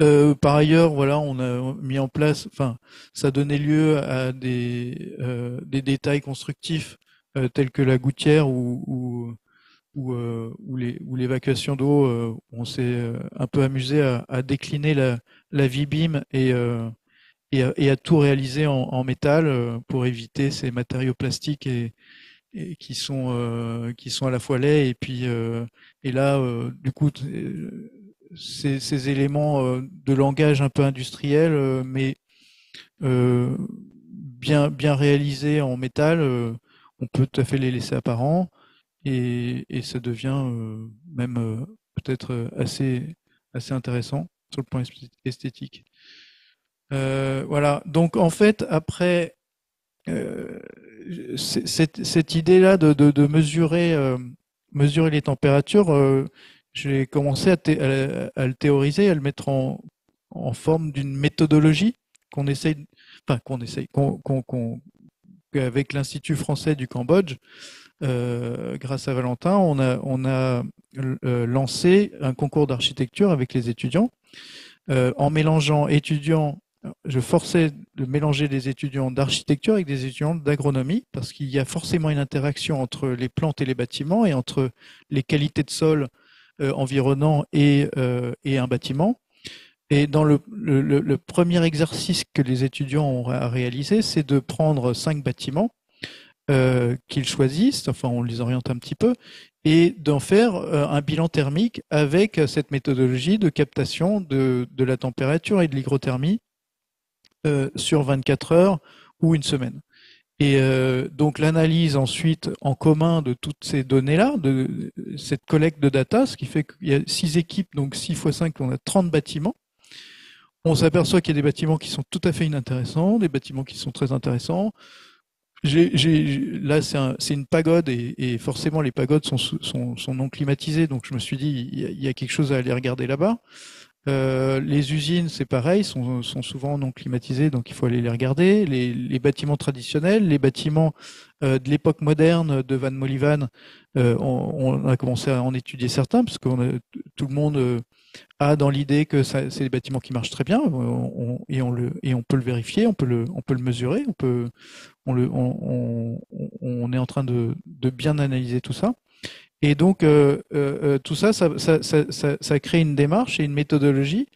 Euh, par ailleurs, voilà, on a mis en place, enfin, ça donnait lieu à des, euh, des détails constructifs euh, tels que la gouttière ou, ou, ou, ou l'évacuation d'eau. on s'est un peu amusé à, à décliner la, la V-beam et, et, et, à tout réaliser en, en métal pour éviter ces matériaux plastiques et, et qui sont euh, qui sont à la fois laids et puis euh, et là euh, du coup ces, ces, éléments de langage un peu industriel mais bien bien réalisés en métal on peut tout à fait les laisser apparents et, ça devient même peut-être assez assez intéressant sur le plan esthétique. Voilà. Donc en fait après cette, idée-là de, mesurer, euh, mesurer les températures, euh, j'ai commencé à, le théoriser, à le mettre en, forme d'une méthodologie qu'on essaye, enfin qu'on essaye, avec l'Institut français du Cambodge, euh, grâce à Valentin, on a, euh, lancé un concours d'architecture avec les étudiants euh, en mélangeant étudiants je forçais de mélanger des étudiants d'architecture avec des étudiants d'agronomie parce qu'il y a forcément une interaction entre les plantes et les bâtiments et entre les qualités de sol environnant et, un bâtiment. Et dans le, le, le, premier exercice que les étudiants ont réalisé, c'est de prendre cinq bâtiments euh, qu'ils choisissent, enfin on les oriente un petit peu, et d'en faire euh, un bilan thermique avec cette méthodologie de captation de, de la température et de l'hygrothermie euh, sur 24 heures ou une semaine. Et euh, donc l'analyse ensuite en commun de toutes ces données-là, de cette collecte de data, ce qui fait qu'il y a six équipes, donc 6 x 5, on a 30 bâtiments. On s'aperçoit qu'il y a des bâtiments qui sont tout à fait inintéressants, des bâtiments qui sont très intéressants. J'ai, là, c'est un, une pagode et, et, forcément les pagodes sont, sont, sont, non climatisées, donc je me suis dit il y a, y a quelque chose à aller regarder là-bas. Euh, les usines, c'est pareil, sont, sont, souvent non climatisées, donc il faut aller les regarder. Les, les bâtiments traditionnels, les bâtiments euh, de l'époque moderne de Van Molivan, euh, on, on, a commencé à en étudier certains, parce que tout le monde euh, a dans l'idée que c'est des bâtiments qui marchent très bien, et, on le, et on peut le vérifier, on peut le, on peut le mesurer, on, peut, on, le, on, on est en train de, de bien analyser tout ça. Et donc, euh, euh, euh, tout ça ça, ça, ça ça, crée une démarche et une méthodologie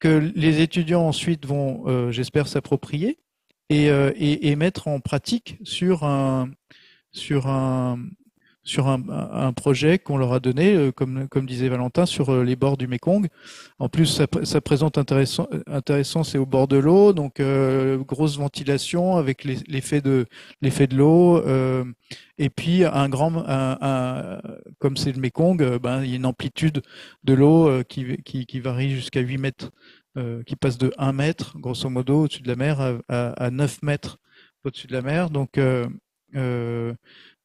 que les étudiants ensuite vont, j'espère, s'approprier et, et, et, mettre en pratique sur un, sur un, sur un, projet qu'on leur a donné, euh, comme, comme disait Valentin, sur euh, les bords du Mekong. En plus, ça, présente intéressant, intéressant c'est au bord de l'eau, donc euh, grosse ventilation avec l'effet de l'effet de l'eau, et puis un grand, comme c'est le Mekong, ben il y a une amplitude de l'eau qui, qui, varie jusqu'à 8 mètres, qui passe de 1 mètre, grosso modo, au-dessus de la mer, à, à, à 9 mètres au-dessus de la mer. Donc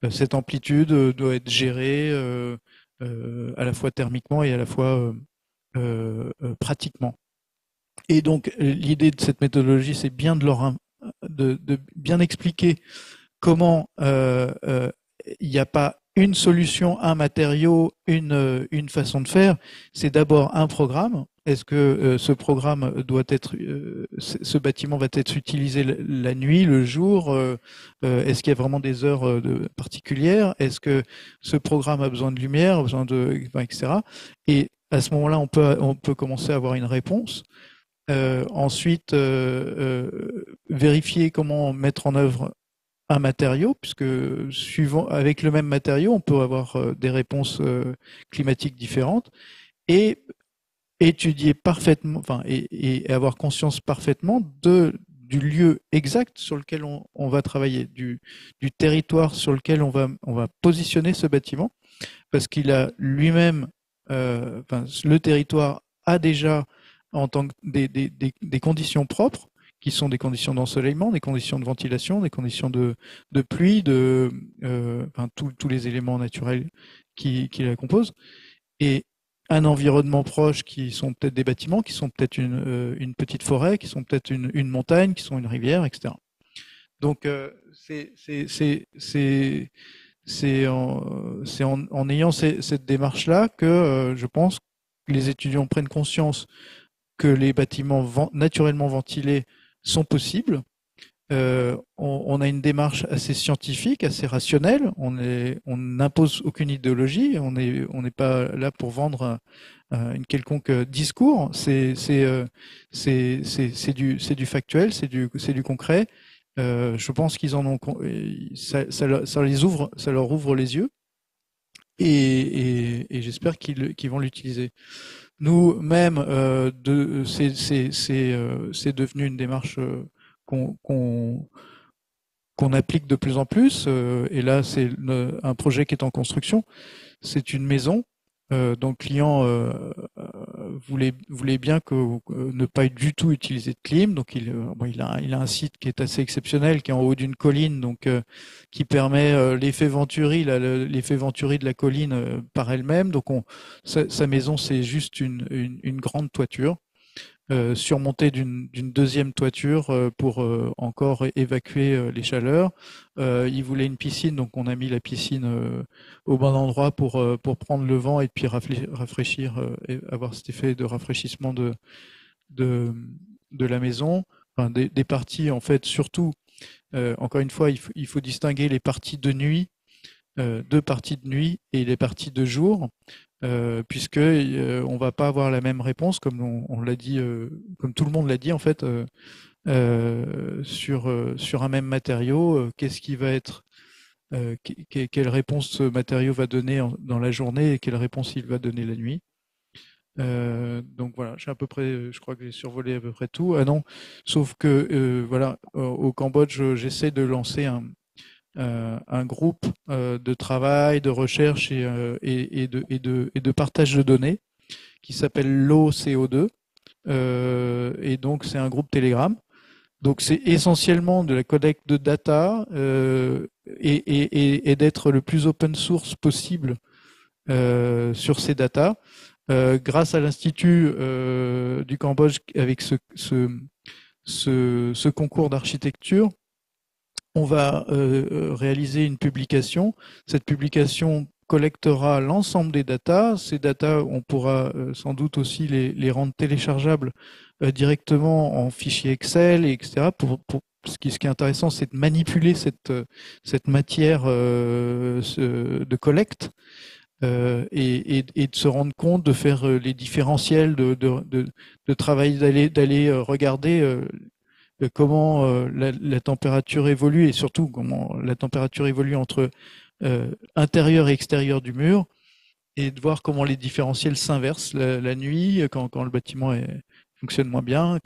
cette amplitude euh, doit être gérée euh, à la fois thermiquement et à la fois pratiquement. Et donc l'idée de cette méthodologie, c'est bien de leur de, bien expliquer comment il n'y a pas une solution, un matériau, une, une façon de faire. C'est d'abord un programme Est-ce que ce programme doit être, ce bâtiment va être utilisé la nuit, le jour Est-ce qu'il y a vraiment des heures particulières? Est-ce que ce programme a besoin de lumière, besoin de, etc. Et à ce moment-là, on peut, on peut commencer à avoir une réponse. ensuite, vérifier comment mettre en œuvre un matériau, puisque suivant, avec le même matériau, on peut avoir euh, des réponses euh, climatiques différentes, et étudier parfaitement, enfin, et, avoir conscience parfaitement de du lieu exact sur lequel on, va travailler, du, du, territoire sur lequel on va, on va positionner ce bâtiment, parce qu'il a lui-même, euh, enfin, le territoire a déjà en tant que des, des, des conditions propres qui sont des conditions d'ensoleillement, des conditions de ventilation, des conditions de, de pluie, de euh, enfin, tous les éléments naturels qui, qui, la composent, et un environnement proche qui sont peut-être des bâtiments, qui sont peut-être une, euh, petite forêt, qui sont peut-être une, une, montagne, qui sont une rivière, etc. Donc euh, c'est c'est en, en, en, ayant cette démarche-là que euh, je pense que les étudiants prennent conscience que les bâtiments naturellement ventilés sont possibles. Euh, on, a une démarche assez scientifique, assez rationnelle. On n'impose aucune idéologie. On n'est pas là pour vendre une quelconque discours. C'est du factuel, c'est du concret. Euh, je pense qu'ils en ont ça, ça, les ouvre, ça leur ouvre les yeux. Et, j'espère qu'ils vont l'utiliser. Nous, même, euh, de, euh, c'est devenu une démarche euh, qu'on applique de plus en plus. et là, c'est un projet qui est en construction. C'est une maison euh, donc le client euh, euh, voulait, bien que ne pas du tout utiliser de clim. Donc il, a, un site qui est assez exceptionnel, qui est en haut d'une colline, donc qui permet l'effet Venturi, l'effet Venturi de la colline par elle-même. Donc on, sa, maison c'est juste une, grande toiture. Euh, surmonté d'une deuxième toiture euh, pour euh, encore évacuer les chaleurs. il voulait une piscine, donc on a mis la piscine au bon endroit pour, pour prendre le vent et puis rafraîchir, et avoir cet effet de rafraîchissement de, de, de la maison. Enfin, des, des, parties, en fait, surtout, encore une fois, il il faut distinguer les parties de nuit deux parties de nuit et les parties de jour. Euh, puisque euh, on va pas avoir la même réponse, comme on, l'a dit, euh, comme tout le monde l'a dit en fait, sur sur un même matériau. Qu'est-ce qui va être quelle réponse ce matériau va donner dans la journée et quelle réponse il va donner la nuit. donc voilà, j'ai à peu près, je crois que j'ai survolé à peu près tout. Ah non, sauf que voilà, au Cambodge, j'essaie de lancer un, euh, un groupe euh, de travail, de recherche et, euh, et, de, et, de, et, de, partage de données qui s'appelle l'OCO2. et donc, c'est un groupe Telegram. Donc, c'est essentiellement de la collecte de data et, d'être le plus open source possible sur ces data. grâce à l'Institut du Cambodge, avec ce, ce, ce, ce concours d'architecture, on va euh, euh, réaliser une publication. Cette publication collectera l'ensemble des datas. Ces datas, on pourra euh, sans doute aussi les, rendre téléchargeables directement en fichier Excel, etc. Ce, qui, est intéressant, c'est de manipuler cette, matière de collecte. et, de se rendre compte, de faire les différentiels, de, de, de travailler, d'aller d'aller regarder comment euh, la, température évolue et surtout comment la température évolue entre euh, intérieur et extérieur du mur et de voir comment les différentiels s'inversent la, nuit quand, le bâtiment fonctionne moins bien,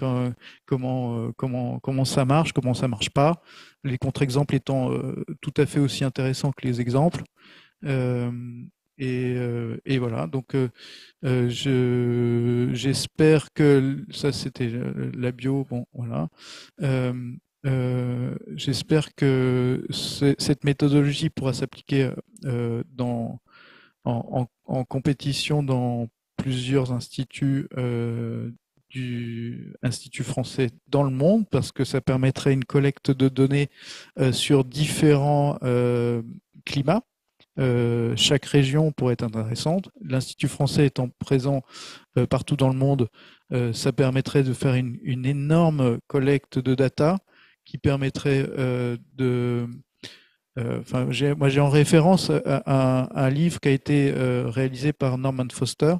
comment, euh, comment, comment ça marche, comment ça marche pas, les contre-exemples étant tout à fait aussi intéressants que les exemples. Et, euh, et, voilà, donc euh, euh je j'espère que ça c'était la bio, bon voilà. Euh, euh j'espère que cette méthodologie pourra s'appliquer dans en, en, en, compétition dans plusieurs instituts du Institut français dans le monde parce que ça permettrait une collecte de données sur différents climats chaque région pourrait être intéressante. L'Institut français étant présent partout dans le monde, ça permettrait de faire une, énorme collecte de data qui permettrait de Enfin, moi, j'ai en référence un, livre qui a été réalisé par Norman Foster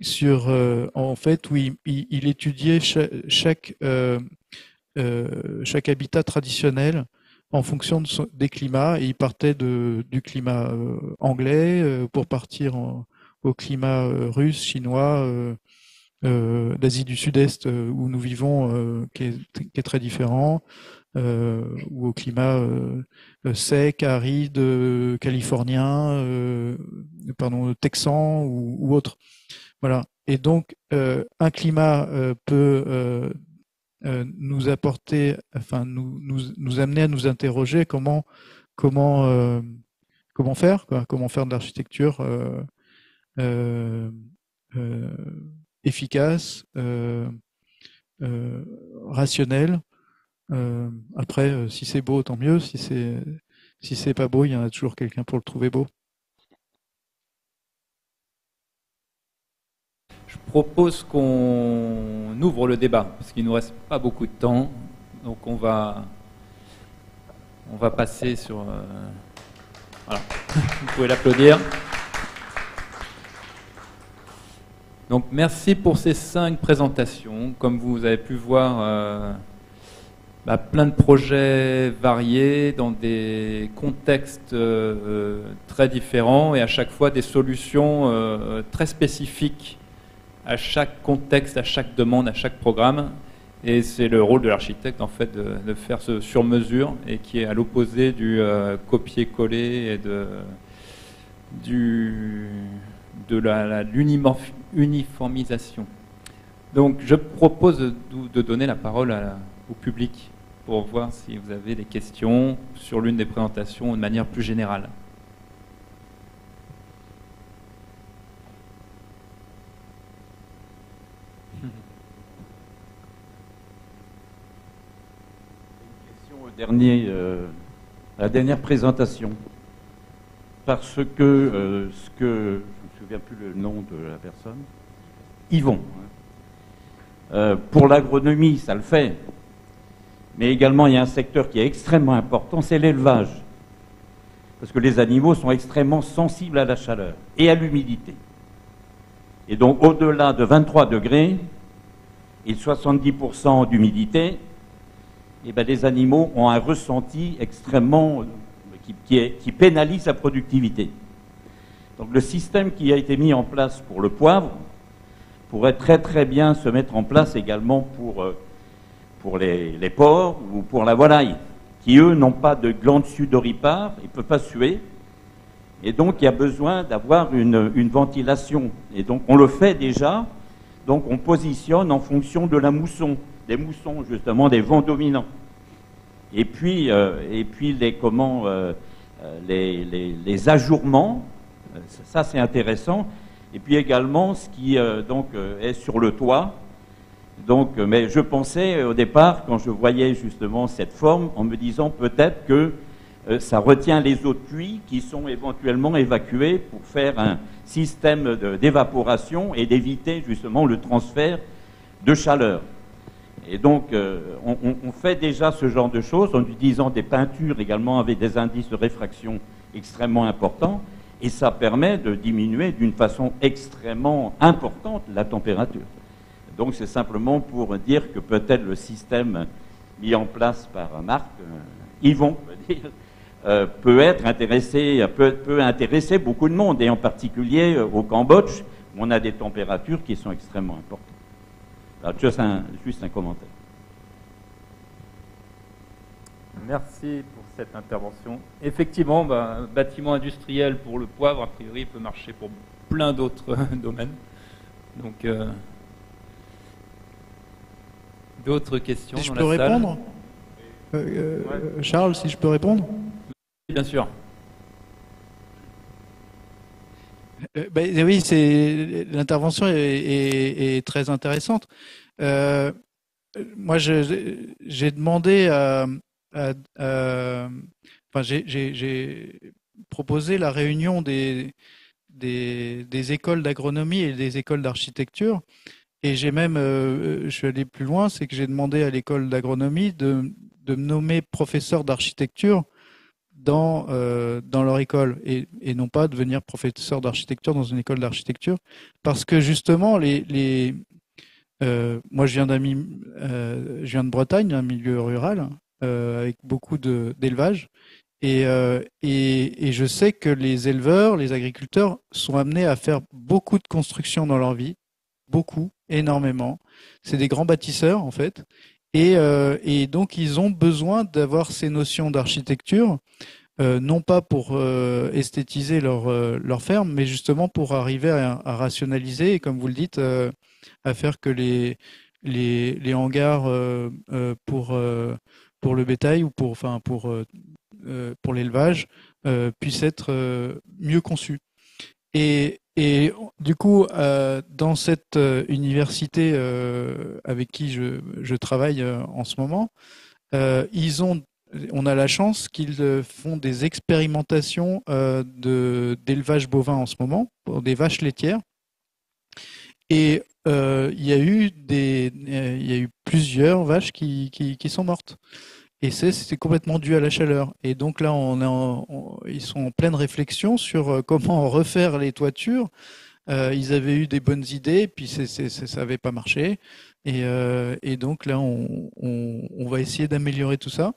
sur, en fait, où il, étudiait chaque, euh, chaque habitat traditionnel en fonction des climats. Et il partait de, du climat euh, anglais euh, pour partir au climat russe, chinois, d'Asie du Sud-Est où nous vivons, qui est, très différent, ou au climat sec, aride, californien, pardon, texan ou, ou, autre. Voilà. Et donc, un climat peut euh, nous apporter, enfin nous, nous, nous, amener à nous interroger comment comment euh, comment faire quoi, comment faire de l'architecture euh, efficace, rationnelle. après, si c'est beau, tant mieux. Si c'est si c'est pas beau, il y en a toujours quelqu'un pour le trouver beau. Je propose qu'on ouvre le débat, parce qu'il ne nous reste pas beaucoup de temps. Donc on va, on va passer sur... Euh, voilà, <laughs> vous pouvez l'applaudir. Donc merci pour ces cinq présentations. Comme vous avez pu voir, euh, bah, plein de projets variés dans des contextes euh, très différents et à chaque fois des solutions très spécifiques à chaque contexte, à chaque demande, à chaque programme. Et c'est le rôle de l'architecte en fait de, faire ce sur mesure et qui est à l'opposé du euh, copier-coller et de du de la, l'uniformisation. Donc je propose de, de donner la parole au public pour voir si vous avez des questions sur l'une des présentations de manière plus générale. Euh, la dernière présentation. Parce que euh, ce que. Je ne me souviens plus le nom de la personne. Yvon. Euh, pour l'agronomie, ça le fait. Mais également, il y a un secteur qui est extrêmement important, c'est l'élevage. Parce que les animaux sont extrêmement sensibles à la chaleur et à l'humidité. Et donc, au-delà de 23 degrés et 70% d'humidité, eh ben, les animaux ont un ressenti extrêmement qui, pénalise la productivité. Donc le système qui a été mis en place pour le poivre pourrait très très bien se mettre en place également pour, euh, pour les, les porcs ou pour la volaille, qui eux n'ont pas de glandes sudoripares, ils ne peuvent pas suer, et donc il y a besoin d'avoir une, une ventilation. Et donc on le fait déjà, donc on positionne en fonction de la mousson des moussons, justement, des vents dominants. Et puis, euh, et puis les, comment, euh, euh, les, ajourements, ça c'est intéressant. Et puis également ce qui est sur le toit. Donc, mais je pensais au départ, quand je voyais justement cette forme, en me disant peut-être que ça retient les eaux de pluie qui sont éventuellement évacuées pour faire un système d'évaporation et d'éviter justement le transfert de chaleur. Et donc, euh, on, fait déjà ce genre de choses en utilisant des peintures également avec des indices de réfraction extrêmement importants, et ça permet de diminuer d'une façon extrêmement importante la température. Donc, c'est simplement pour dire que peut-être le système mis en place par Marc, euh, Yvon, euh, peut être intéressé, peut, intéresser beaucoup de monde, et en particulier au Cambodge, où on a des températures qui sont extrêmement importantes. Alors, juste un, juste un commentaire. Merci pour cette intervention. Effectivement, bah, bâtiment industriel pour le poivre, a priori, peut marcher pour plein d'autres <laughs> domaines. Donc, euh, d'autres questions Si je peux répondre? Euh, euh, Charles, si je peux répondre? Bien sûr. Euh, ben, oui, c'est l'intervention est, très intéressante. Euh, moi, j'ai demandé à, enfin, j'ai proposé la réunion des, des, écoles d'agronomie et des écoles d'architecture. Et j'ai même, je suis allé plus loin, c'est que j'ai demandé à l'école d'agronomie de, de me nommer professeur d'architecture dans, euh, dans leur école et, et, non pas devenir professeur d'architecture dans une école d'architecture. Parce que justement, les, les euh, moi je viens, euh, je viens de Bretagne, d'un milieu rural, euh, avec beaucoup d'élevage. Et, et, et, je sais que les éleveurs, les agriculteurs sont amenés à faire beaucoup de constructions dans leur vie, beaucoup, énormément. C'est des grands bâtisseurs en fait. Et, euh, et, donc, ils ont besoin d'avoir ces notions d'architecture, euh, non pas pour euh, esthétiser leur, euh, leur ferme, mais justement pour arriver à, à rationaliser et, comme vous le dites, euh, à faire que les, les, les hangars pour, pour le bétail ou pour, enfin, pour, pour l'élevage puissent être mieux conçus. Et, et du coup, euh, dans cette euh, université euh, avec qui je, travaille en ce moment, ils ont, on a la chance qu'ils font des expérimentations d'élevage bovin en ce moment pour des vaches laitières. Et il y a eu des, il y a eu plusieurs vaches qui, qui sont mortes. Et c'est complètement dû à la chaleur. Et donc là, on, en, ils sont en pleine réflexion sur euh, comment refaire les toitures. Euh, ils avaient eu des bonnes idées, puis c est, ça n'avait pas marché. Et, euh, et, donc là, on, on, on va essayer d'améliorer tout ça.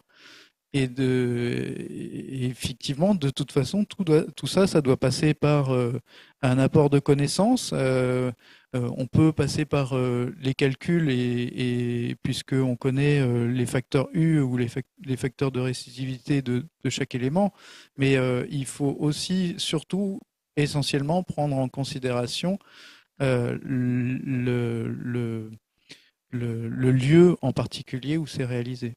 Et, de, et effectivement, de toute façon, tout, doit, tout ça, ça doit passer par euh, un apport de connaissances. Euh, on peut passer par euh, les calculs et, et puisqu'on connaît euh, les facteurs U ou les, fac les facteurs de récidivisité de, chaque élément, mais il faut aussi, surtout, essentiellement prendre en considération le, le lieu en particulier où c'est réalisé.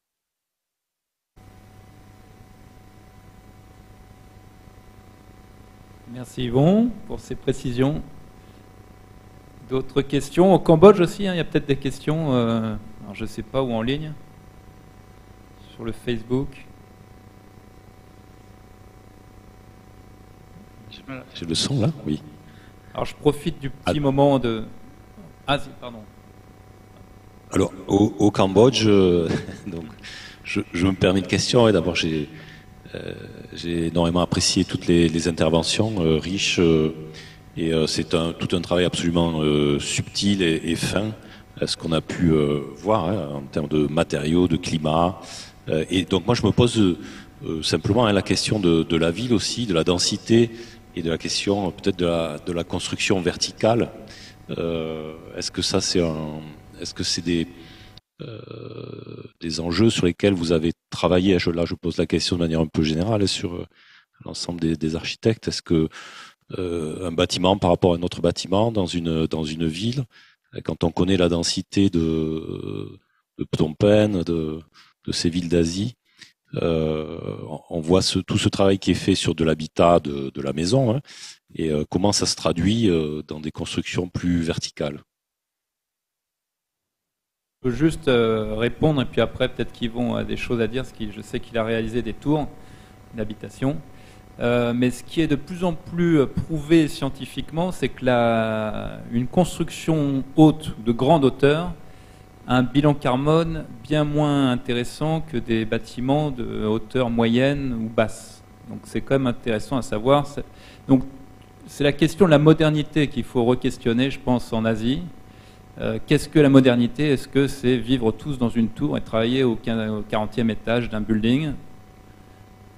Merci Yvon pour ces précisions. D'autres questions Au Cambodge aussi, hein, il y a peut-être des questions, euh, alors je ne sais pas où en ligne, sur le Facebook. J'ai le son là Oui. Alors je profite du petit ah. moment de... Ah, si, pardon. Alors, au, au Cambodge, euh, <laughs> donc, je, je, me permets une question. D'abord, j'ai euh, énormément apprécié toutes les, les interventions euh, riches euh, et euh, c'est un, tout un travail absolument euh, subtil et, et fin, ce qu'on a pu euh, voir hein, en termes de matériaux, de climat. et donc moi je me pose simplement hein, la question de, de, la ville aussi, de la densité et de la question peut-être de la, de la construction verticale. est-ce que ça c'est un, est-ce que c'est des euh, des enjeux sur lesquels vous avez travaillé? Là, je pose la question de manière un peu générale sur l'ensemble des, des, architectes. Est-ce que euh, un bâtiment par rapport à un autre bâtiment dans une, ville. Quand on connaît la densité de, de de, ces villes d'Asie, euh, on voit tout ce travail qui est fait sur de l'habitat de, la maison hein, et euh, comment ça se traduit euh, dans des constructions plus verticales. Je peux juste euh, répondre et puis après peut-être qu'ils vont à des choses à dire, je sais qu'il a réalisé des tours d'habitation. Euh, mais ce qui est de plus en plus prouvé scientifiquement, c'est que la, une construction haute, de grande hauteur, a un bilan carbone bien moins intéressant que des bâtiments de hauteur moyenne ou basse. Donc c'est quand même intéressant à savoir. Donc c'est la question de la modernité qu'il faut re-questionner, je pense, en Asie. Euh, Qu'est-ce que la modernité? Est-ce que c'est vivre tous dans une tour et travailler au 40e étage d'un building?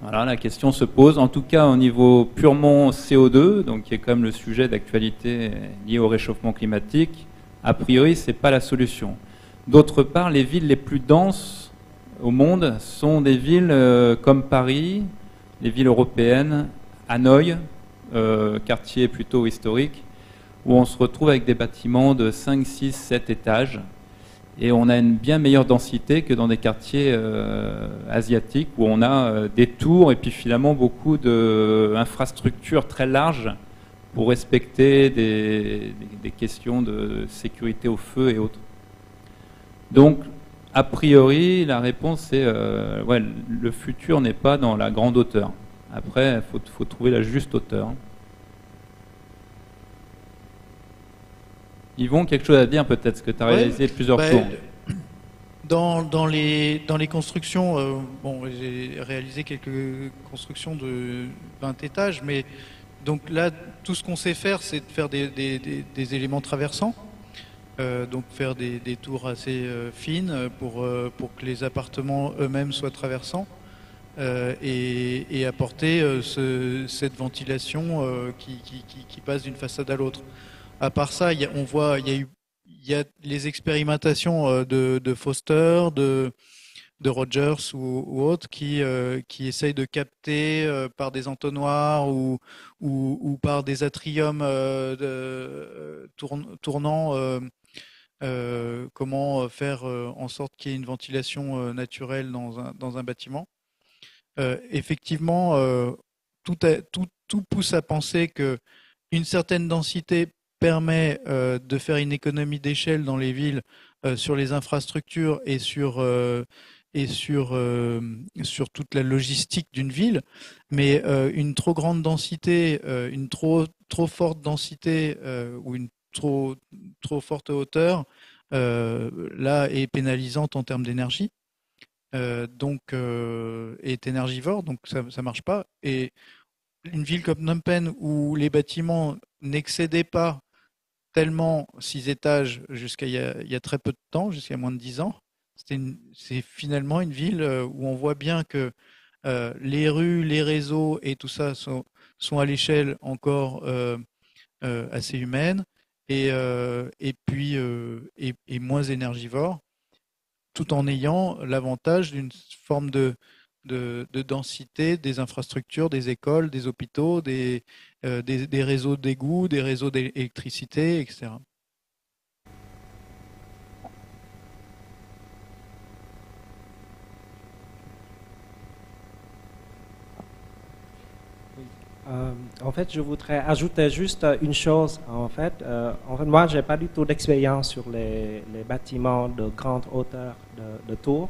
Voilà, la question se pose, en tout cas au niveau purement CO2, donc qui est même le sujet d'actualité lié au réchauffement climatique, a priori, ce n'est pas la solution. D'autre part, les villes les plus denses au monde sont des villes euh, comme Paris, les villes européennes, Hanoï, euh, quartier plutôt historique, où on se retrouve avec des bâtiments de 5, 6, 7 étages, et on a une bien meilleure densité que dans des quartiers euh, asiatiques où on a euh, des tours et puis finalement beaucoup d'infrastructures très larges pour respecter des, questions de sécurité au feu et autres. Donc, a priori, la réponse est euh, ouais, le futur n'est pas dans la grande hauteur. Après, il faut, trouver la juste hauteur. Yvon, quelque chose à dire peut-être, ce que tu as réalisé plusieurs bah, tours. Dans, dans, les, dans les constructions, euh, bon, j'ai réalisé quelques constructions de 20 étages, mais donc là, tout ce qu'on sait faire, c'est de faire des, des, des, éléments traversants, euh, donc faire des, tours assez euh, fines pour, pour que les appartements eux-mêmes soient traversants. Et, et, apporter ce, cette ventilation qui, qui, qui, passe d'une façade à l'autre. À part ça, on voit, il y a les expérimentations euh, de, Foster, de, de Rogers ou, autres qui, euh, qui essayent de capter euh, par des entonnoirs ou, ou, par des atriums tournants comment faire en sorte qu'il y ait une ventilation naturelle dans un, dans un bâtiment. effectivement, tout, tout, tout pousse à penser que une certaine densité permet euh, de faire une économie d'échelle dans les villes euh, sur les infrastructures et sur euh, sur toute la logistique d'une ville, mais une trop grande densité, une trop trop forte densité ou une trop trop forte hauteur, là est pénalisante en termes d'énergie. donc est énergivore, donc ça ça marche pas. Et une ville comme Phnom où les bâtiments n'excédaient pas tellement six étages jusqu'à il, y a très peu de temps, jusqu'à moins de dix ans. C'est finalement une ville euh, où on voit bien que euh, les rues, les réseaux et tout ça sont, à l'échelle encore euh, assez humaine et, et, moins énergivore, tout en ayant l'avantage d'une forme de, de, densité des infrastructures, des écoles, des hôpitaux, des, euh, des, réseaux d'égouts, des réseaux d'électricité, etc. Euh, en fait, je voudrais ajouter juste une chose. En fait, euh, moi, j'ai pas du tout d'expérience sur les, bâtiments de grande hauteur de, de tours.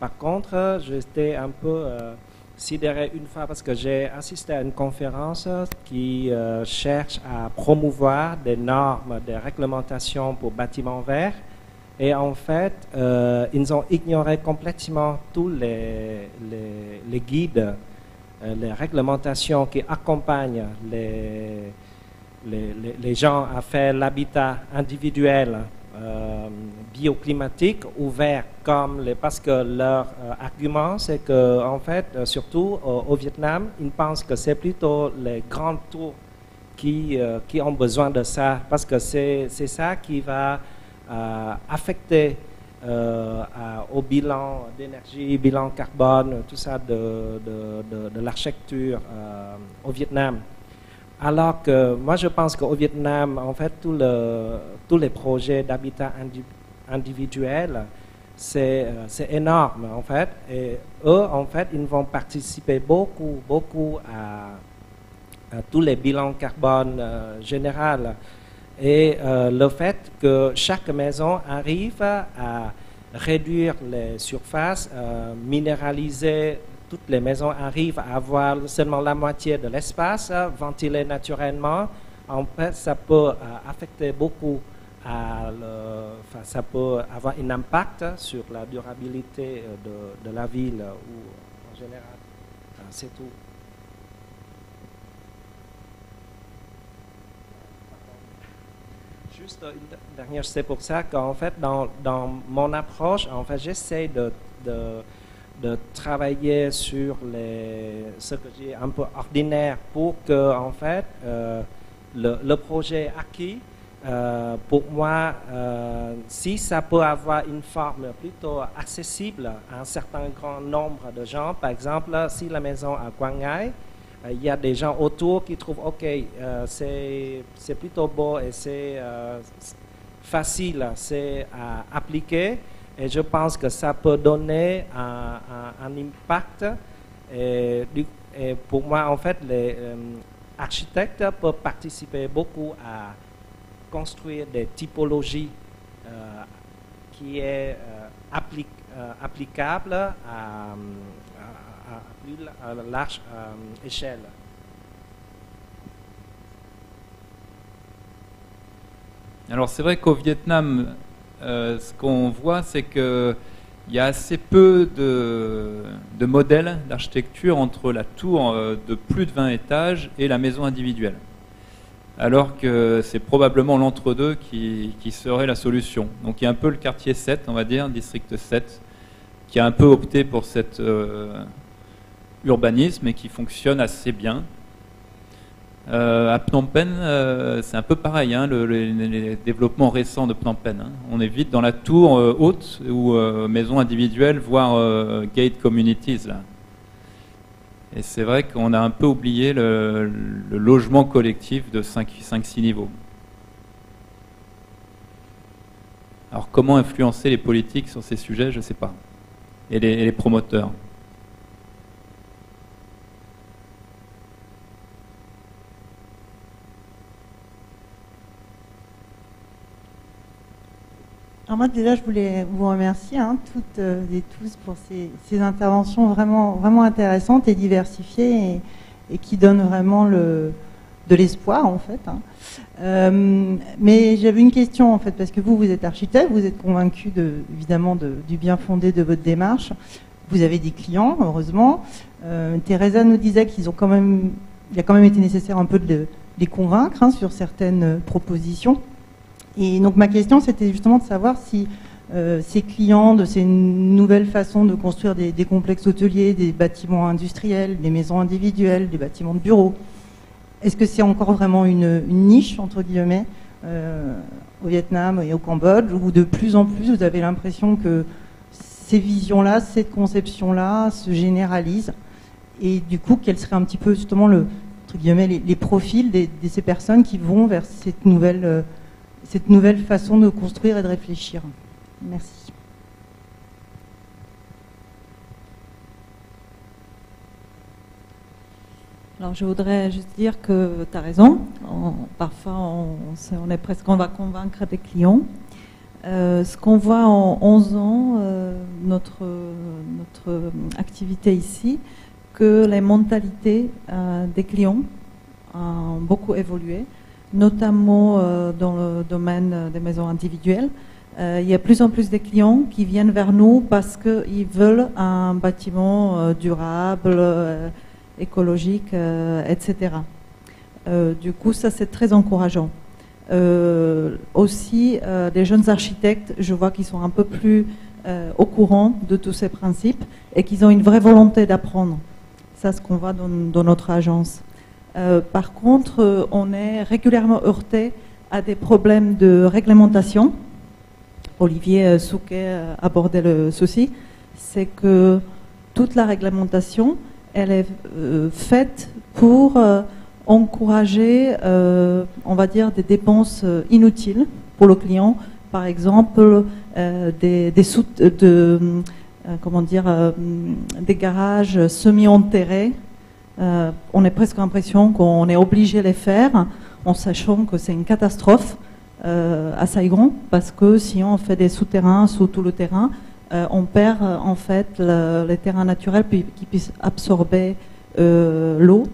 Par contre, j'étais un peu euh, sidéré une fois parce que j'ai assisté à une conférence qui euh, cherche à promouvoir des normes, des réglementations pour bâtiments verts. Et en fait, euh, ils ont ignoré complètement tous les, guides, les réglementations qui accompagnent les gens à faire l'habitat individuel euh, bioclimatique ouvert comme les, parce que leur euh, argument c'est que en fait euh, surtout au Vietnam ils pensent que c'est plutôt les grandes tours qui, ont besoin de ça parce que c'est ça qui va affecter au bilan d'énergie, bilan carbone, tout ça de l'architecture au Vietnam. Alors que moi, je pense qu'au Vietnam, en fait, tous les projets d'habitat individuel, euh, c'est énorme, en fait. Et eux, en fait, ils vont participer beaucoup, beaucoup à, tous les bilans carbone euh, général. Et euh, le fait que chaque maison arrive à réduire les surfaces, minéraliser toutes les maisons arrivent à avoir seulement la moitié de l'espace ventilé naturellement, en fait, ça peut euh, affecter beaucoup, à ça peut avoir un impact sur la durabilité euh, de, la ville ou en général. Euh, c'est tout. Juste une dernière, c'est pour ça qu'en fait, dans, mon approche, en fait, j'essaie de travailler sur les, ce que j'ai un peu ordinaire pour que, en fait, euh, le, projet acquis, euh, pour moi, euh, si ça peut avoir une forme plutôt accessible à un certain grand nombre de gens, par exemple, si la maison à Quang Ngai, il y a des gens autour qui trouvent, OK, c'est plutôt beau et c'est facile, c'est à appliquer. Et je pense que ça peut donner un, impact. Et, pour moi, en fait, les euh, architectes peuvent participer beaucoup à construire des typologies euh, qui est euh, applicables à, à, plus large échelle. Alors c'est vrai qu'au Vietnam, ce qu'on voit, c'est que il y a assez peu de, modèles d'architecture entre la tour euh, de plus de 20 étages et la maison individuelle. Alors que c'est probablement l'entre-deux qui, serait la solution. Donc il y a un peu le quartier 7, on va dire, district 7, qui a un peu opté pour cet euh, urbanisme et qui fonctionne assez bien. Euh, à Phnom Penh, euh, c'est un peu pareil, hein, le, les développements récents de Phnom Penh. Hein. On est vite dans la tour euh, haute ou maison individuelle, voire gate communities. Là. Et c'est vrai qu'on a un peu oublié le, logement collectif de 5-6 niveaux. Alors comment influencer les politiques sur ces sujets, je ne sais pas. et les promoteurs? Alors moi déjà je voulais vous remercier hein, toutes euh, et tous pour ces, interventions vraiment, vraiment intéressantes et diversifiées et, qui donnent vraiment le, de l'espoir en fait. Hein. Euh, mais j'avais une question en fait parce que vous vous êtes architecte, vous êtes convaincu de, évidemment du bien fondé de votre démarche. Vous avez des clients heureusement. Euh, Teresa nous disait qu'ils ont quand même, il a quand même été nécessaire un peu de les convaincre hein, sur certaines propositions. Et donc ma question, c'était justement de savoir si euh, ces clients de ces nouvelles façons de construire des, complexes hôteliers, des bâtiments industriels, des maisons individuelles, des bâtiments de bureaux, est-ce que c'est encore vraiment une, niche, entre guillemets, euh, au Vietnam et au Cambodge, où de plus en plus vous avez l'impression que ces visions-là, cette conception-là se généralisent et du coup, quels seraient un petit peu justement le, entre guillemets, les, profils de, ces personnes qui vont vers cette nouvelle euh, cette nouvelle façon de construire et de réfléchir. Merci. Alors je voudrais juste dire que tu as raison. parfois, on, est presque, on va convaincre des clients. Euh, ce qu'on voit en 11 ans, euh, notre, activité ici, que les mentalités euh, des clients ont beaucoup évolué notamment euh, dans le domaine des maisons individuelles. Euh, il y a plus en plus de clients qui viennent vers nous parce qu'ils veulent un bâtiment euh, durable, écologique, etc. du coup, ça c'est très encourageant. aussi, les jeunes architectes, je vois qu'ils sont un peu plus au courant de tous ces principes et qu'ils ont une vraie volonté d'apprendre. Ça, ce qu'on voit dans notre agence. Euh, par contre, euh, on est régulièrement heurté à des problèmes de réglementation. Olivier euh, Souquet abordait le souci. C'est que toute la réglementation, elle est faite pour encourager, on va dire, des dépenses inutiles pour le client. Par exemple, des, garages semi-enterrés euh, on a presque l'impression qu'on est obligé de les faire en sachant que c'est une catastrophe euh, à Saigon parce que si on fait des souterrains sous tout le terrain, euh, on perd en fait les terrains naturels qui puissent absorber l'eau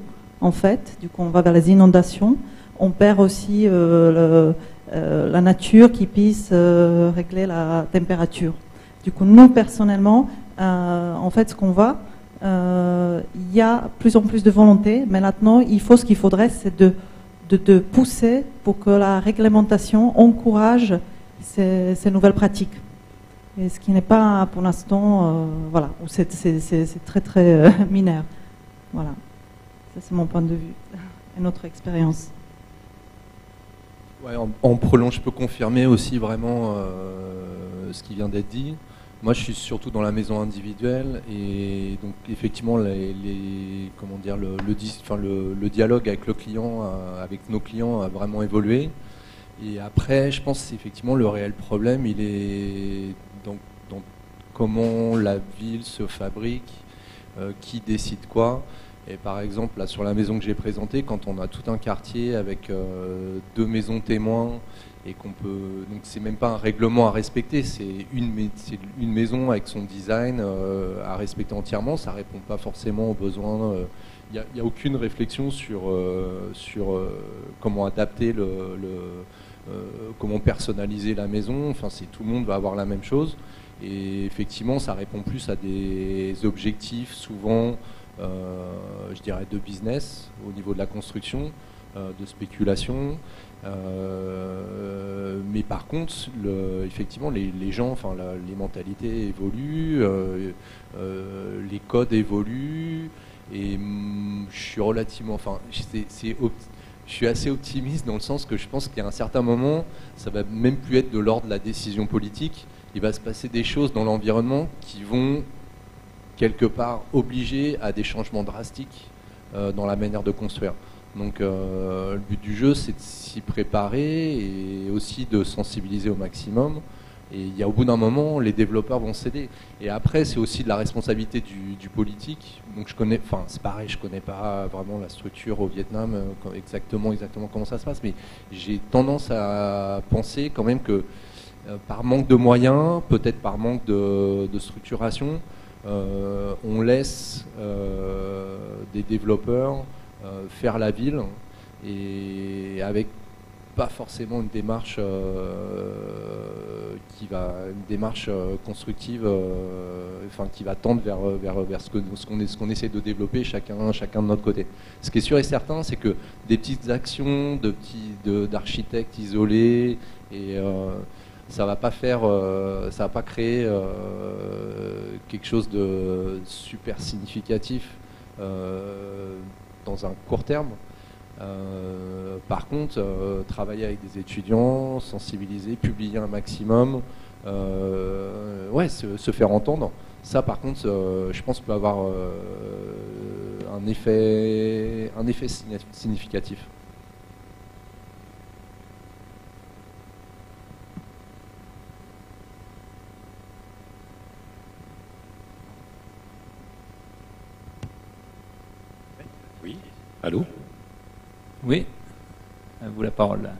en fait. Du coup, on va vers les inondations. On perd aussi la nature qui puisse régler la température. Du coup, nous personnellement, en fait, ce qu'on voit, euh, il y a plus en plus de volonté, mais maintenant, il faut ce qu'il faudrait, c'est de, de, pousser pour que la réglementation encourage ces, nouvelles pratiques. Et ce qui n'est pas pour l'instant, euh, voilà, c'est très très euh, <laughs> mineur. Voilà, ça c'est mon point de vue et notre expérience. En, en, prolonge, je peux confirmer aussi vraiment ce qui vient d'être dit. Moi, je suis surtout dans la maison individuelle et donc effectivement, les, comment dire, le, dialogue avec le client, euh, avec nos clients, a vraiment évolué. Et après, je pense effectivement le réel problème, il est dans, comment la ville se fabrique, euh, qui décide quoi. Et par exemple, là sur la maison que j'ai présentée, quand on a tout un quartier avec euh, deux maisons témoins et qu'on peut. Donc c'est même pas un règlement à respecter, c'est une, maison avec son design euh, à respecter entièrement. Ça répond pas forcément aux besoins. Il n'y a, aucune réflexion sur, sur comment adapter le, comment personnaliser la maison. Enfin, c'est tout le monde va avoir la même chose. Et effectivement, ça répond plus à des objectifs souvent, je dirais, de business au niveau de la construction, de spéculation. Euh, mais par contre, effectivement, les, gens, enfin, les mentalités évoluent, euh, euh, les codes évoluent, et mm, je suis relativement, enfin, c'est, je suis assez optimiste dans le sens que je pense qu'à un certain moment, ça va même plus être de l'ordre de la décision politique. Il va se passer des choses dans l'environnement qui vont quelque part obliger à des changements drastiques dans la manière de construire. Donc euh, le but du jeu, c'est de s'y préparer et aussi de sensibiliser au maximum. Et il y a au bout d'un moment, les développeurs vont céder. Et après, c'est aussi de la responsabilité du, politique. Donc je connais, enfin c'est pareil, je connais pas vraiment la structure au Vietnam euh, exactement, exactement comment ça se passe, mais j'ai tendance à penser quand même que euh, par manque de moyens, peut-être par manque de, structuration, on laisse des développeurs euh, faire la ville et avec pas forcément une démarche euh, qui va une démarche euh, constructive enfin qui va tendre vers vers, vers ce que ce qu'on ce qu'on essaie de développer chacun chacun de notre côté. Ce qui est sûr et certain c'est que des petites actions de petits d'architectes isolés et ça va pas faire ça va pas créer quelque chose de super significatif dans un court terme. Euh, par contre, euh, travailler avec des étudiants, sensibiliser, publier un maximum, euh, ouais, se, faire entendre. Ça, par contre, je pense peut avoir un effet, un effet significatif. Allô Oui, à vous la parole.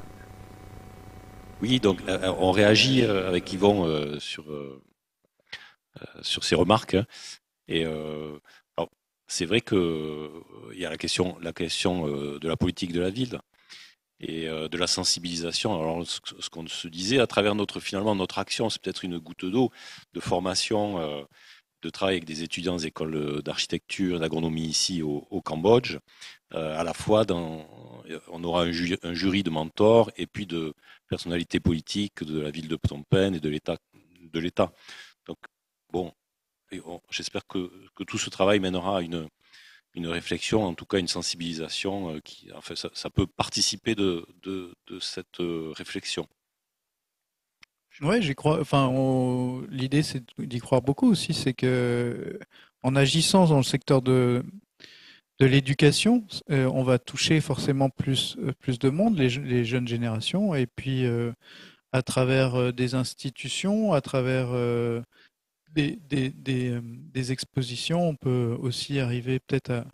Oui, donc euh, on réagit euh, avec Yvon euh, sur, sur ces remarques. Hein. Et c'est vrai qu'il y a la question, la question de la politique de la ville et de la sensibilisation. Alors, ce qu'on se disait à travers notre finalement notre action, c'est peut-être une goutte d'eau de formation de travail avec des étudiants des écoles d'architecture, d'agronomie ici au, Cambodge. Euh, à la fois, on aura un, jury de mentors et puis de personnalités politiques de la ville de Phnom et de l'État. Donc, bon, j'espère que, tout ce travail mènera à une, réflexion, en tout cas une sensibilisation euh, qui, fait, ça, peut participer de, cette euh, réflexion. Ouais, j'y crois. Enfin, l'idée, c'est d'y croire beaucoup aussi. C'est que, en agissant dans le secteur de de l'éducation, euh, on va toucher forcément plus euh, de monde, les, jeunes générations, et puis euh, à travers des institutions, à travers des, expositions, on peut aussi arriver peut-être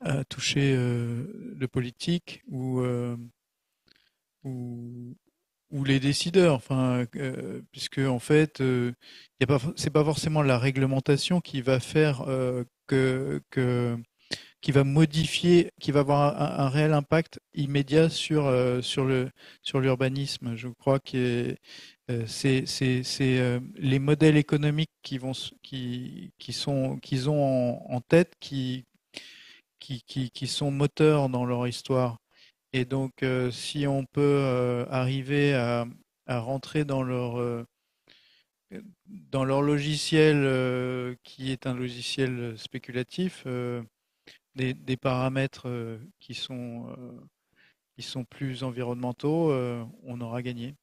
à, toucher le politique ou ou, les décideurs, puisque en fait, euh, ce pas, c'est pas forcément la réglementation qui va faire que, qui va modifier, qui va avoir un, réel impact immédiat sur sur le sur l'urbanisme. Je crois que c'est c'est les modèles économiques qui vont qui qui sont qu'ils ont en, tête qui qui, qui, qui sont moteurs dans leur histoire. Et donc, euh, si on peut euh, arriver à, rentrer dans leur, euh, dans leur logiciel, qui est un logiciel spéculatif, des, des, paramètres qui, sont, qui sont plus environnementaux, on aura gagné.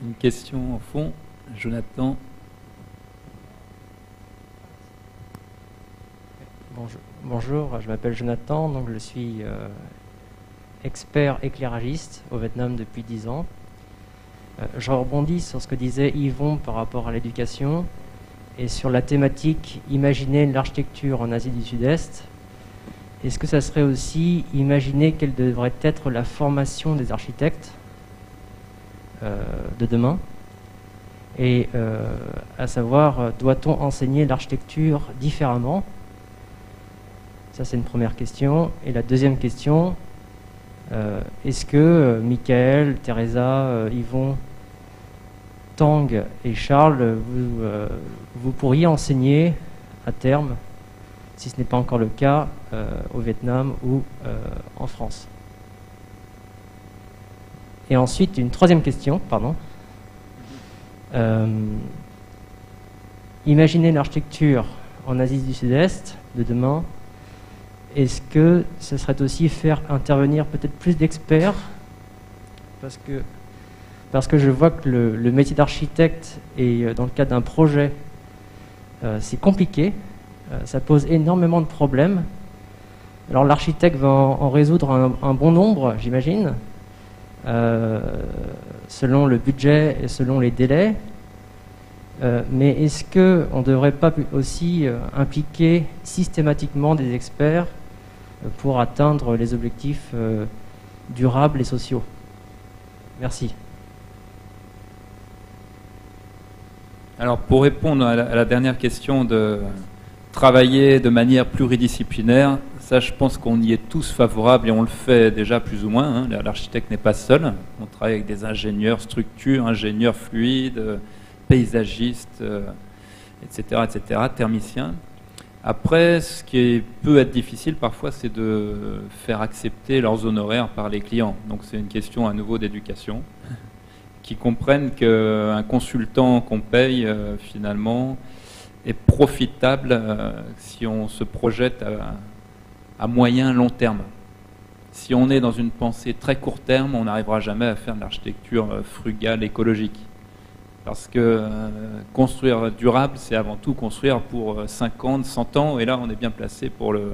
Une question au fond, Jonathan. Bonjour, je m'appelle Jonathan, donc je suis euh, expert éclairagiste au Vietnam depuis 10 ans. Euh, je rebondis sur ce que disait Yvon par rapport à l'éducation. est sur la thématique Imaginer l'architecture en Asie du Sud-Est. Est-ce que ça serait aussi imaginer quelle devrait être la formation des architectes de demain? Et à savoir, doit-on enseigner l'architecture différemment? Ça, c'est une première question. Et la deuxième question, est-ce que Michael, Teresa, Yvon, Tang et Charles, vous, euh, pourriez enseigner à terme, si ce n'est pas encore le cas, euh, au Vietnam ou euh, en France? Et ensuite, une troisième question, pardon. imaginez l'architecture en Asie du Sud-Est de demain. Est-ce que ce serait aussi faire intervenir peut-être plus d'experts Parce que parce que je vois que le, métier d'architecte et euh, dans le cadre d'un projet, euh, c'est compliqué, euh, ça pose énormément de problèmes. Alors l'architecte va en, résoudre un, bon nombre, j'imagine, selon le budget et selon les délais. Mais est-ce qu'on ne devrait pas aussi impliquer systématiquement des experts pour atteindre les objectifs durables et sociaux? Merci. Alors pour répondre à la, dernière question de travailler de manière pluridisciplinaire, ça je pense qu'on y est tous favorables et on le fait déjà plus ou moins. Hein. L'architecte n'est pas seul. On travaille avec des ingénieurs structures, ingénieurs fluides, paysagistes, etc., euh, etc., thermiciens. Après, ce qui peut être difficile parfois, c'est de faire accepter leurs honoraires par les clients. Donc c'est une question à nouveau d'éducation <laughs> qui comprennent qu'un consultant qu'on paye euh, finalement est profitable euh, si on se projette à, moyen long terme. Si on est dans une pensée très court terme, on n'arrivera jamais à faire de l'architecture frugale, écologique. Parce que construire durable, c'est avant tout construire pour 50, 100 ans, et là on est bien placé pour, le,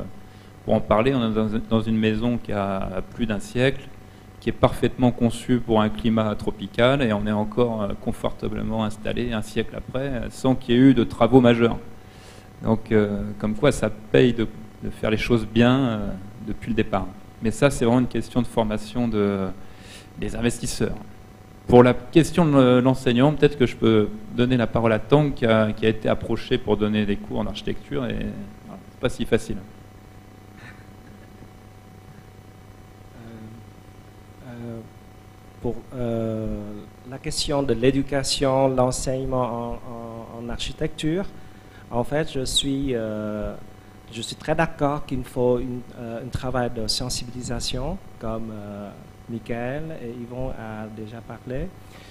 pour en parler. On est dans une maison qui a plus d'un siècle, qui est parfaitement conçu pour un climat tropical et on est encore euh, confortablement installé un siècle après sans qu'il y ait eu de travaux majeurs. Donc euh, comme quoi ça paye de, faire les choses bien euh, depuis le départ. Mais ça c'est vraiment une question de formation de, des investisseurs. Pour la question de l'enseignant, peut-être que je peux donner la parole à Tang qui a, été approché pour donner des cours en architecture et c'est pas si facile. pour euh, la question de l'éducation, l'enseignement en, architecture, en fait, je suis, euh, très d'accord qu'il faut euh, un travail de sensibilisation, comme Michael et Yvon a déjà parlé.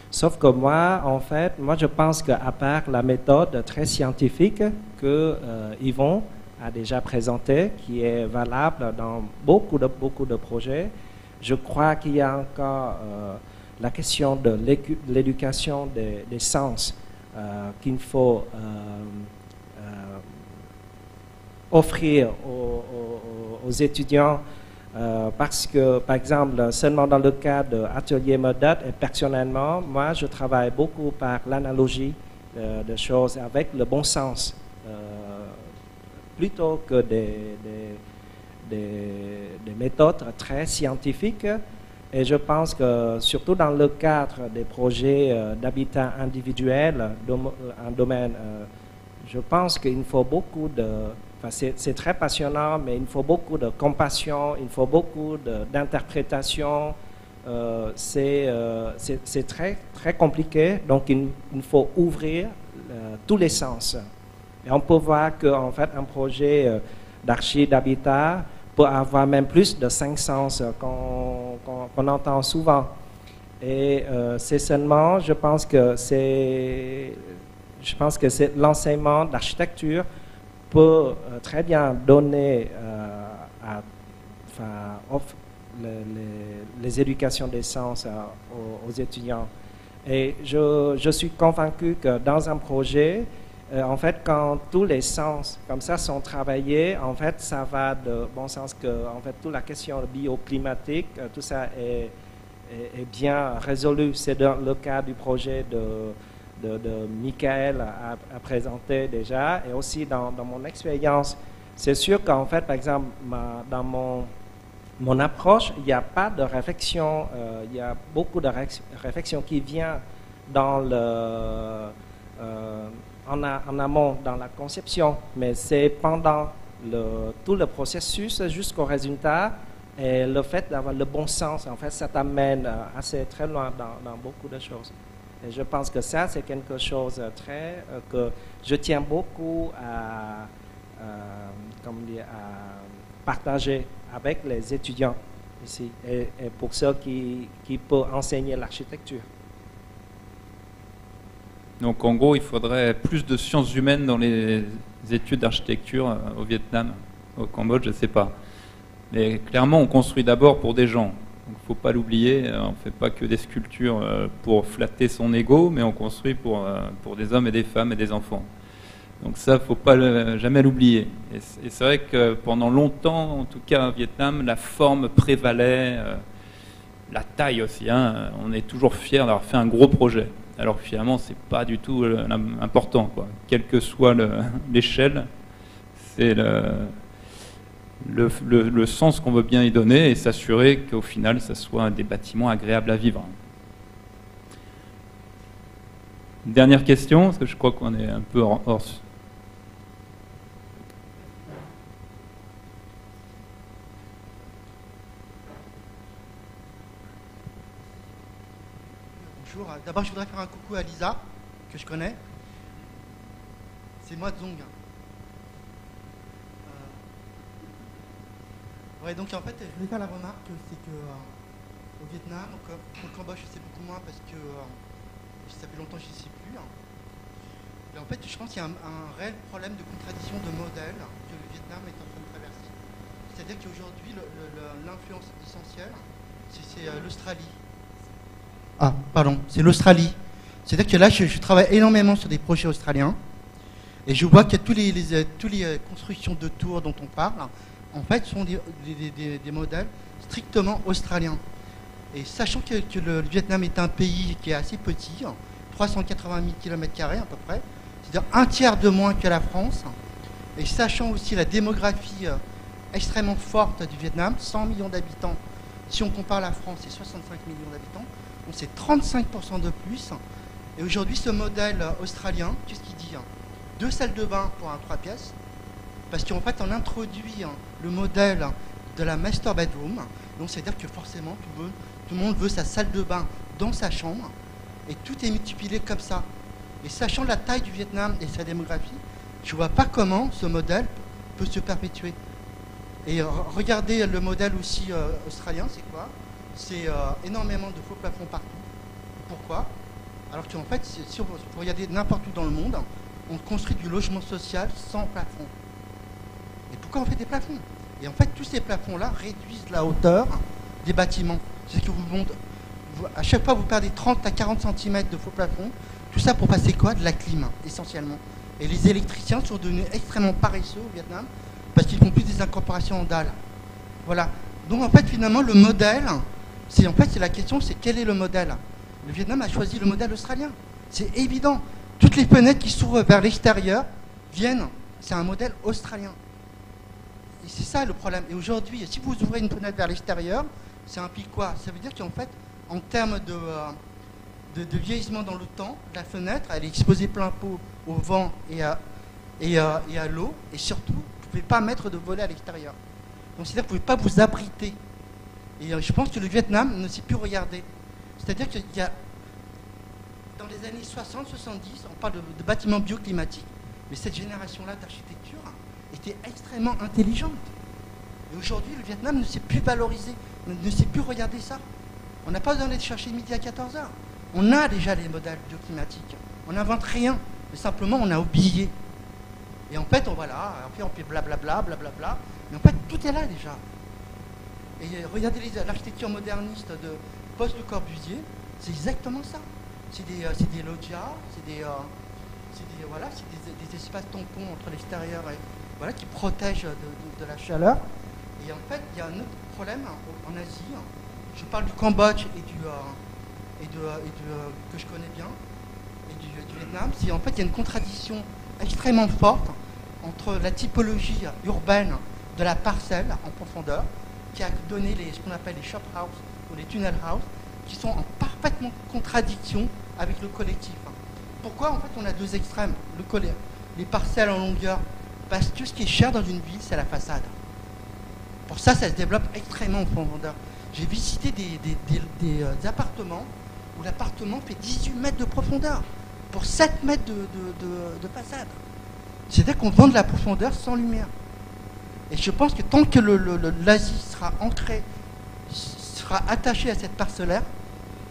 Sauf que moi, en fait, moi je pense qu'à part la méthode très scientifique que Yvon a déjà présentée, qui est valable dans beaucoup de, beaucoup de projets, je crois qu'il y a encore euh, la question de l'éducation des, sens euh, qu'il faut euh, offrir aux, étudiants parce que, par exemple, seulement dans le cas d'atelier modèle, et personnellement, moi, je travaille beaucoup par l'analogie de choses avec le bon sens, plutôt que des, des, méthodes très scientifiques. Et je pense que surtout dans le cadre des projets euh, d'habitat individuel, un domaine, euh, je pense qu'il faut beaucoup de... C'est très passionnant, mais il faut beaucoup de compassion, il faut beaucoup d'interprétation. Euh, c'est très, très compliqué, donc il, faut ouvrir tous les sens. Et on peut voir qu'en fait, un projet d'archi d'habitat, peut avoir même plus de cinq sens qu'on entend souvent. Et euh, c'est seulement, je pense que c'est l'enseignement d'architecture peut euh, très bien donner euh, les, éducations des sens aux, aux, étudiants. Et je, suis convaincu que dans un projet, euh, en fait, quand tous les sens comme ça sont travaillés, en fait, ça va de bon sens que, en fait, toute la question bioclimatique, euh, tout ça est, est, bien résolu. C'est dans le cas du projet de, de, Michael a, présenté déjà, et aussi dans, mon expérience, c'est sûr qu'en fait, par exemple, dans mon, mon approche, il n'y a pas de réflexion, euh, il y a beaucoup de réflexion qui vient dans le, euh, en, amont, dans la conception, mais c'est pendant le, tout le processus jusqu'au résultat. Et le fait d'avoir le bon sens, en fait, ça t'amène euh, assez très loin dans, beaucoup de choses. Et je pense que ça, c'est quelque chose très euh, que je tiens beaucoup à, euh, à partager avec les étudiants ici et, et pour ceux qui, qui peuvent enseigner l'architecture. Donc en gros, il faudrait plus de sciences humaines dans les études d'architecture au Vietnam, au Cambodge, je ne sais pas. Mais clairement, on construit d'abord pour des gens. Ne faut pas l'oublier, on ne fait pas que des sculptures pour flatter son ego, mais on construit pour, pour des hommes et des femmes et des enfants. Donc ça, faut pas le, jamais l'oublier. Et c'est vrai que pendant longtemps, en tout cas au Vietnam, la forme prévalait, euh, la taille aussi. Hein. On est toujours fier d'avoir fait un gros projet. Alors que finalement, ce n'est pas du tout euh, important. Quoi. Quelle que soit <laughs> l'échelle, c'est le, le, le, sens qu'on veut bien y donner et s'assurer qu'au final, ça soit des bâtiments agréables à vivre. Dernière question, parce que je crois qu'on est un peu hors, Bonjour. D'abord, je voudrais faire un coucou à Lisa, que je connais. C'est moi Zong. Euh... Donc en fait, je voulais faire la remarque, c'est que euh, au Vietnam, au, Cambodge, je sais beaucoup moins parce que euh, ça fait longtemps que je n'y suis plus. Et en fait, je pense qu'il y a un, réel problème de contradiction de modèle que le Vietnam est en train de traverser. C'est-à-dire qu'aujourd'hui, l'influence essentielle, c'est euh, l'Australie. Ah, pardon, c'est l'Australie. C'est-à-dire que là, je, travaille énormément sur des projets australiens. Et je vois que toutes les, toutes les constructions de tours dont on parle, en fait, sont des, modèles strictement australiens. Et sachant que, le Vietnam est un pays qui est assez petit, 380 000 km à peu près, c'est-à-dire un tiers de moins que la France, et sachant aussi la démographie extrêmement forte du Vietnam, 100 millions d'habitants, si on compare la France, c'est 65 millions d'habitants, donc c'est 35% de plus. Et aujourd'hui, ce modèle australien, qu'est-ce qu'il dit Deux salles de bain pour un trois pièces, parce qu'en fait, on introduit le modèle de la master bedroom, donc c'est-à-dire que forcément, tout, le monde veut sa salle de bain dans sa chambre, et tout est multiplié comme ça. Et sachant la taille du Vietnam et sa démographie, je ne vois pas comment ce modèle peut se perpétuer. Et regardez le modèle aussi euh, australien, c'est quoi? C'est euh, énormément de faux plafonds partout. Pourquoi? Alors qu'en fait, si on, vous regardez n'importe où dans le monde, on construit du logement social sans plafond. Pourquoi on fait des plafonds Et en fait, tous ces plafonds-là réduisent la hauteur des bâtiments. C'est ce que vous montre. À chaque fois, vous perdez 30 à 40 cm de faux plafond. Tout ça pour passer quoi? De la clim, essentiellement. Et les électriciens sont devenus extrêmement paresseux au Vietnam parce qu'ils font plus des incorporations en dalles. Voilà. Donc en fait, finalement, le modèle, c'est en fait c'est la question, c'est quel est le modèle? Le Vietnam a choisi le modèle australien. C'est évident. Toutes les fenêtres qui s'ouvrent vers l'extérieur viennent. C'est un modèle australien. Et c'est ça le problème. Et aujourd'hui, si vous ouvrez une fenêtre vers l'extérieur, ça implique quoi? Ça veut dire qu'en fait, en termes de, euh, de, de, vieillissement dans le temps, la fenêtre, elle est exposée plein pot au vent et à, et à, et à l'eau, et surtout, vous ne pouvez pas mettre de volet à l'extérieur. Donc c'est-à-dire que vous ne pouvez pas vous abriter. Et euh, je pense que le Vietnam ne sait plus regarder. C'est-à-dire qu'il y a, dans les années 60-70, on parle de, de bâtiments bioclimatiques, mais cette génération-là d'architecture était extrêmement intelligente. Et aujourd'hui, le Vietnam ne sait plus valoriser, ne, sait plus regarder ça. On n'a pas besoin d'aller chercher midi à 14 heures. On a déjà les modèles bioclimatiques. On n'invente rien, mais simplement on a oublié. Et en fait, on là, après on fait blablabla, blablabla, mais en fait tout est là déjà. Et regardez l'architecture moderniste de Poste de Corbusier, c'est exactement ça. C'est des, euh, des loggias, c'est des, euh, des, voilà, des, des, espaces tampons entre l'extérieur et voilà, qui protègent de, la chaleur. Et en fait, il y a un autre problème en, Asie. Je parle du Cambodge et du, euh, et de, que je connais bien, et du, Vietnam, c'est en fait il y a une contradiction extrêmement forte entre la typologie urbaine de la parcelle en profondeur, qui a donné ce qu'on appelle les shop house ou les tunnel house, qui sont en parfaitement contradiction avec le collectif. Pourquoi en fait on a deux extrêmes le Les parcelles en longueur, parce que ce qui est cher dans une ville, c'est la façade. Pour ça, ça se développe extrêmement en profondeur. J'ai visité des, euh, appartements où l'appartement fait 18 mètres de profondeur pour 7 mètres de, de façade. C'est-à-dire qu'on vend de la profondeur sans lumière. Et je pense que tant que l'Asie sera ancré, sera attaché à cette parcellaire,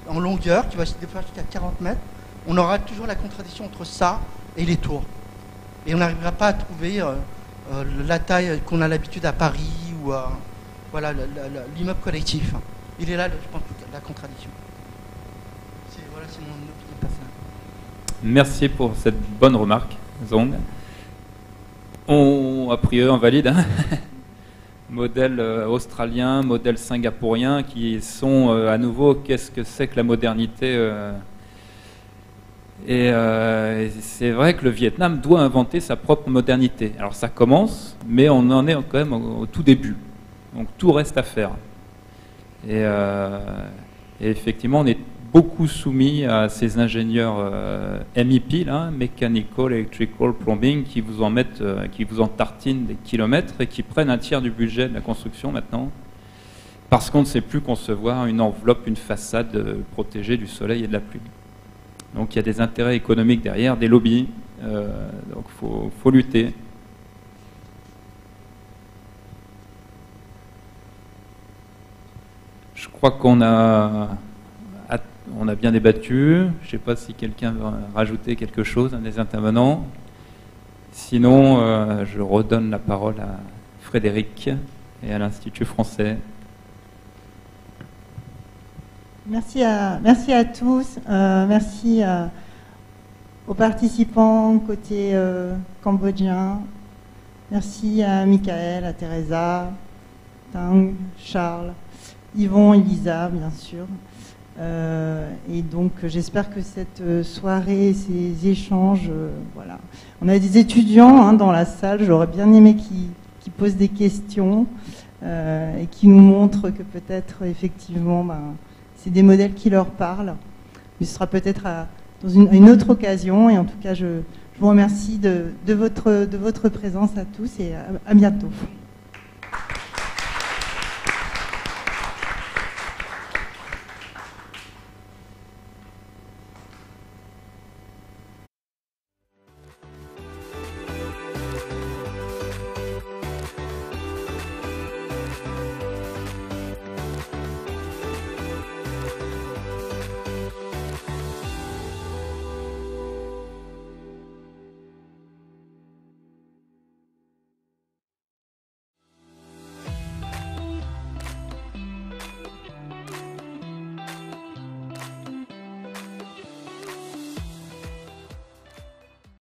en longueur, qui va se déplacer jusqu'à 40 mètres, on aura toujours la contradiction entre ça et les tours. Et on n'arrivera pas à trouver euh, euh, la taille qu'on a l'habitude à Paris ou à voilà, l'immeuble collectif. Il est là, je pense, la contradiction. Merci pour cette bonne remarque, Zong. On, a priori, on valide. Hein <laughs> modèle euh, australien, modèle singapourien, qui sont à nouveau qu'est-ce que c'est que la modernité. Euh. et c'est vrai que le Vietnam doit inventer sa propre modernité. Alors ça commence, mais on en est quand même au, tout début. Donc tout reste à faire. Et, et effectivement, on est beaucoup soumis à ces ingénieurs euh, MEP, là, Mechanical, Electrical, Plumbing, qui vous en mettent, euh, qui vous en tartinent des kilomètres et qui prennent un tiers du budget de la construction maintenant, parce qu'on ne sait plus concevoir une enveloppe, une façade euh, protégée du soleil et de la pluie. Donc il y a des intérêts économiques derrière, des lobbies, donc il faut, faut lutter. Je crois qu'on a on a bien débattu. Je ne sais pas si quelqu'un veut rajouter quelque chose, un des intervenants. Sinon, euh, je redonne la parole à Frédéric et à l'Institut français. Merci à, tous. Euh, merci euh, aux participants côté cambodgien. Merci à Michael, à Teresa, Tang, Charles, Yvon, Elisa, bien sûr. Euh, et donc j'espère que cette euh, soirée, ces échanges, euh, voilà. On a des étudiants hein, dans la salle, j'aurais bien aimé qu'ils posent des questions et qui nous montrent que peut-être effectivement ben, c'est des modèles qui leur parlent. Mais ce sera peut-être dans une, autre occasion et en tout cas je, vous remercie de, votre, de votre présence à tous et à bientôt.